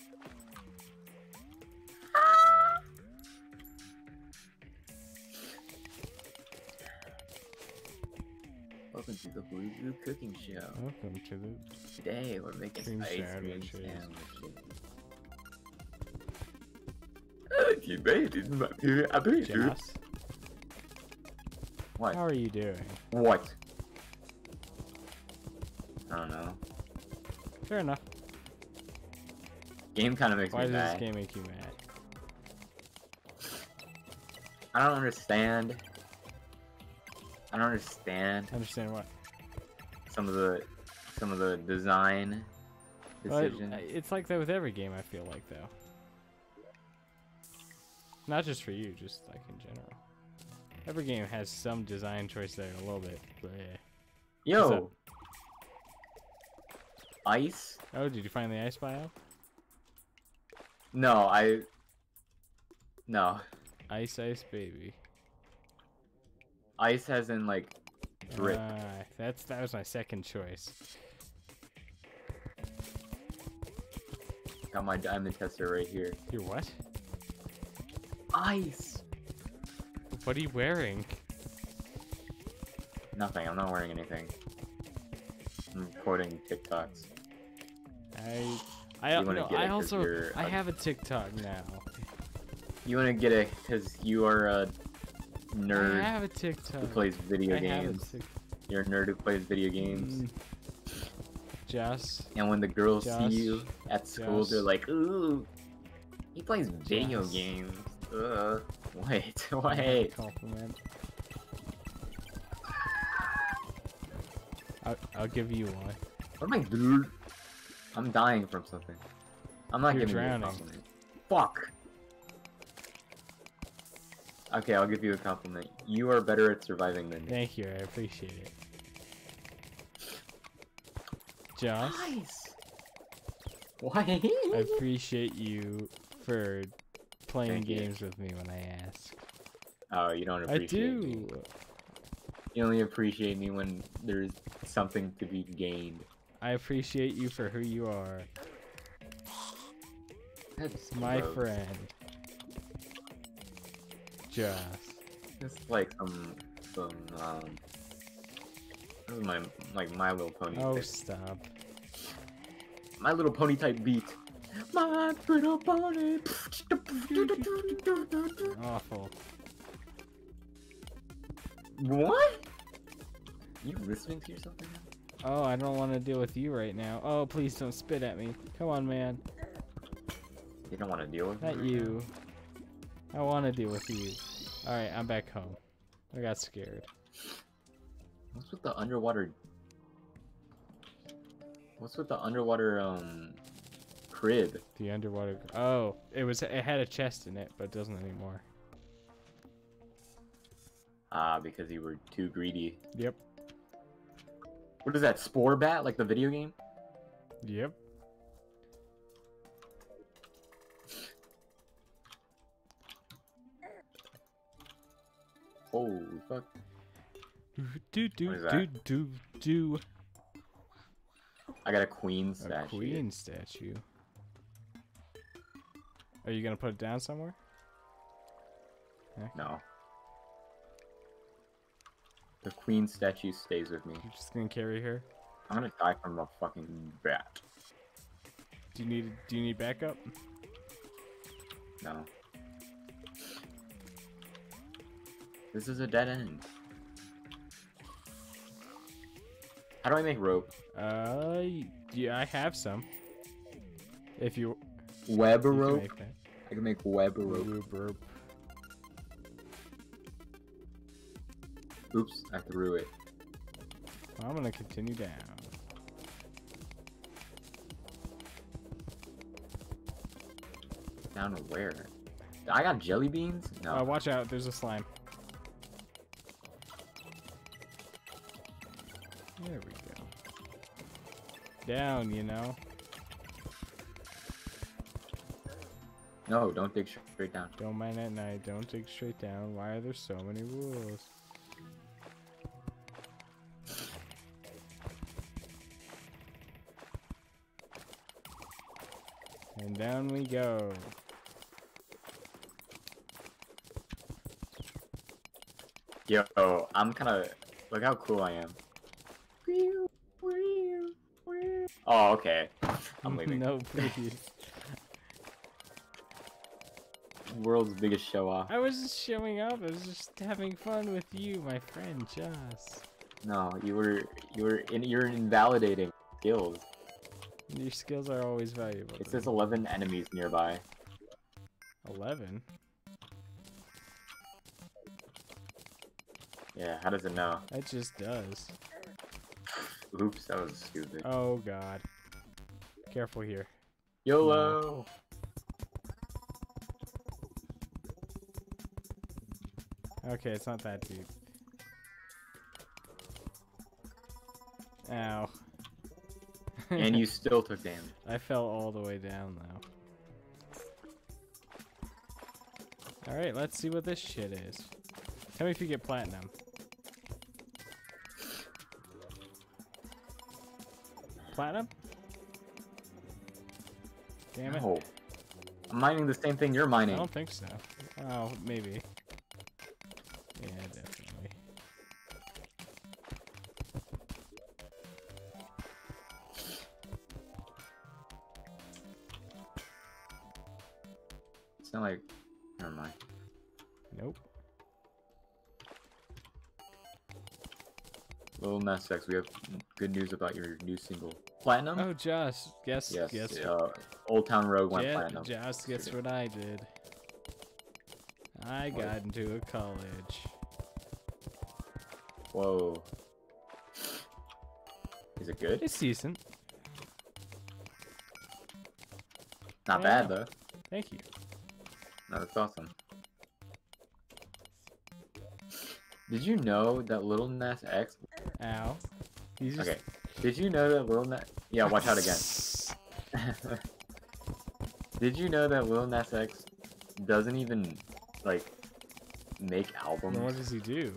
Welcome to the Blue Blue Cooking Show. Welcome to the. Today we're making Cream ice cream sandwiches. sandwiches. You made it, my dear. I made it. What? how are you doing? What? I don't know. Fair enough. Game kind of makes Why me does mad. this game make you mad? I don't understand. I don't understand Understand what? some of the some of the design Well, it- decisions. it's like that with every game. I feel like though. Not just for you, just like in general. Every game has some design choice there a little bit. but yeah. Yo, ice? Oh, did you find the ice biome? No, I. No, Ice, ice, baby. ice has in like drip. Ah, that's that was my second choice. Got my diamond tester right here. You're what? Ice. What are you wearing? Nothing. I'm not wearing anything. I'm quoting TikToks. I I You wanna no, get I also you're I a- have a TikTok now. You want to get it because you are a nerd I have a TikTok. who plays video I have a games. You're a nerd who plays video games. Mm. Joss, And when the girls Josh, see you at school, they're like, "Ooh, he plays video Josh. games." Uh, wait, I have a wait. compliment. I'll, I'll give you one. What am I doing? I'm dying from something. I'm not You're giving you a compliment. Fuck. Okay, I'll give you a compliment. You are better at surviving than me. Thank you, I appreciate it. Joss, Nice. Why? I appreciate you for playing Thank you. games with me when I ask. oh, you don't I appreciate me. do. You only appreciate me when there's something to be gained. I appreciate you for who you are. That's My gross. friend. Joss. It's like some some um. This is my like My Little Pony. Oh, type- stop. My Little Pony type beat. My Little Pony. Awful. What? You listening to yourself right now? Oh, I don't want to deal with you right now. Oh, please don't spit at me. Come on, man. You don't want to deal with me Not right you. I want to deal with you. Alright, I'm back home. I got scared. What's with the underwater? What's with the underwater um crib? The underwater. Oh, it was. It had a chest in it, but it doesn't anymore. Ah, because you were too greedy. Yep. What is that? Spore bat, like the video game? Yep. Holy fuck! Do do do do do. I got a queen statue. A queen statue. Are you gonna put it down somewhere? No. The queen statue stays with me. You're just gonna carry her? I'm gonna die from a fucking bat. Do you need Do you need backup? No. This is a dead end. How do I make rope? Uh, yeah, I have some. If you, Web can rope? I can make web rope. Oops, I threw it. I'm gonna continue down. Down to where? I got jelly beans? No. Uh, watch out, there's a slime. There we go. Down, you know. No, don't dig straight down. Don't mine at night. Don't dig straight down. Why are there so many rules? And down we go. Yo, I'm kind of. Look how cool I am. Oh, okay. I'm [LAUGHS] leaving. no, please. World's biggest show off. I was just showing up. I was just having fun with you, my friend, Joss. No, you were you were in you're invalidating skills. Your skills are always valuable. It says 11 enemies nearby. 11. Yeah, how does it know? It just does. Oops, that was stupid. Oh god. Careful here. YOLO! Okay, it's not that deep. Ow. [LAUGHS] and you still took damage. I fell all the way down though. Alright, let's see what this shit is. Tell me if you get platinum. Platinum? Damn it. No. I'm mining the same thing you're mining. I don't think so. Oh, maybe. X, we have good news about your new single. Platinum? Oh, Josh. Guess. yes. Guess. uh, Old Town Road went Ja- platinum. Josh, guess what I did. I got into a college. Whoa. Is it good? It's decent. Not yeah. bad though. Thank you. No, that's awesome. Did you know that Little Nas X? Ow. Just... Okay. Did you know that Lil Nas? Yeah, watch out again. [LAUGHS] Did you know that Lil Nas X doesn't even like make albums? Then what does he do?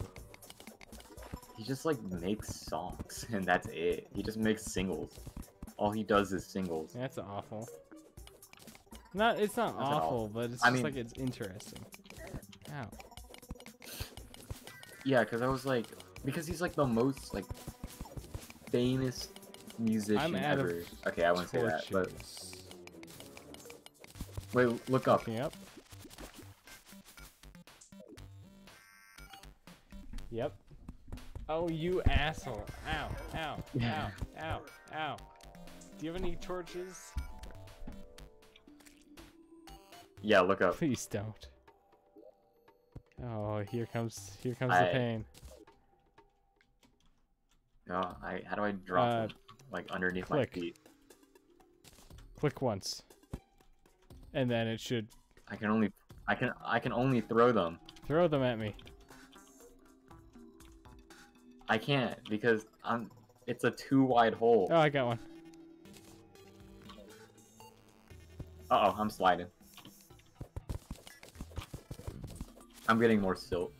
He just like makes songs [LAUGHS] and that's it. He just makes singles. All he does is singles. That's awful. Not, it's not That's awful, awful- but it's I just mean- like it's interesting. Ow. Yeah, because I was like, because he's like the most like famous musician I'm ever. Okay, I wouldn't say that, but wait, look up. Looking up. Yep. Oh, you asshole. Ow, ow, [LAUGHS] ow, ow, ow. Do you have any torches? Yeah, look up. Please don't. Oh, here comes here comes I- the pain. No, I how do I drop Uh, them? Like underneath click. my feet? Click once. And then it should I can only I can I can only throw them. throw them at me. I can't because I'm it's a too wide hole. Oh, I got one. Uh oh, I'm sliding. I'm getting more silt.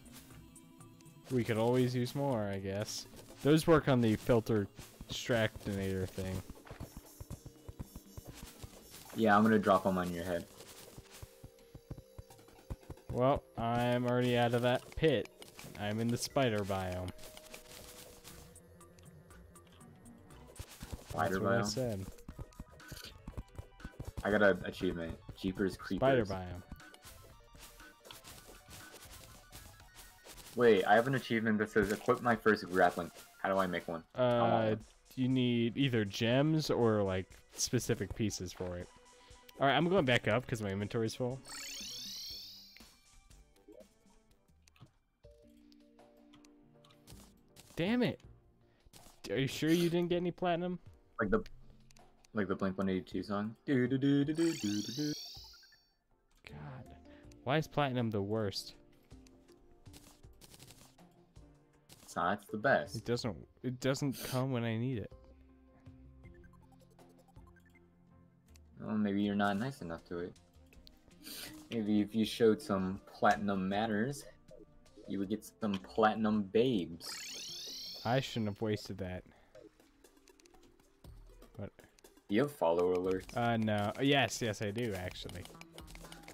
We could always use more, I guess. Those work on the filter extractinator thing. Yeah, I'm gonna drop them on your head. Well, I'm already out of that pit. I'm in the spider biome. Spider That's what I biome. said. I got an achievement. Jeepers Creepers. Spider biome. Wait, I have an achievement that says equip my first grappling. How do I make one? Uh, you need either gems or like specific pieces for it. All right, I'm going back up because my inventory's full. Damn it. Are you sure you didn't get any platinum? Like the like the Blink 182 song. Do do do do do do do do. God. Why is platinum the worst? Not. It's the best. It doesn't it doesn't come when I need it. Well, maybe you're not nice enough to it. Maybe if you showed some platinum manners, you would get some platinum babes. I shouldn't have wasted that. But You have follower alerts. uh no. Yes, yes I do actually.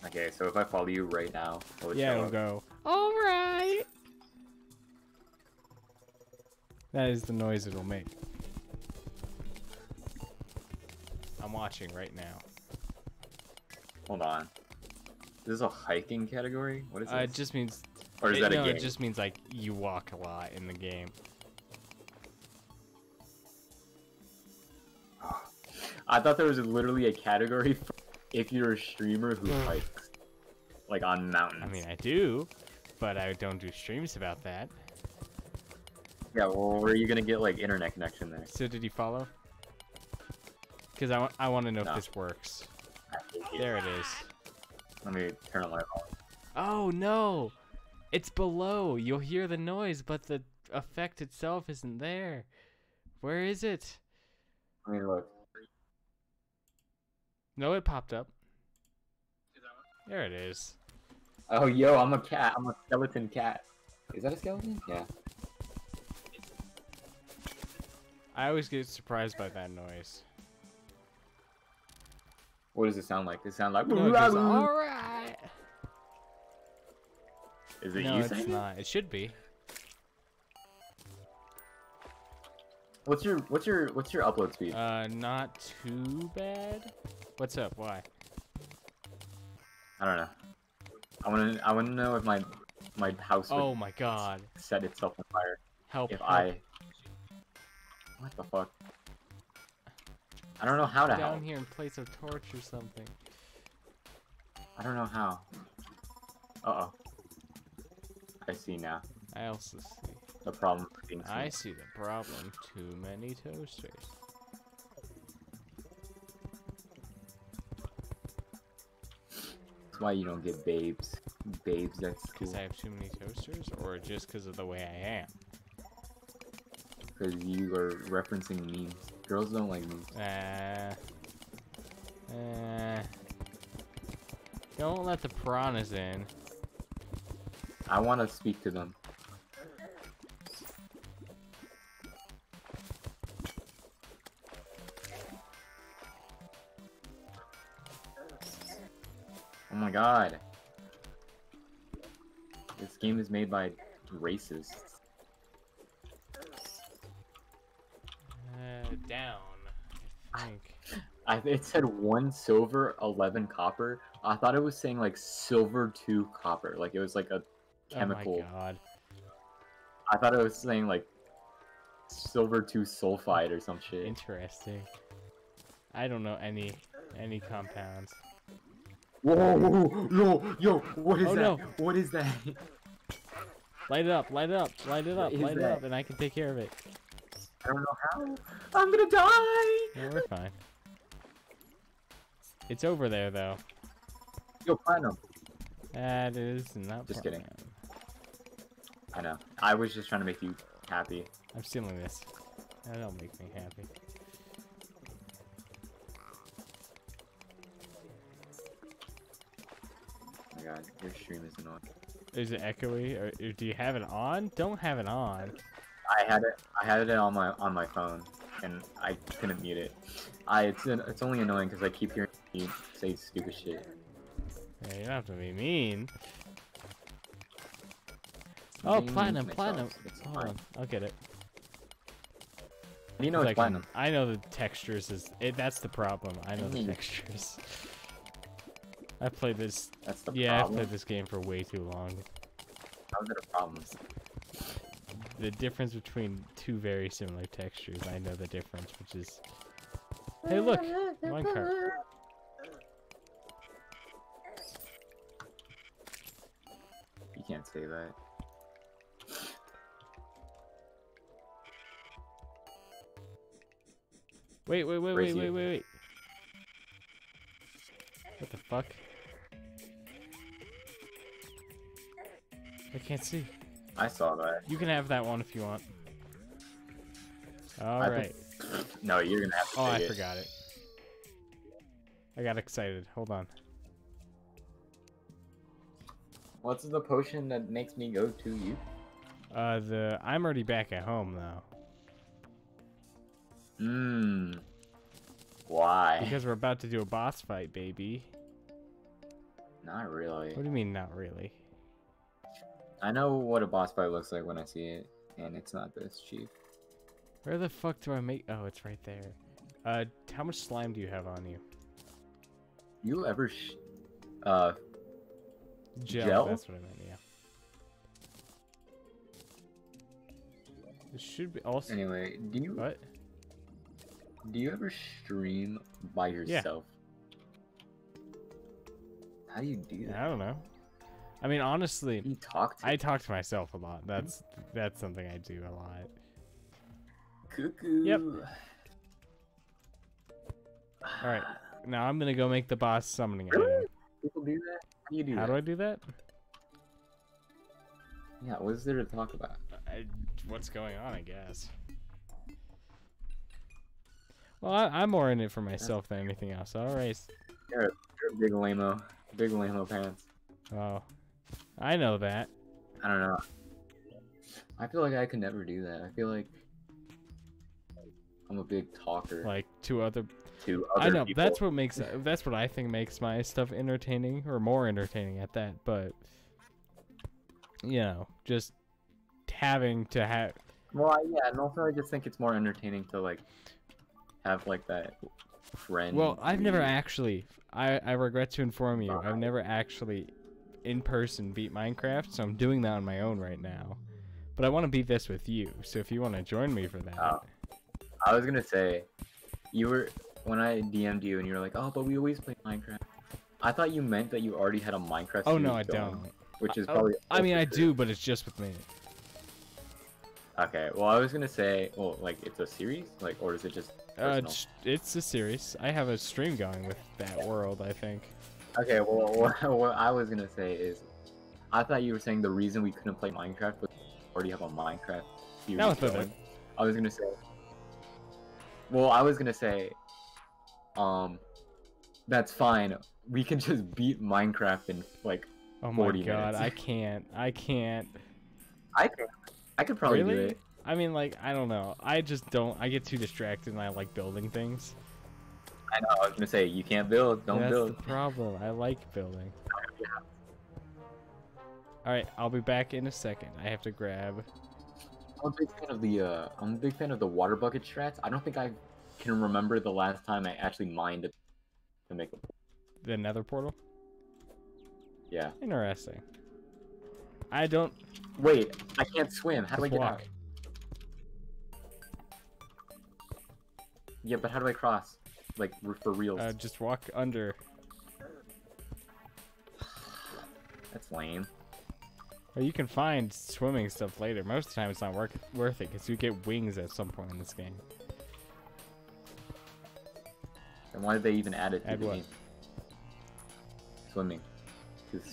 Okay, so if I follow you right now, will it Yeah, show it'll up? go. All right. That is the noise it'll make. I'm watching right now. Hold on. This is a hiking category? What is this? Uh, it just means. or is it, that no, a game? it just means like you walk a lot in the game. I thought there was literally a category [LAUGHS] for if you're a streamer who hikes. Like on mountains. I mean, I do, but I don't do streams about that. Yeah, well, where are you gonna get like internet connection there? So did you follow? Because I, I want to know No. if this works. I hate you. There it is. Let me turn on my phone. Oh no! It's below. You'll hear the noise, but the effect itself isn't there. Where is it? Let me look. No, it popped up. There it is. Oh, yo, I'm a cat. I'm a skeleton cat. Is that a skeleton? Yeah. I always get surprised by that noise. What does it sound like? It sound like? No, it goes, all right. Is it No, you it's saying? it? not. It should be. What's your what's your what's your upload speed? Uh, not too bad. What's up? Why? I don't know. I want to I want to know if my my house would Oh my god. set itself on fire Help. if help. I. What the fuck? I don't know how to down help. here and place a torch or something. I don't know how. Uh oh. I see now I also see. the problem being I see the problem. Too many toasters. That's why you don't get babes. Babes, that's. Because I have too many toasters, or just because of the way I am? Because you are referencing memes. Girls don't like memes. Uh, uh, don't let the piranhas in. I want to speak to them. Oh my god. This game is made by racists. Think. I, it said one silver, 11 copper. I thought it was saying like silver 2 copper. Like it was like a chemical. Oh my god. I thought it was saying like silver 2 sulfide or some shit. Interesting. I don't know any any compounds. Whoa, yo, yo, what is Oh, that? no. What is that? Light it up, light it up, light it up, light it up, and I can take care of it. I don't know how. I'm gonna die! No, we're fine. It's over there though. Yo, platinum. That is not. Just kidding. platinum. I know. I was just trying to make you happy. I'm stealing this. That'll make me happy. Oh my god, your stream is annoying. Is it echoey, or, or do you have it on? Don't have it on. I had it. I had it on my on my phone, and I couldn't mute it. I it's it's only annoying because I keep hearing you say stupid shit. Yeah, you don't have to be mean. Oh, Mean platinum, myself, platinum. it's Hold fine. on, I'll get it. You know 'Cause it's I, can- platinum? I know the textures is. It, that's the problem. I know the Mm. textures. [LAUGHS] I played this. That's the Yeah, I've problem. played this game for way too long. How's it a problem? the difference between two very similar textures. I know the difference, which is... Hey, look! Minecart. You can't say that. Wait, wait, wait, wait, wait, wait, wait. What the fuck? I can't see. I saw that. You can have that one if you want. I Alright. think- [LAUGHS] No, you're gonna have to Oh, I it. forgot it. I got excited. Hold on. What's the potion that makes me go to you? Uh, the I'm already back at home though, Mmm. Why? because we're about to do a boss fight, baby. Not really. What do you mean, not really? I know what a boss fight looks like when I see it, and it's not this cheap. Where the fuck do I make? Oh, it's right there. Uh, how much slime do you have on you? You ever sh- uh Gel. Gel? That's what I meant. Yeah. It should be also. anyway, do you What? do you ever stream by yourself? Yeah. How do you do that? I don't know. I mean, honestly, You talk I talk to myself a lot. That's that's something I do a lot. cuckoo. Yep. [SIGHS] All right. Now I'm gonna go make the boss summoning Really? People do that? How do you do How that? do I do that? Yeah, what is there to talk about? I, what's going on? I guess. Well, I, I'm more in it for myself than anything else. All right. You're a big lame Big lame pants. Oh, I know that. I don't know. I feel like I could never do that. I feel like I'm a big talker Like two other. to other I know people. that's what makes that's what I think makes my stuff entertaining or more entertaining at that. But you know, just having to have Well, yeah, and also I just think it's more entertaining to like have like that friend. Well, I've never actually. I, I regret to inform you, I've never actually in person beat Minecraft, so I'm doing that on my own right now. But I want to beat this with you, so if you want to join me for that. Oh. I was gonna say, you were when I DM'd you and you were like, "Oh, but we always play Minecraft." I thought you meant that you already had a Minecraft. oh no, I going, don't. Which is Oh, probably. I mean, I do, but it's just with me. Okay, well, I was gonna say, well, like it's a series, like, or is it just Uh, personal? it's, it's a series. I have a stream going with that world, I think. Okay, well, [LAUGHS] what, what I was gonna say is, I thought you were saying the reason we couldn't play Minecraft was we already have a Minecraft series That was the. I was gonna say. Well, I was gonna say, um, that's fine. We can just beat Minecraft in like Oh my 40 god, minutes. I can't. I can't. I could, I could probably really? do it. I mean, like, I don't know. I just don't. I get too distracted and I like building things. I know. I was gonna say you can't build. Don't That's build. the problem. I like building. [LAUGHS] Alright, I'll be back in a second. I have to grab. I'm a big fan of the. Uh, I'm a big fan of the water bucket strats. I don't think I can remember the last time I actually mined to make a. the nether portal. Yeah. Interesting. I don't Wait, I can't swim. How do I get walk. out? Yeah, but how do I cross? Like for real. Uh, just walk under. That's lame. Or you can find swimming stuff later. Most of the time, it's not worth worth it because you get wings at some point in this game. And why did they even add it to Add the what? game? Swimming.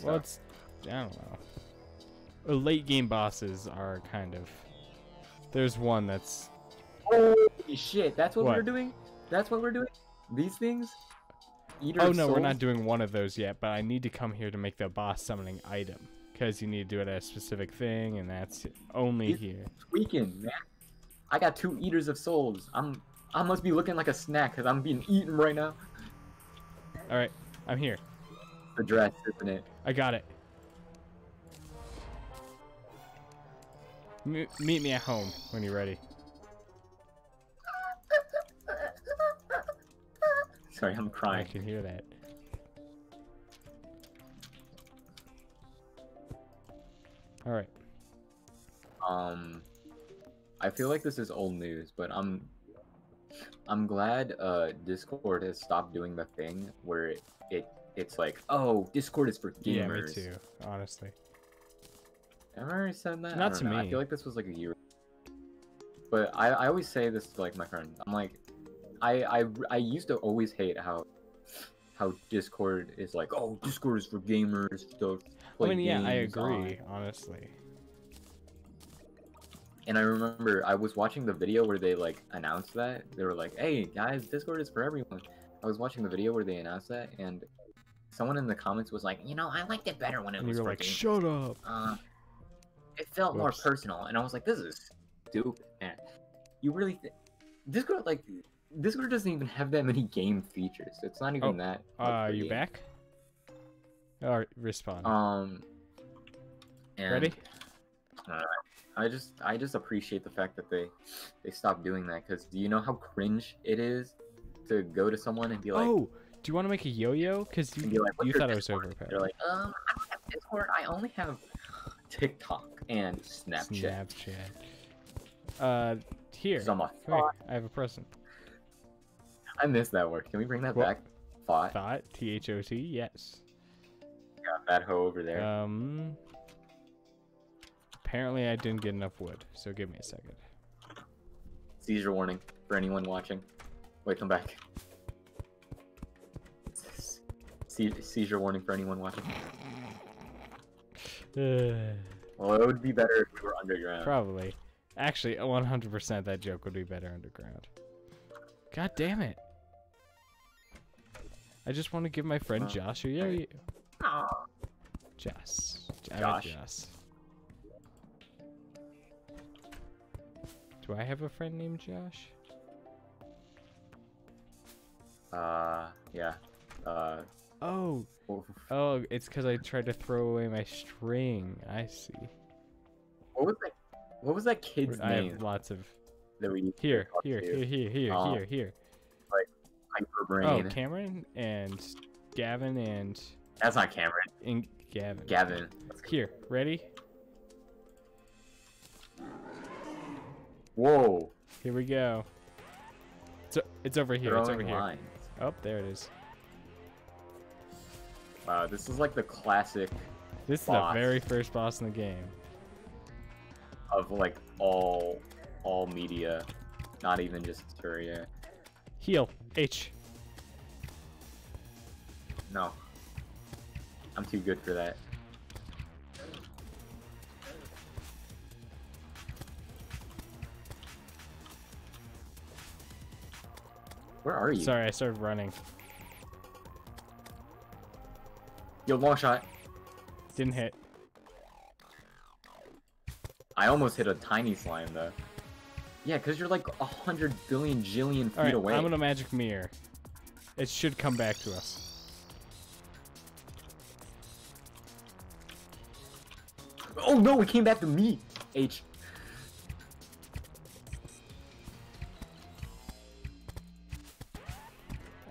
Well, it's I don't know. Uh, late game bosses are kind of. There's one that's Holy shit! That's what, What? we're doing. That's what we're doing. These things. Eater Oh no, we're not doing one of those yet, but I need to come here to make the boss summoning item. Because you need to do it at a specific thing, and that's only here. tweaking, man. I got two eaters of souls. I'm. I must be looking like a snack because I'm being eaten right now. Alright, I'm here. The dress, isn't it? I got it. M- meet me at home when you're ready. Sorry, I'm crying. I can hear that. Alright. Um, I feel like this is old news, but I'm I'm glad uh Discord has stopped doing the thing where it, it it's like, oh, Discord is for gamers. Yeah, me too, honestly. Have I already said that? Not to know. I feel like this was like a year. But I, I always say this to like my friends. I'm like, I, I I used to always hate how how Discord is like, oh, Discord is for gamers. To I mean, yeah, I games on." agree, honestly. And I remember I was watching the video where they like announced that. They were like, "Hey guys, Discord is for everyone." I was watching the video where they announced that, and someone in the comments was like, "You know, I liked it better when it And was you were for like, shut up. Uh, it felt more personal." And I was like, "This is stupid, man. You really Discord like Discord doesn't even have that many game features. It's not even Oh, that." Uh, are you back? Or respond. Um. And Ready? uh, I just I just appreciate the fact that they they stopped doing that because do you know how cringe it is to go to someone and be like, oh, do you want to make a yo-yo? Because you, be like, you thought I was Discord?" overpowered. They're like, um, I don't have Discord. I only have TikTok and Snapchat. Snapchat. Uh, here. So I'm Come here. I have a present. I miss that word. Can we bring that What? back? Thought. Thought. T H O T. Yes. Got that hoe over there. Um. Apparently, I didn't get enough wood, so give me a second. Seizure warning for anyone watching. Wait, come back. Se- seizure warning for anyone watching. [SIGHS] Well, it would be better if we were underground. probably. Actually, 100% that joke would be better underground. God damn it. I just want to give my friend Josh a yo-yo. Aw. Josh. Josh. Josh. Do I have a friend named Josh? Uh, yeah. Uh, Oh, oh, it's because I tried to throw away my string. I see. What was that? What was that kid's I name have lots of that we here, here, here, here, here, Um, here, here. Hyper Oh, Cameron and Gavin and That's not Cameron. and Gavin. Gavin. Here, ready? Whoa. Here we go. It's, it's over here. It's over here. lines. Oh, there it is. Wow, this is like the classic This is the very first boss in the game. of like all all media, not even just Terraria. Heal. H. No. I'm too good for that. Where are you? Sorry, I started running. Yo, long shot. Didn't hit. I almost hit a tiny slime though. Yeah, because you're like a hundred billion jillion feet Alright, away. I'm gonna magic mirror. It should come back to us. Oh no, it came back to me. H.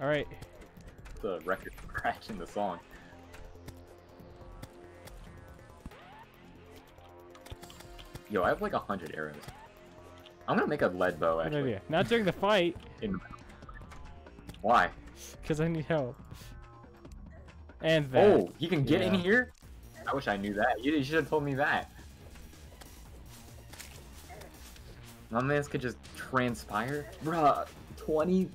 Alright. The record [LAUGHS] scratch in the song. Yo, I have like a hundred arrows. I'm gonna make a lead bow Good actually. idea. Not during the fight, In... Why? because I need help. And that. Oh, he can get in here? I wish I knew that. You, you should have told me that. My man's could just transpire. Bruh, 20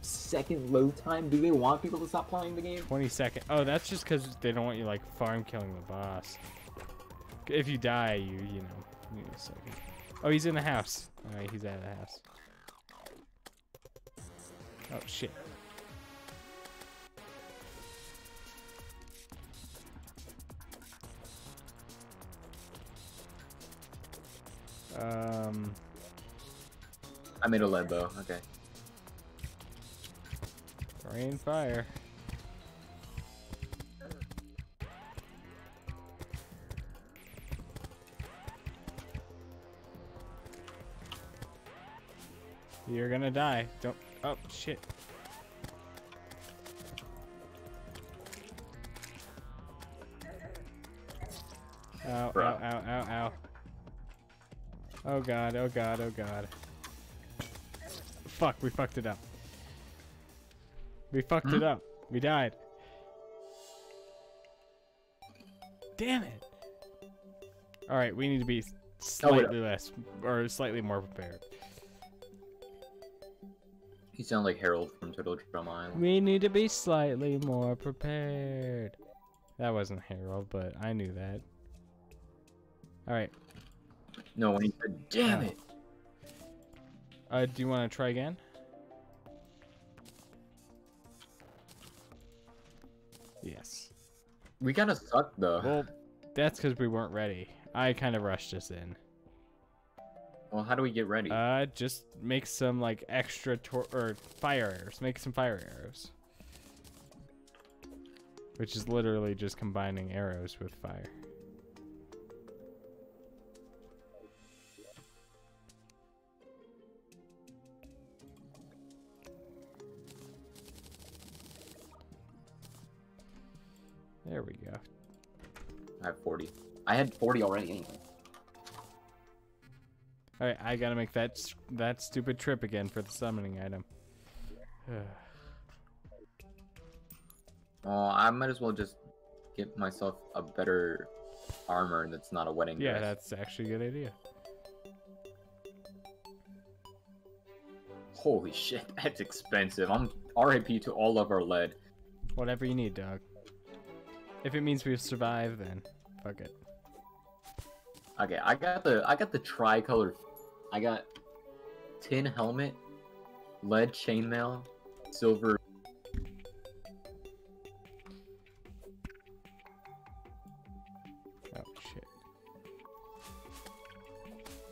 second load time? Do they want people to stop playing the game? 20 second. Oh, that's just because they don't want you like farm killing the boss. If you die, you you know. you need a second. Oh, he's in the house. Alright, he's out of the house. Oh shit. Um, I made a lead bow. Okay. rain fire. You're gonna die. Don't. Oh shit. Ow, ow, ow, ow, ow. Oh god, oh god, oh god. Fuck, we fucked it up. We fucked it Hmm? up. We died. Damn it. Alright, we need to be Oh, wait. slightly less, or slightly more prepared. You sound like Harold from Total Drama Island. We need to be slightly more prepared. That wasn't Harold, but I knew that. Alright. No, he said, "Damn Oh. it!" Uh, do you want to try again? Yes. We kind of suck though. Well, that's because we weren't ready. I kind of rushed us in. Well, how do we get ready? Uh, just make some like extra tor- or fire arrows. Make some fire arrows. Which is literally just combining arrows with fire. There we go. I have 40. I had 40 already anyway. All right, I gotta make that that stupid trip again for the summoning item. Well, [SIGHS] uh, I might as well just get myself a better armor that's not a wedding yeah, dress. that's actually a good idea. Holy shit, [LAUGHS] that's expensive. I'm RIP to all of our lead. Whatever you need, dog. If it means we survive, then fuck it. Okay, I got the I got the tricolor. I got tin helmet, lead chainmail, silver. Oh shit.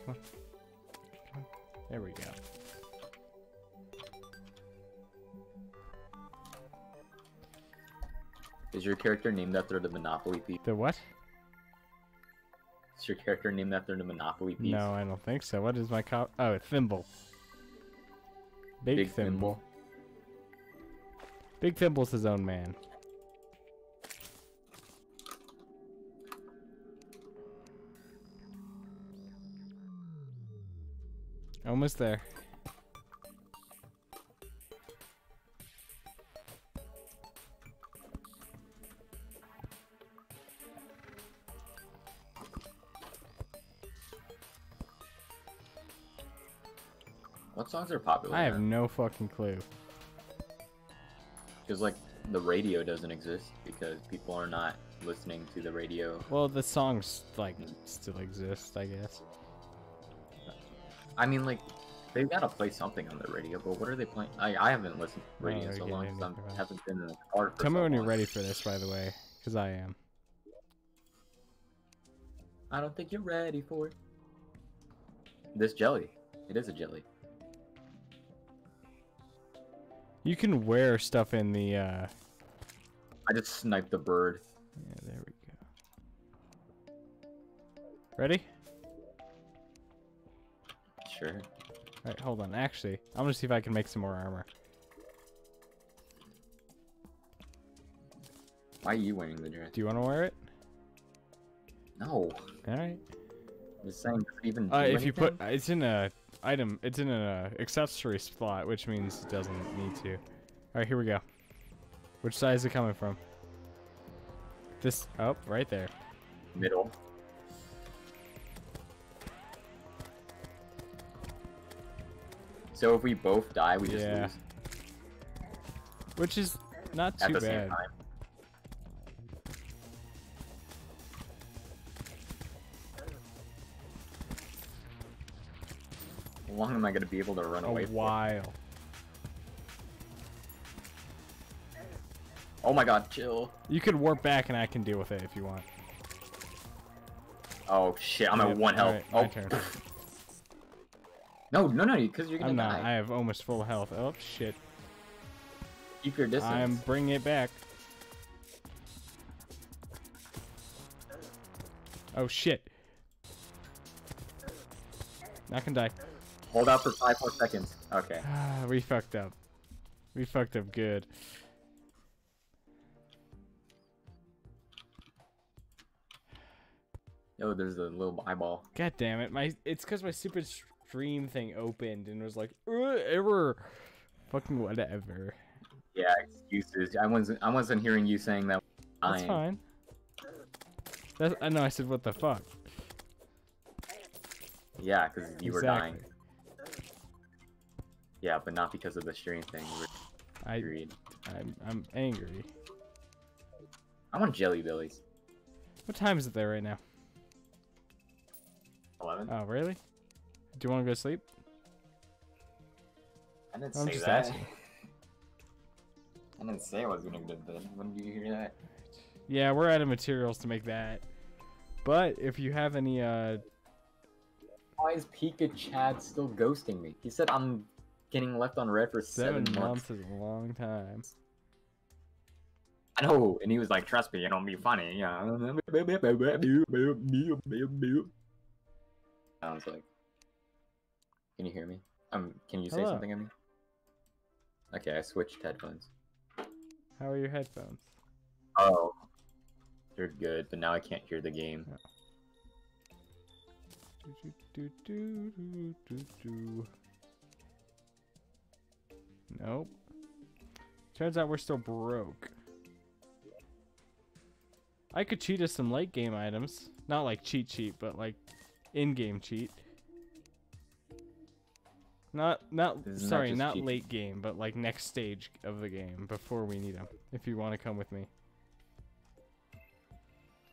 Come on. Come on. There we go. Is your character named after the Monopoly piece? The what? Is your character named after the Monopoly piece? No, I don't think so. What is my cop? Oh, thimble. Big, Big thimble. Thimble. Big thimble's his own man. Almost there. Songs are popular? I have no fucking clue. Because like the radio doesn't exist because people are not listening to the radio. Well, the songs like still exist, I guess. I mean, like they've got to play something on the radio, but what are they playing? I I haven't listened to oh, radio Oh, in so long yeah, because have I haven't been in the car. For Tell me so when you're ready for this, by the way, because I am. I don't think you're ready for it. This jelly. It is a jelly. You can wear stuff in the. uh I just sniped the bird. Yeah, there we go. Ready? Sure. Alright, hold on. Actually, I'm gonna see if I can make some more armor. Why are you wearing the dress? Do you want to wear it? No. Alright. I'm just saying. Does it even Uh, if you put, it's in a item. It's in a uh, accessory slot, which means it doesn't need to. All right, here we go. Which side is it coming from? This. Oh, right there. middle. So if we both die, we just Yeah. lose Which is not too bad. Long am I gonna be able to run A away? for? while. Oh my god, chill. You could warp back, and I can deal with it if you want. Oh shit, I'm Yep, at one health. alright, my oh, turn. no, no, no, because you're gonna I'm not. die. I have almost full health. Oh shit! Keep your distance. I'm bringing it back. Oh shit! I gonna die. Hold out for five more seconds. Okay. Ah, we fucked up. We fucked up good. Oh, there's a little eyeball. God damn it! My it's because my super stream thing opened and was like "Uh, error. Fucking whatever. Yeah, excuses. I wasn't. I wasn't hearing you saying that. That's fine. That's I know. I said what the fuck. Yeah, because you were dying. Exactly. Yeah, but not because of the stream thing. We're I agreed. I'm I'm angry. I want Jelly Bellies. What time is it there right now? Eleven. Oh, really? Do you want to go to sleep? I didn't I'm say just that. asking. [LAUGHS] I didn't say I was gonna go to bed. When did you hear that? Yeah, we're out of materials to make that. But if you have any, uh, Why is Pika Chad still ghosting me? He said I'm getting left on red for seven, seven, months is a long time. I know, and he was like, "Trust me, it'll be funny." Yeah. I was like, "Can you hear me? Um, can you say Hello. something at me?" Okay, I switched headphones. How are your headphones? Oh, they're good, but now I can't hear the game. Do, do, do, do, do, do. Nope. Turns out we're still broke. I could cheat us some late game items. Not like cheat cheat, but like in-game cheat. Not not Isn't sorry, not cheat? late game, but like next stage of the game before we need them. If you want to come with me.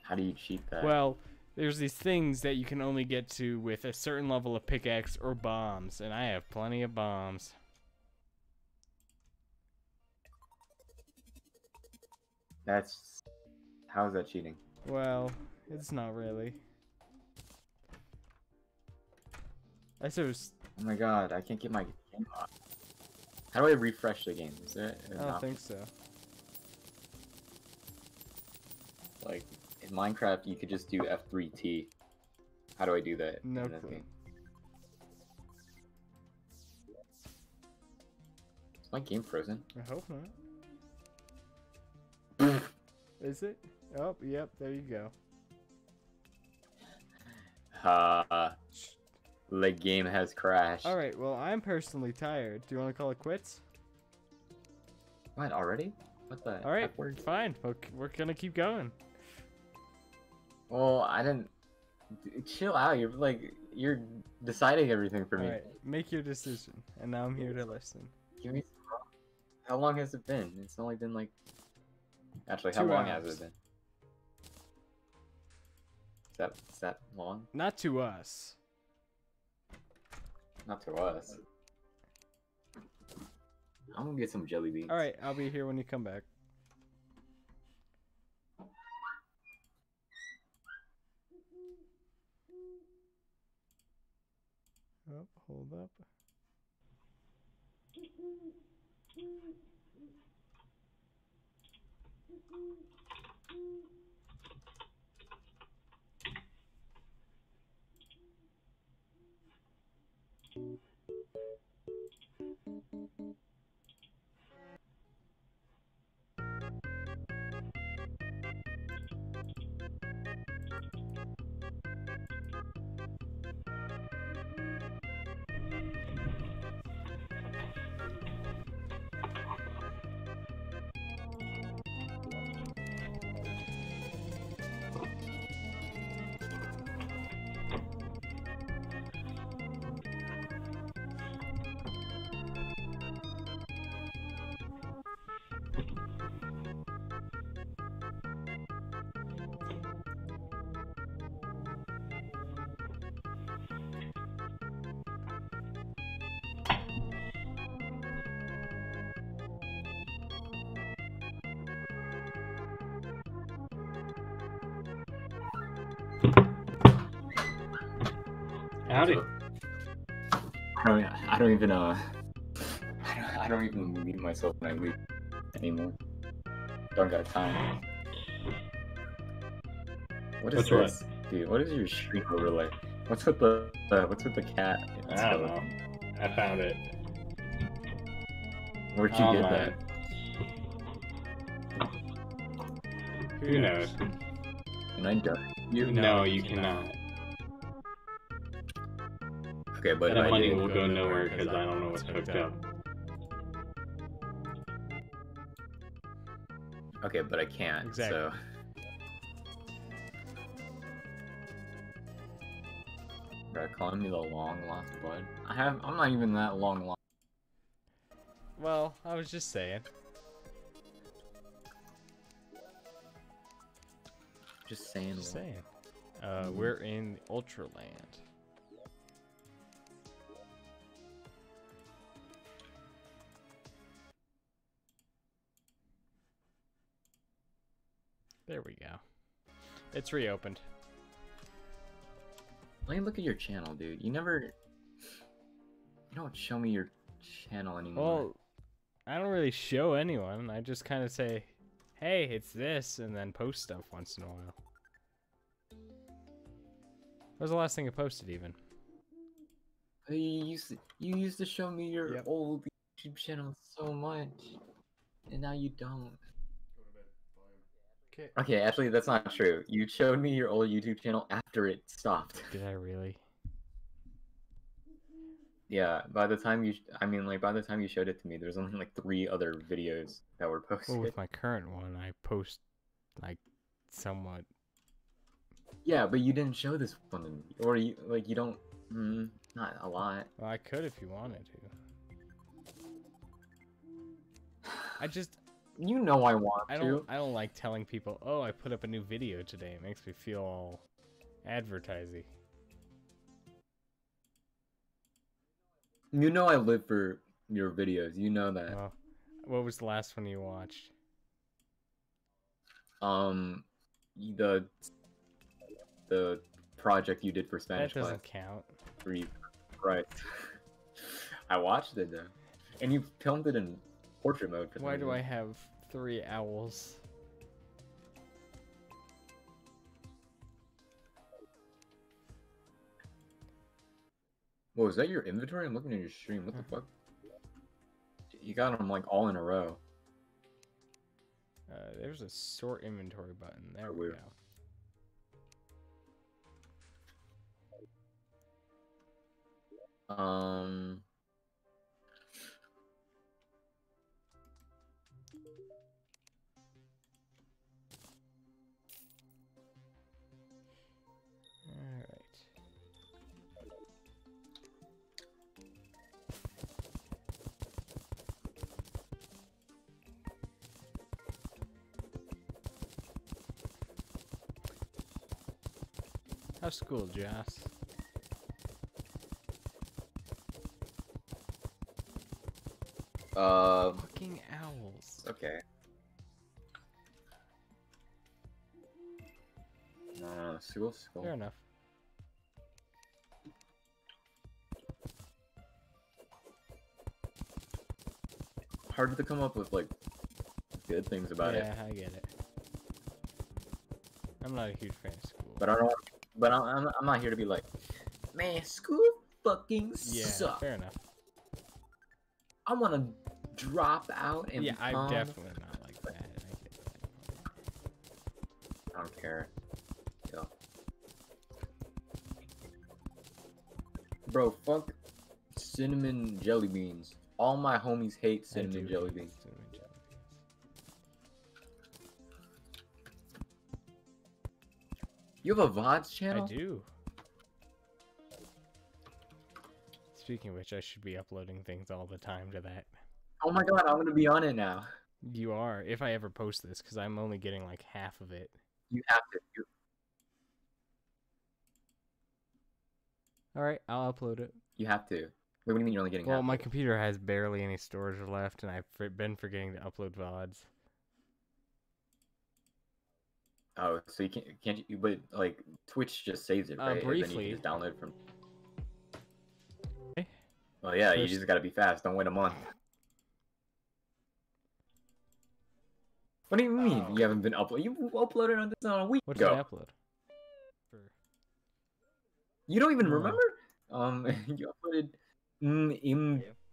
How do you cheat that? Well, there's these things that you can only get to with a certain level of pickaxe or bombs, and I have plenty of bombs. That's how is that cheating? Well, it's not really. I suppose Oh my god, I can't get my game on. How do I refresh the game? Is there? I don't think so. Like in Minecraft, you could just do F3T. How do I do that? No clue. game? Is my game frozen? I hope not. Is it? Oh, yep, there you go. Uh, the game has crashed. Alright, well, I'm personally tired. Do you want to call it quits? What already? What the? Alright, fine. We're, we're gonna keep going. Well, I didn't. Chill out. You're like you're deciding everything for me. Make your decision. And now I'm here to listen. Give me. How long has it been? It's only been like. Actually, how Two long hours. has it been? Is that is that long? Not to us. Not to us. I'm gonna get some jelly beans. Alright, I'll be here when you come back. Oh, hold up. Mm-hmm. Howdy. I don't. I don't even. Uh. I don't, I don't even mute myself when I leave anymore. Don't got time. What is What's what? this, dude? What is your stream overlay? What's with the uh, What's with the cat? I don't know. I found it. Where'd you get Online. that? Who knows? Can I duck you? No, you cannot. Okay, but That money will go nowhere because I don't know what's hooked up. okay, but I can't. Exactly. So. Bro, calling me the long lost bud. I have. I'm not even that long lost. Well, I was just saying. Just saying. Just saying. Uh, we're in Ultraland. It's reopened. Let me look at your channel, dude. You never. You don't show me your channel anymore. Well, I don't really show anyone. I just kind of say, "Hey, it's this," and then post stuff once in a while. What was the last thing I posted, even? you used to, you used to show me your Yep. old YouTube channel so much, and now you don't. Okay. Okay, actually, that's not true. You showed me your old YouTube channel after it stopped. [LAUGHS] Did I really? Yeah, by the time you, I mean, like by the time you showed it to me, there's only like three other videos that were posted. Well, with my current one, I post like somewhat. Yeah, but you didn't show this one, to me. or you like you don't. Mm, not a lot. Well, I could if you wanted to. I just You know I want I don't I don't like telling people, "Oh, I put up a new video today." It makes me feel all advertising. You know I live for your videos. You know that. Well, what was the last one you watched? Um, the the project you did for Spanish that doesn't class. count. Free, right? [LAUGHS] I watched it though, and you filmed it in portrait mode. Why do I have three owls? Whoa, is that your inventory? I'm looking at your stream. What the fuck? You got them like all in a row. Uh, there's a sort inventory button. There we weird. go. Um. How's school, Joss? Uh. Fucking owls. Okay. No, no, school, school. Fair enough. Hard to come up with like good things about it. yeah, I get it. I'm not a huge fan of school. But I don't. But I'm, I'm, not here to be like, man, school fucking yeah, sucks. fair enough. I want to drop out and Yeah, I'm definitely not like that. I. I don't care. Yo. Bro, fuck cinnamon jelly beans. All my homies hate cinnamon jelly beans. You have a VODs channel? I do. Speaking of which, I should be uploading things all the time to that. Oh my god, I'm gonna be on it now. You are, if I ever post this, because I'm only getting like half of it. You have to. You, All right, I'll upload it. you have to. Wait, what do you mean you're only getting Well, my computer has barely any storage left, and I've been forgetting to upload VODs. Oh, so you can't can't you? But like Twitch just saves it, Uh, right? And then you can just download from. Okay. Well, yeah, you just gotta be fast. Don't wait a month. What do you mean Oh. you haven't been uploaded? You uploaded on this on a week What did ago. I upload? For You don't even No. remember? Um, [LAUGHS] you uploaded mm,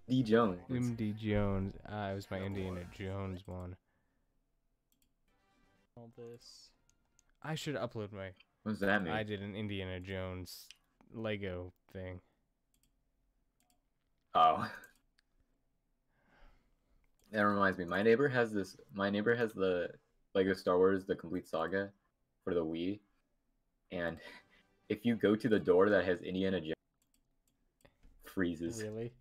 Indy Jones. Indy Jones. Ah, it was my Indiana Jones one. All this. I should upload my. What does that mean? I did an Indiana Jones Lego thing. Oh. [LAUGHS] That reminds me. My neighbor has this. My neighbor has the Lego Star Wars: The Complete Saga for the Wii, and [LAUGHS] if you go to the door that has Indiana Jones, freezes. Really?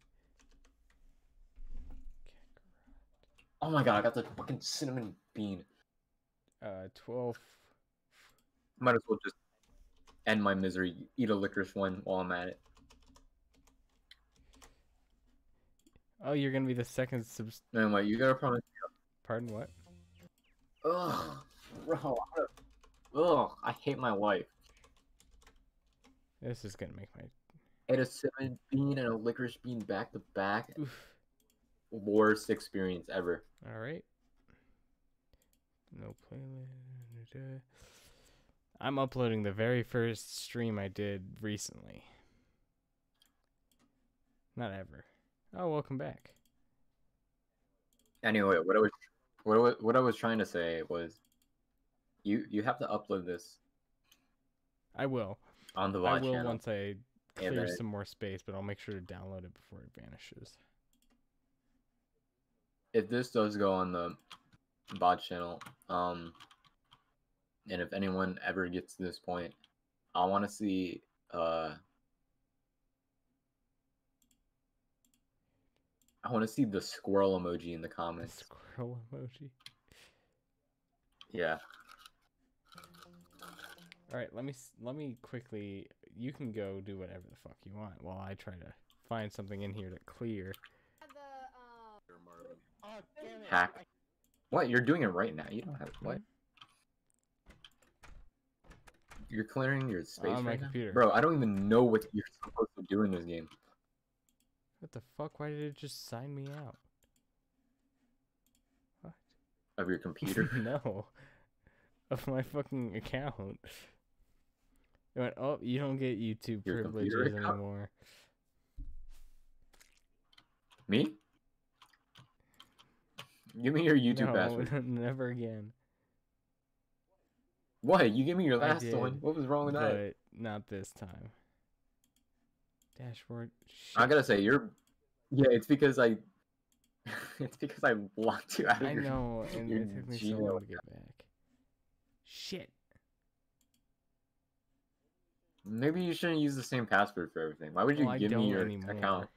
Oh my god, I got the fucking cinnamon bean. Uh, 12. Might as well just end my misery. Eat a licorice one while I'm at it. Oh, you're gonna be the second subs. Anyway, you gotta promise. Pardon what? Ugh, bro. I- Ugh, I hate my wife. This is gonna make my. Ate a cinnamon bean and a licorice bean back to back. Oof. Worst experience ever. All right. No playlist. I'm uploading the very first stream I did recently. Not ever. Oh, welcome back. Anyway, what I was what I was, what I was trying to say was, you you have to upload this I will. on the I will channel. once I clear some more space, but I'll make sure to download it before it vanishes. if this does go on the VOD channel, um, and if anyone ever gets to this point, I want to see uh, I want to see the squirrel emoji in the The comments. squirrel emoji. Yeah, All right, let me let me quickly. You can go do whatever the fuck you want while I try to find something in here to clear. hack. What? You're doing it right now. You don't have what? You're clearing your space On my right now? computer. bro. I don't even know what you're supposed to do in this game. What the fuck? Why did it just sign me out? What? Of your computer. [LAUGHS] no. Of my fucking account. It went, oh, you don't get YouTube Your privileges anymore. Me? Give me your YouTube no, password. [LAUGHS] never again. What? You gave me your last one. What was wrong with that? Not this time. Dashboard. I gotta say, you're. Yeah, it's because I. [LAUGHS] it's because I locked you out of I your. know, [LAUGHS] and your it took me so Gmail long to get back. Shit. Maybe you shouldn't use the same password for everything. Why would you Well, give me your anymore. account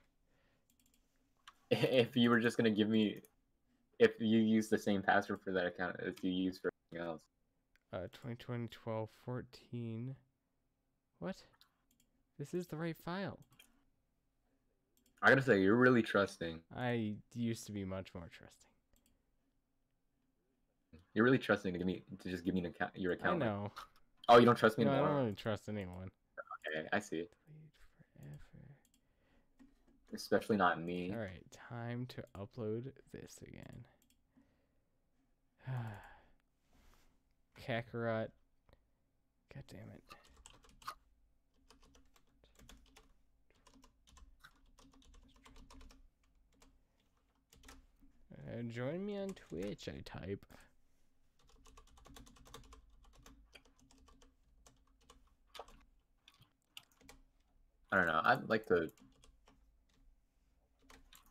if you were just gonna give me? If you use the same password for that account as you use for everything else. Uh, 2020, 12, 14. What? This is the right file. I gotta say, you're really trusting. I used to be much more trusting. You're really trusting to give me to just give me an account, your I account. know. Oh, you don't trust me No, I don't really trust anyone. Okay, I see Especially not me. Alright, time to upload this again. [SIGHS] [SIGHS] Kakarot. God damn it. Uh, join me on Twitch, I type. I don't know. I'd like to.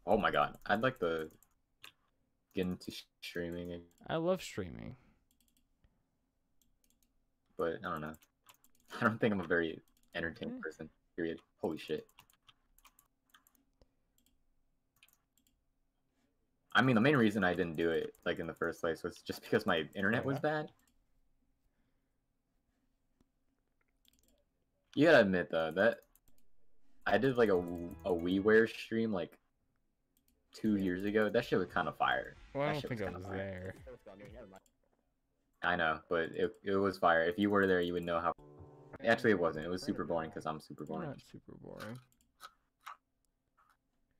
Oh my god, I'd like to get into streaming, I love streaming. But I don't know. I don't think I'm a very entertaining Yeah. person. Period. Holy shit. I mean, the main reason I didn't do it, like in the first place, was just because my internet was bad. You gotta admit though that I did like a a WiiWare stream like two years ago. That shit was kind of fire. Well, I don't think I was fire. there. I know, but it, it was fire. If you were there, you would know how. Actually, it wasn't. It was super boring because I'm super boring. not super boring.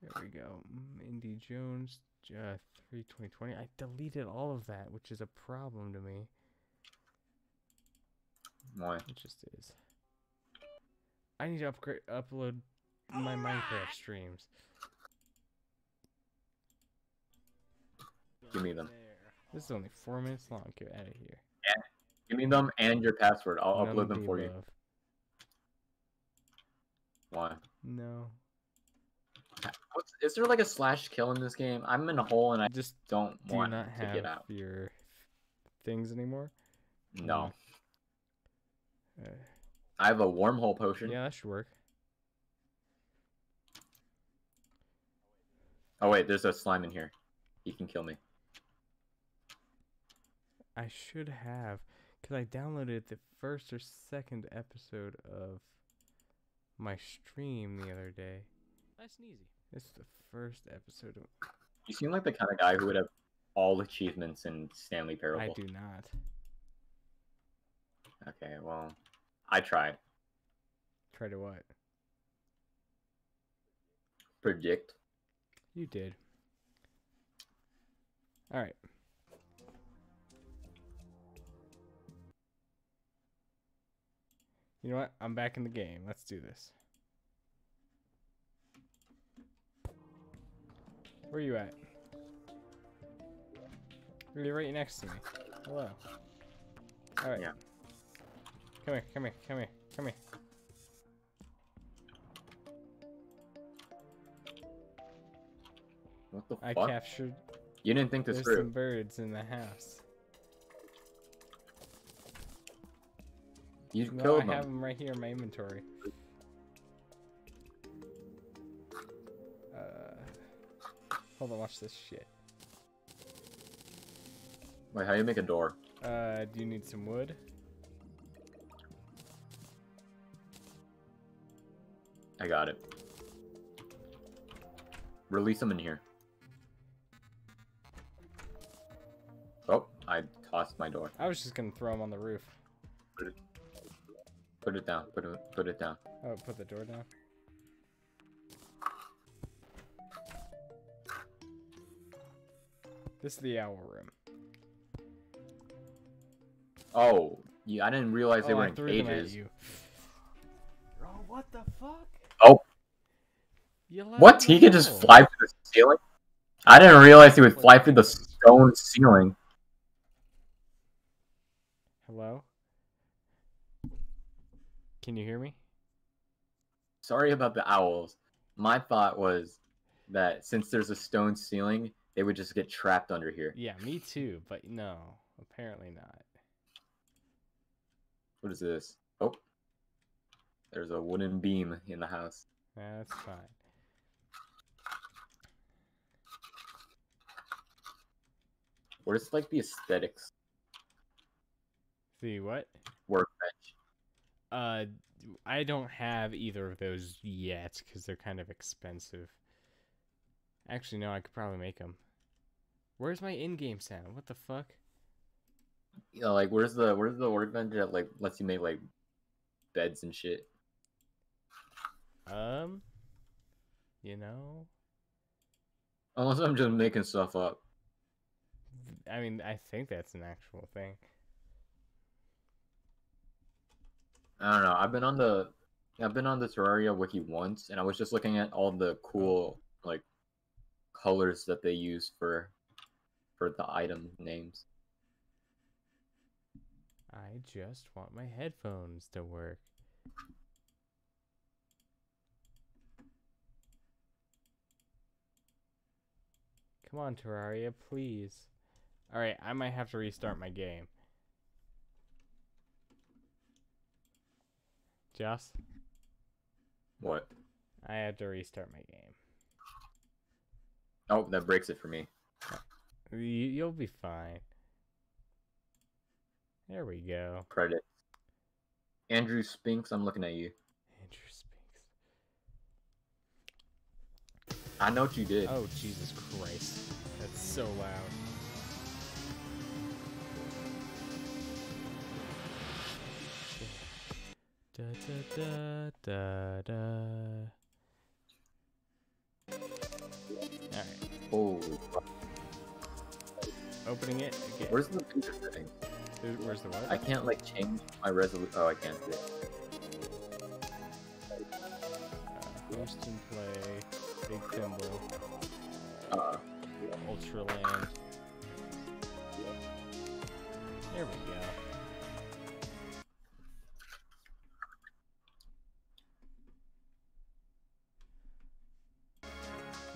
There we go. Mm, Indy Jones, uh, 3 2020. I deleted all of that, which is a problem to me. Why? It just is. I need to upgrade, upload my Minecraft streams. Give me them. This is only four minutes long. Get out of here. Yeah. Give me them and your password. I'll None upload them the for you. Why? No. What's, is there like a slash kill in this game? I'm in a hole and I Just don't do want not to have get out. your things anymore? No. Uh, I have a wormhole potion. yeah, that should work. Oh wait, there's a slime in here. He can kill me. I should have, because I downloaded the first or second episode of my stream the other day. Nice and easy. It's the first episode of. You seem like the kind of guy who would have all achievements in Stanley Parable. I do not. Okay, well, I tried. Try to what? Predict. You did. All right. You know what? I'm back in the game. Let's do this. Where are you at? You're right next to me. Hello. All right. Yeah. Come here. Come here. Come here. Come here. What the I fuck? captured. You didn't think this There's through. some birds in the house. You No, killed I them. have them right here in my inventory. Uh, hold on, watch this shit. Wait, how do you make a door? Uh, do you need some wood? I got it. Release them in here. Oh, I tossed my door. I was just gonna throw them on the roof. Put it down. Put it. Put it down. Oh, put the door down. This is the owl room. Oh, yeah. I didn't realize they oh, were I in threw them at cages. you. Bro, what the fuck? Oh. You What? He could just fly through the ceiling? I didn't realize he would fly through the stone ceiling. Hello? Can you hear me? Sorry about the owls. My thought was that since there's a stone ceiling, they would just get trapped under here. Yeah, me too, but no, apparently not. What is this? Oh. There's a wooden beam in the house. That's fine. What is like the aesthetics See what? workbench? Uh, I don't have either of those yet because they're kind of expensive. Actually, no, I could probably make them. Where's my in-game sound? What the fuck? You know, like where's the where's the workbench that like lets you make like beds and shit? Um, you know, Unless I'm just making stuff up. I mean, I think that's an actual thing. I don't know. I've been on the I've been on the Terraria wiki once, and I was just looking at all the cool like colors that they use for for the item names. I just want my headphones to work. Come on, Terraria, please. Alright, I might have to restart my game. Joss, What? I had to restart my game. Oh, that breaks it for me. You, you'll be fine. There we go. Credit. Andrew Spinks, I'm looking at you. Andrew speaks. I know what you did. Oh, Jesus Christ. That's so loud. Da da da da da. Alright, Holy fuck. opening it again. Where's the picture settings? Where's the what? I can't like change my resolution. Oh, I can't see it. Uh, host and play, big thimble, Uh, ultra land. There we go.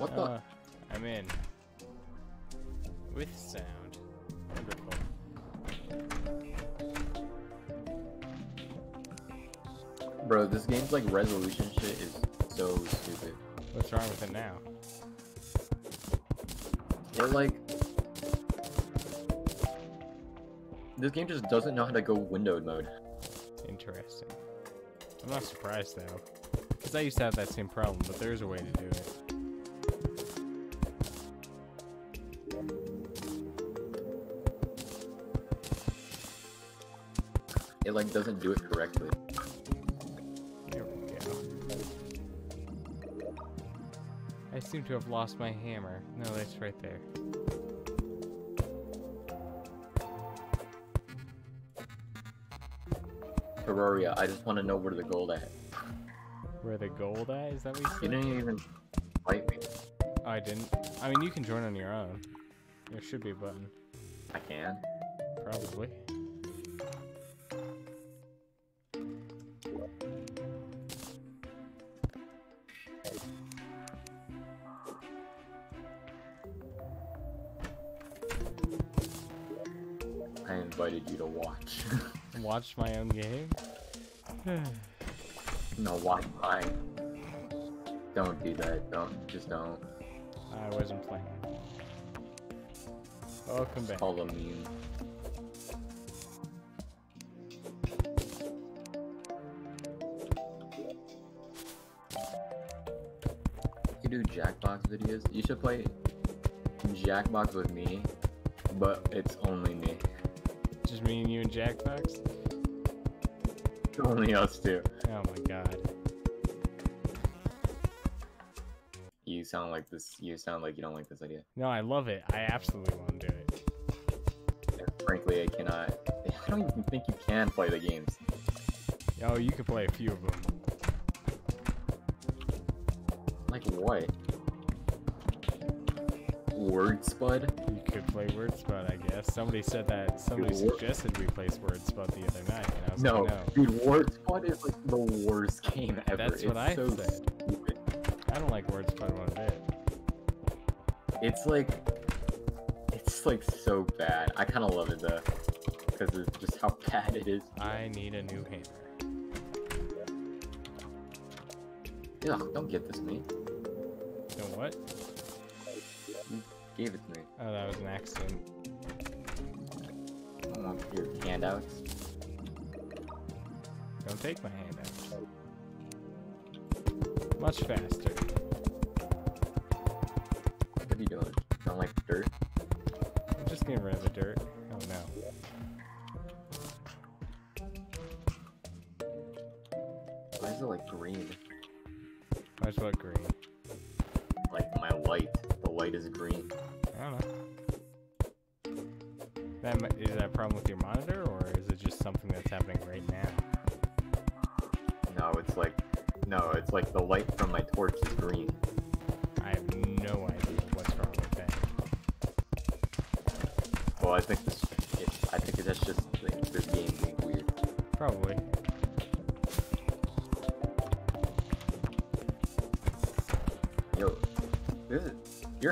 What the? Uh, I'm in. With sound. Wonderful. Bro, this game's like resolution shit is so stupid. What's wrong with it now? Or like, This game just doesn't know how to go windowed mode. Interesting. I'm not surprised though, because I used to have that same problem, but there's a way to do it. It like doesn't do it correctly. There we go. I seem to have lost my hammer. No, that's right there. Terraria, I just want to know where the gold at. Where the gold at? Is that what you You didn't even fight me. Oh, I didn't. I mean, you can join on your own. There should be a button. I can. Probably. Watch my own game? [SIGHS] no, watch mine. Don't do that. Don't. Just don't. I wasn't playing. Welcome back. Call them meme. You do Jackbox videos. You should play Jackbox with me, but it's only me. Just me and you and Jackbox? [LAUGHS] Only us two. Oh my god. You sound like this. You sound like you don't like this idea. No, I love it. I absolutely want to do it. And frankly, I cannot. I don't even think you can play the games. Oh, you could play a few of them. Like what? Word Spud? You could play Word Spud, I guess. Somebody said that. Somebody Dude, suggested we play Word Spud the other night, and I was No, like, no. dude, Word Spud is like the worst game ever. That's what it's I so said. stupid. I don't like Word Spud one bit. It's like, it's like so bad. I kind of love it though, because it's just how [LAUGHS] bad it is. I need a new hammer. Ugh, don't get this to Gave it to me. Oh, that was an accident. I want your handouts. Don't take my hand out. Much faster.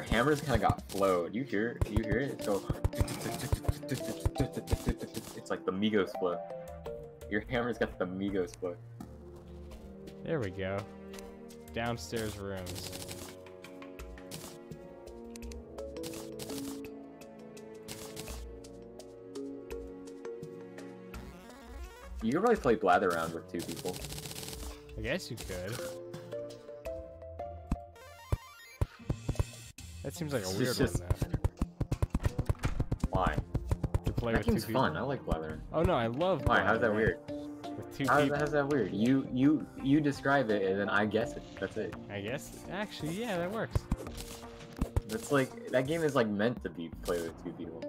Your hammer's kind of got flow. Do you hear? Do you hear it? So it's like the Migos flow. Your hammer's got the Migos flow. There we go. Downstairs rooms. You could probably play Blather 'Round with two people. I guess you could. Seems like a weird just- one though. Why? To play That with two game's people. fun. I like Blathering. Oh no, I love. Why? How's that weird? With two How's, people. how's that weird? You you you describe it and then I guess it. That's it. I guess. Actually, yeah, that works. That's like that game is like meant to be played with two people.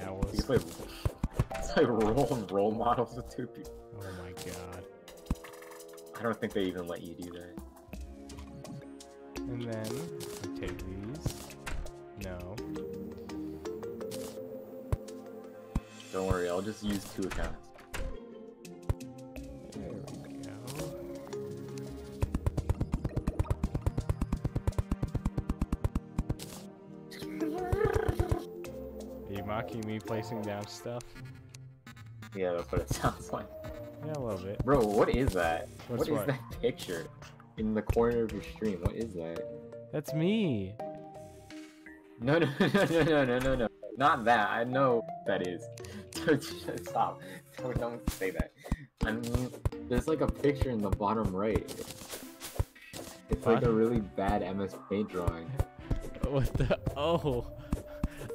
Now we'll. You play. It's [LAUGHS] like role role models with two people. Oh my god. I don't think they even let you do that. Then take these. No. Don't worry, I'll just use two accounts. There we go. Are you mocking me placing down stuff? Yeah, that's what it [LAUGHS] sounds like. Yeah, a little bit. Bro, what is that? What's what is what? that picture in the corner of your stream? What is that? That's me. No, no, [LAUGHS] no, no, no, no, no, no. not that. I know that is. [LAUGHS] Stop. Don't, don't say that. I mean, there's like a picture in the bottom right. It's like a really bad MS Paint drawing. [LAUGHS] What the? Oh,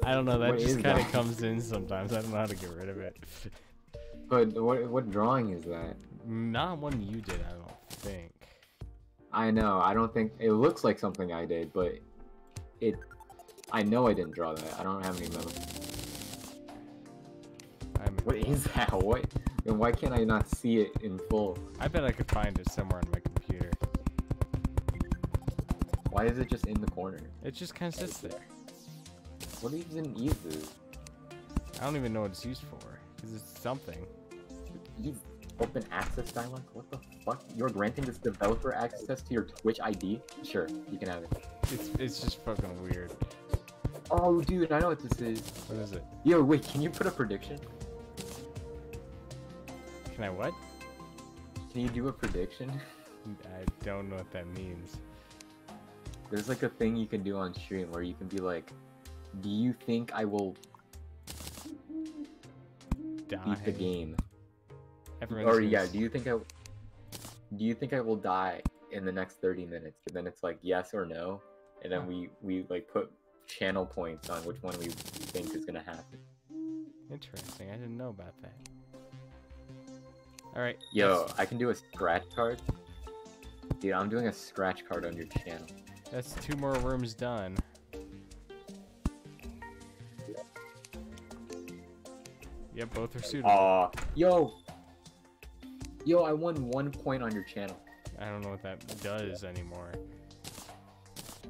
I don't know. That What just kind of comes in sometimes. I don't know how to get rid of it. But what what drawing is that? Not one you did, I don't think. I know. I don't think it looks like something I did, but it. I know I didn't draw that. I don't have any memory. I'm, What is that? What? And why can't I not see it in full? I bet I could find it somewhere on my computer. Why is it just in the corner? It just kind of sits there. What even is this? I don't even know what it's used for. Cause it's something. You open access dialog? What the fuck? You're granting this developer access to your Twitch ID? Sure, you can have it. It's it's just fucking weird. Oh, dude, I know what this is. What is it? Yo, wait, can you put a prediction? Can I what? Can you do a prediction? [LAUGHS] I don't know what that means. There's like a thing you can do on stream where you can be like, do you think I will Die. beat the game? Everyone's Or yeah, do you think I do you think I will die in the next 30 minutes? And then it's like yes or no, and then we we like put channel points on which one we think is gonna happen. Interesting. I didn't know about that. All right. Yo, I can do a scratch card. Dude, I'm doing a scratch card on your channel. that's two more rooms done. Yep, both are suitable. Aw, yo, yo, I won one point on your channel. I don't know what that does anymore.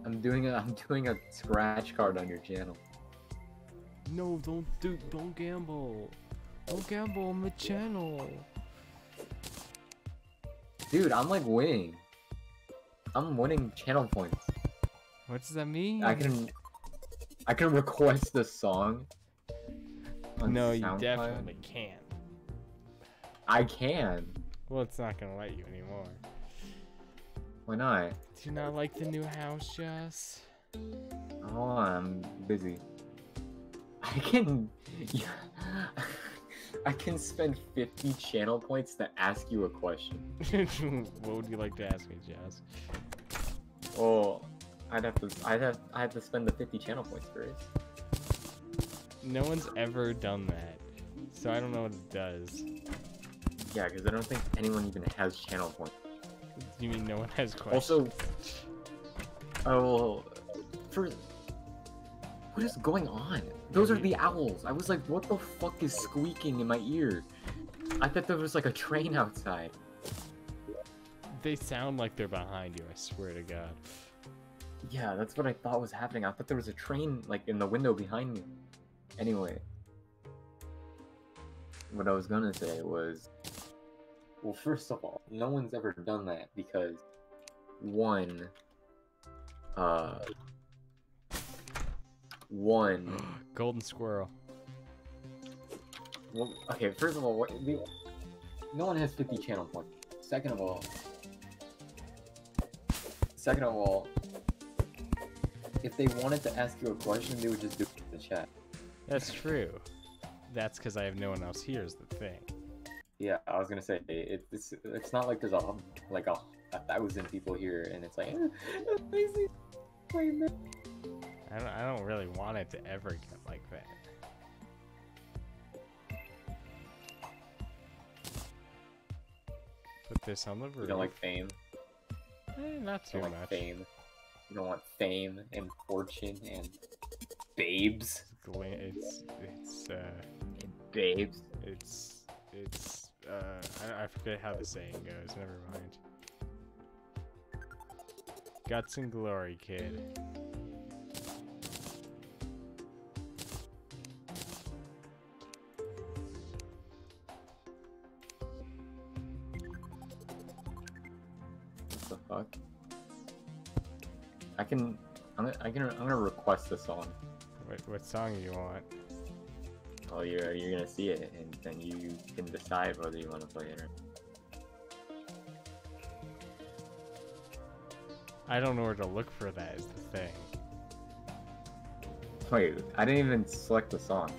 I'm doing a I'm doing a scratch card on your channel. No, don't do, don't gamble. Don't gamble on the channel. Dude, I'm like winning. I'm winning channel points. What does that mean? I can I can request a song. on No, you definitely can't. I can. Well, it's not gonna let you anymore. Why not? Do you not like the new house, Jess? Oh, I'm busy. I can. Yeah, [LAUGHS] I can spend 50 channel points to ask you a question. [LAUGHS] what would you like to ask me, Jazz? Oh, I'd have to. I'd have. I have to spend the 50 channel points first. No one's ever done that, so I don't know what it does. Yeah, because I don't think anyone even has channel points. You mean no one has questions? Also, oh, for what is going on? Those are the owls. I was like, what the fuck is squeaking in my ear? I thought there was like a train outside. they sound like they're behind you. I swear to God. Yeah, that's what I thought was happening. I thought there was a train like in the window behind me. Anyway, what I was gonna say was, well, first of all, no one's ever done that because one, uh, one. [GASPS] Golden squirrel. Well, okay, first of all, what, we, no one has 50 channel points. Second of all, second of all, if they wanted to ask you a question, they would just do it in the chat. That's true. That's because I have no one else here. Is the thing. Yeah, I was gonna say it, it's it's not like there's a like a, a thousand people here, and it's like. "Eh, lazy. Wait a minute." I don't. I don't really want it to ever get like that. Put this on the roof. You don't like fame. Eh, not You too don't like much. fame. You don't want fame and fortune and babes. It's it's uh babes. it's it's uh I, I forget how the saying goes. Never mind. Guts and glory, kid. What the fuck? I can. I'm gonna, I'm gonna, I'm gonna request a song. What what song do you want? Oh, you're, you're gonna see it, and then you can decide whether you want to play it or. I don't know where to look for that. Is the thing. Wait, I didn't even select the song.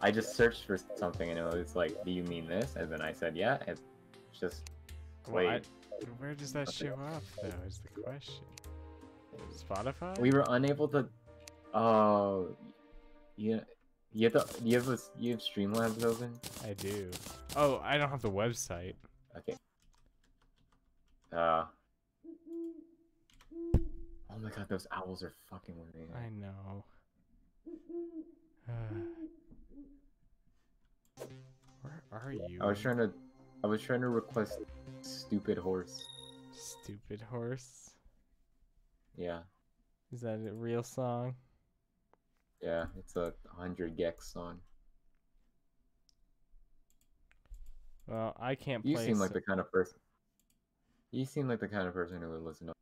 I just searched for something and it was like, do you mean this? And then I said, yeah. It's just Well, I- where does that show up though? Is the question. Spotify. We were unable to. Oh, yeah. You have to. You have a, You have Streamlabs open. I do. Oh, I don't have the website. Okay. Uh. Oh my god, those owls are fucking with me. I know. [SIGHS] Where are you? I was trying to. I was trying to request stupid horse. Stupid horse. Yeah, Is that a real song? yeah. It's a hundred gecs song. Well, I can't You seem like so- the kind of person. You seem like the kind of person who would listen to.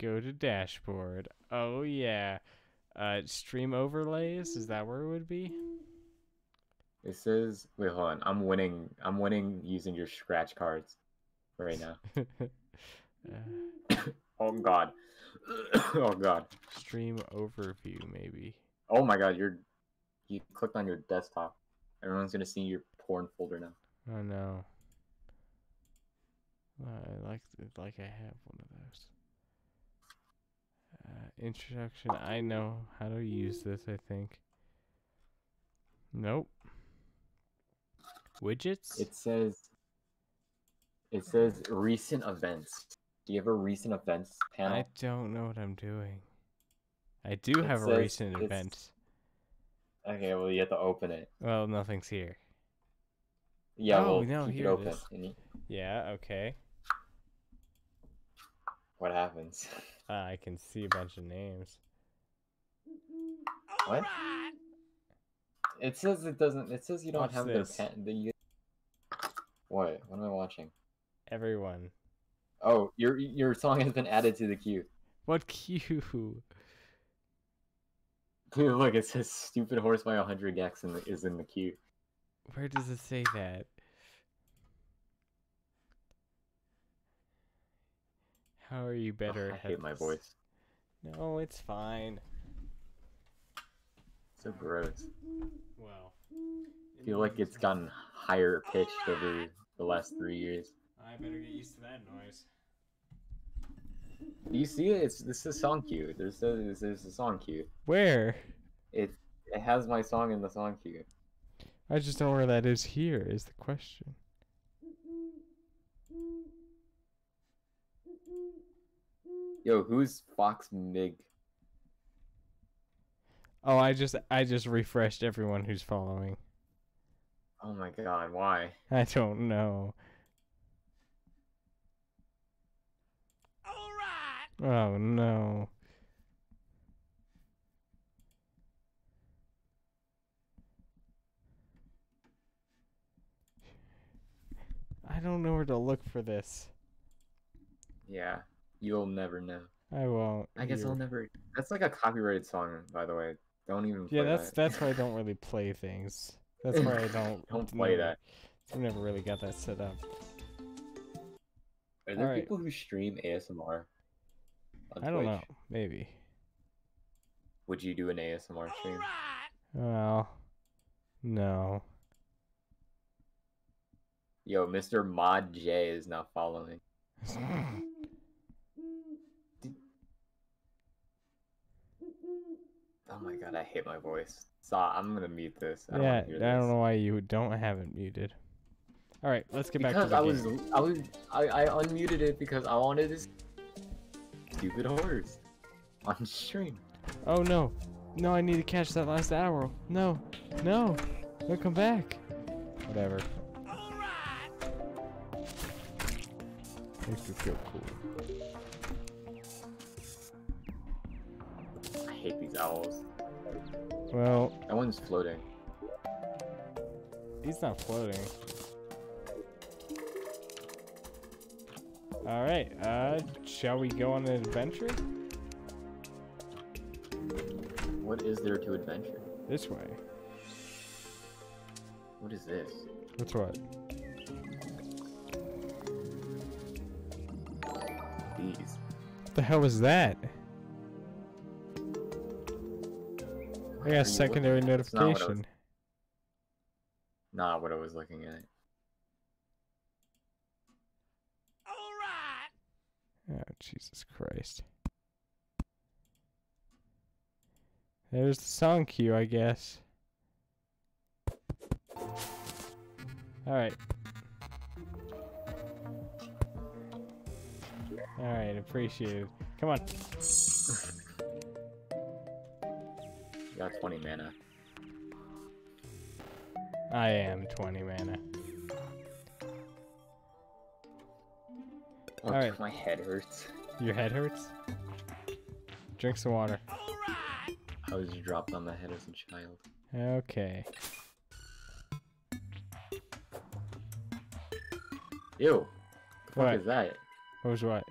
Go to dashboard. Oh yeah. Uh, stream overlays. Is that where it would be? It says, "Wait, hold on. I'm winning. I'm winning using your scratch cards right now." [LAUGHS] uh, Oh god. [COUGHS] oh god. stream overview, maybe. Oh my god. You're. You clicked on your desktop. Everyone's gonna see your porn folder now. Oh no. I like like I have one of those. Uh, introduction. I know how to use this. I think. Nope. Widgets. It says. It says recent events. Do you have a recent events panel? I don't know what I'm doing. I do It have a recent it's- event. Okay, well you have to open it. Well, nothing's here. Yeah, Oh, well no, keep here it open. You- Yeah. Okay. what happens? Uh, [LAUGHS] I can see a bunch of names. What? It says it doesn't. It says you don't Watch have this. their pen. The, you... What? What am I watching? Everyone. Oh, your your song has been added to the queue. What queue? Dude, [LAUGHS] look, it says "Stupid Horse" by 100 gecs in the, is in the queue. Where does it say that? How are you better I at hate my voice. No, it's fine. So gross. Well, I feel like it's gotten higher pitched over the last three years. I better get used to that noise. Do you see it? It's this is song queue. There's a, there's a song queue. Where? It it has my song in the song queue. I just don't know where that is here, is the question. Yo, who's Fox Mig? Oh, I just I just refreshed everyone who's following. Oh my god, why? I don't know. Oh no. I don't know where to look for this. Yeah, you'll never know. I won't. I guess either. I'll never. That's like a copyrighted song, by the way. Don't even. Yeah, play that's that. that's why I don't really play things. That's why I [LAUGHS] don't. Don't play never- that. I've never really got that set up. Are there Alright. people who stream ASMR? On I don't Twitch? know. Maybe. Would you do an ASMR stream? Well, no. Yo, Mr. Mod J is not following. Oh my god, I hate my voice. So I'm gonna mute this. I don't yeah, wanna I don't know why you don't have it muted. All right, let's get back to the I game. was, I was, I, I unmuted it because I wanted this stupid horse on stream. Oh no, no! I need to catch that last arrow. No, no, no! Come back. Whatever. Makes me feel cool. I hate these owls. Well, That one's floating. he's not floating. All right. Uh, shall we go on an adventure? What is there to adventure? This way. What is this? What's what? these. What the hell was that? I got a secondary looking- not what I was- notification. Not what I was looking at. Oh, Jesus Christ. There's the song queue, I guess. Alright. Alright, appreciate it. Come on. You got 20 mana. I am 20 mana. Oh, Alright. my head hurts. Your head hurts? Drink some water. I was dropped on the head as a child. Okay. Ew. The fuck What? is that? What was what?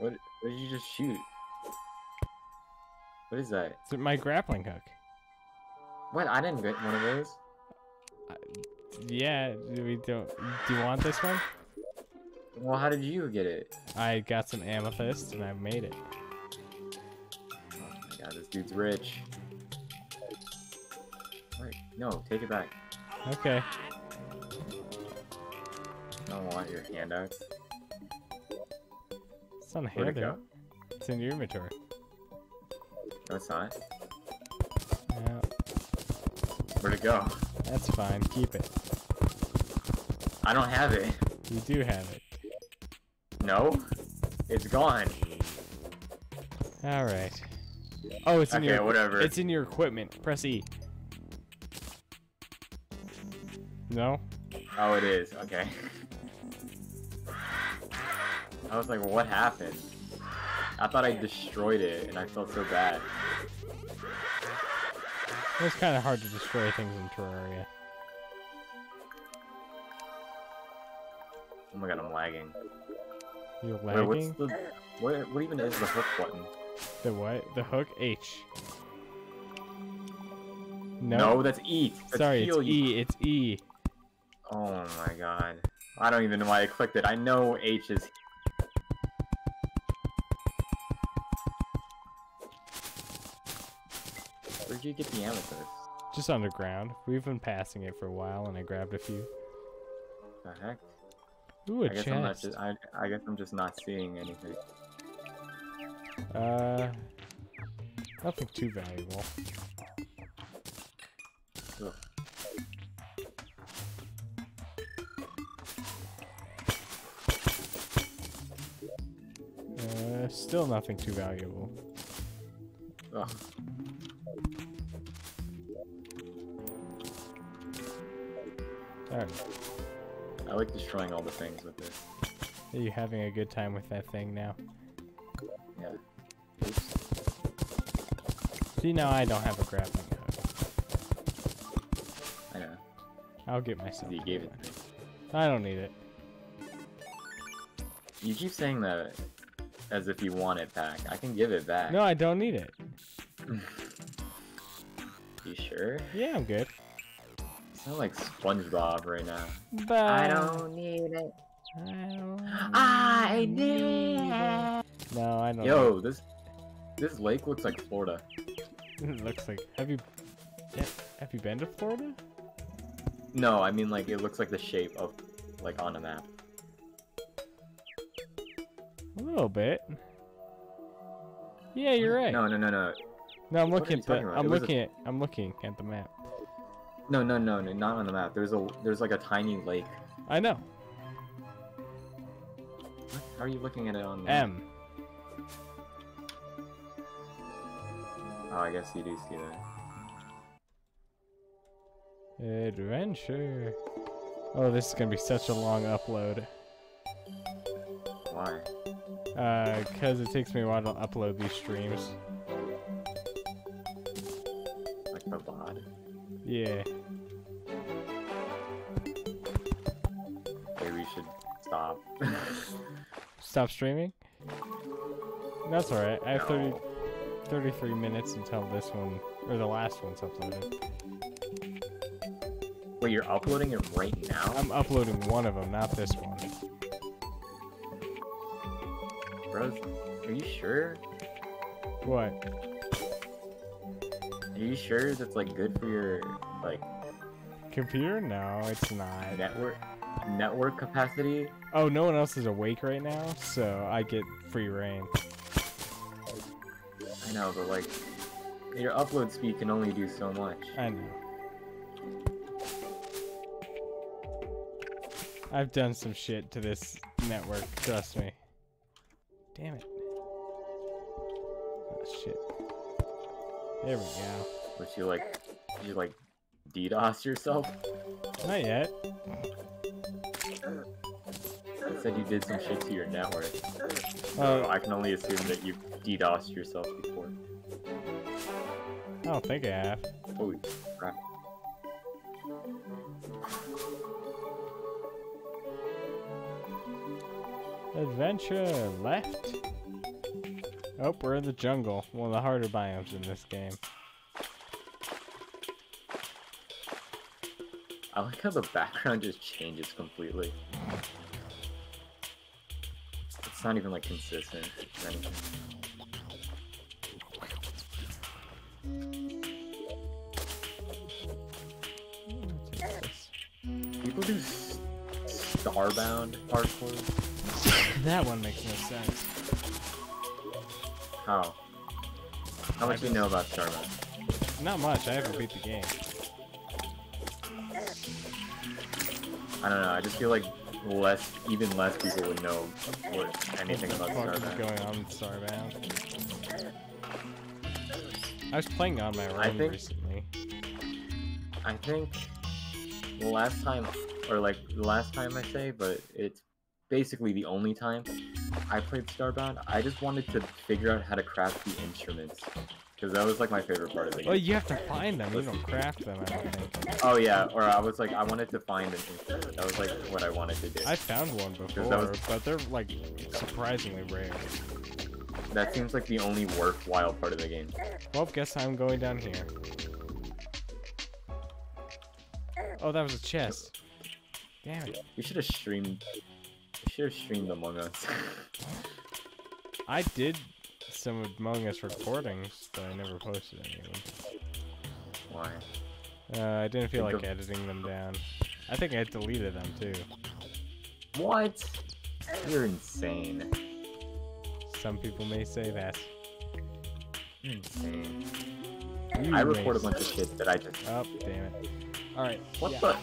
What, what did you just shoot? What is that? It's my grappling hook? What? I didn't get one of those. Yeah, we don't. Do you want this one? Well, how did you get it? I got some amethyst and I made it. Oh my god, this dude's rich. Wait, no, take it back. Okay. I don't want your handouts. It's on a Where'd it handout. It's in your inventory. No, it's not. Yeah, Where'd it go? that's fine. Keep it. I don't have it. You do have it. No? It's gone. All right. Oh, it's in Okay, your. whatever. It's in your equipment. Press E. No. Oh, it is. Okay. I was like, what happened? I thought I destroyed it, and I felt so bad. It's kind of hard to destroy things in Terraria. Oh my god, I'm lagging. You're Wait, what's lagging. the... What, what even is the hook button? The what? The hook H. No. No, that's E. That's Sorry, it's E. It's E. Oh my god. I don't even know why I clicked it. I know H is... Where'd you get the amethyst? Just underground. We've been passing it for a while, and I grabbed a few. The heck? Ooh, a I guess I'm not just, I, I guess I'm just not seeing anything. Uh, nothing too valuable. Ugh. Uh, still nothing too valuable. Ugh. Alright, I like destroying all the things with this. are you having a good time with that thing now? Yeah. Oops. See, now I don't have a grappling hook. I know. I'll get myself. You gave it to me. I don't need it. You keep saying that as if you want it back. I can give it back. No, I don't need it. [LAUGHS] You sure? Yeah, I'm good. You sound like SpongeBob right now. But I don't need it. I don't I need it. No, I don't. Yo, this this lake looks like Florida. [LAUGHS] it looks like. Have you? Have you been to Florida? No, I mean like it looks like the shape of like on a map. A little bit. Yeah, you're right. No, no, no, no. No, I'm What are looking you at the. about? I'm It was a- looking at. I'm looking at the map. No, no, no, no, not on the map. There's a there's like a tiny lake. I know. What? How are you looking at it on the M. Oh, I guess you do see that. Adventure. Oh, this is gonna be such a long upload. Why? Uh, cause it takes me a while to upload these streams. Like the VOD? Yeah. Maybe we should stop. [LAUGHS] Stop streaming? That's alright. I have 30, 33 minutes until this one, or the last one's uploaded. Wait, you're uploading it right now? I'm uploading one of them, not this one. Bro, are you sure? What? Are you sure that's like good for your like Computer? No, it's not. network network capacity? Oh, no one else is awake right now, so I get free rein. I know, but like your upload speed can only do so much. I know. I've done some shit to this network, trust me. Damn it. Oh, shit. There we go. Would you like did you like DDoS yourself? Not yet. I said you did some shit to your network. Oh, So I can only assume that you've DDoSed yourself before. I don't think I have. Holy crap. Adventure left. Oh, we're in the jungle. One of the harder biomes in this game. I like how the background just changes completely. It's not even like consistent or anything. People do Starbound parkour? that one makes no sense. How? How much do you know about Starbound? Not much. I haven't beat the game. I don't know, I just feel like less, even less people would know what, anything what about the fuck is Starbound. going on with Starbound? I was playing on my own think- recently. I think last time, or like last time I say, but it's basically the only time I played Starbound. I just wanted to figure out how to craft the instruments because that was like my favorite part of the Oh, game. you have to find them. You don't craft them. I don't think. Oh yeah, or I was like, I wanted to find an instrument. That was like what I wanted to do. I found one before, was- but they're like surprisingly rare. That seems like the only worthwhile part of the game. Well, guess I'm going down here. Oh, that was a chest. Damn it. You should have streamed. Should have streamed Among Us. [LAUGHS] I did some Among Us recordings, but I never posted any of them. Why? Uh, I didn't feel Think like of- editing them down. I think I deleted them too. What? You're insane. Some people may say that. You're insane. You I record a bunch of shit that I just. Oh, damn it. Alright. What yeah. the?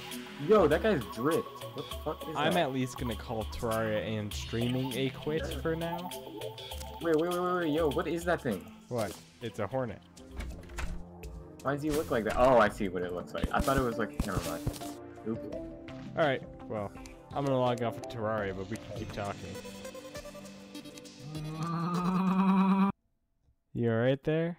Yo, that guy's dripped. What the fuck is I'm that? at least gonna call Terraria and streaming a quit for now. Wait, wait, wait, wait, wait, yo, what is that thing? What? It's a hornet. Why does he look like that? Oh, I see what it looks like. I thought it was like, never mind. Oop. Alright, well, I'm gonna log off of Terraria, but we can keep talking. You alright there?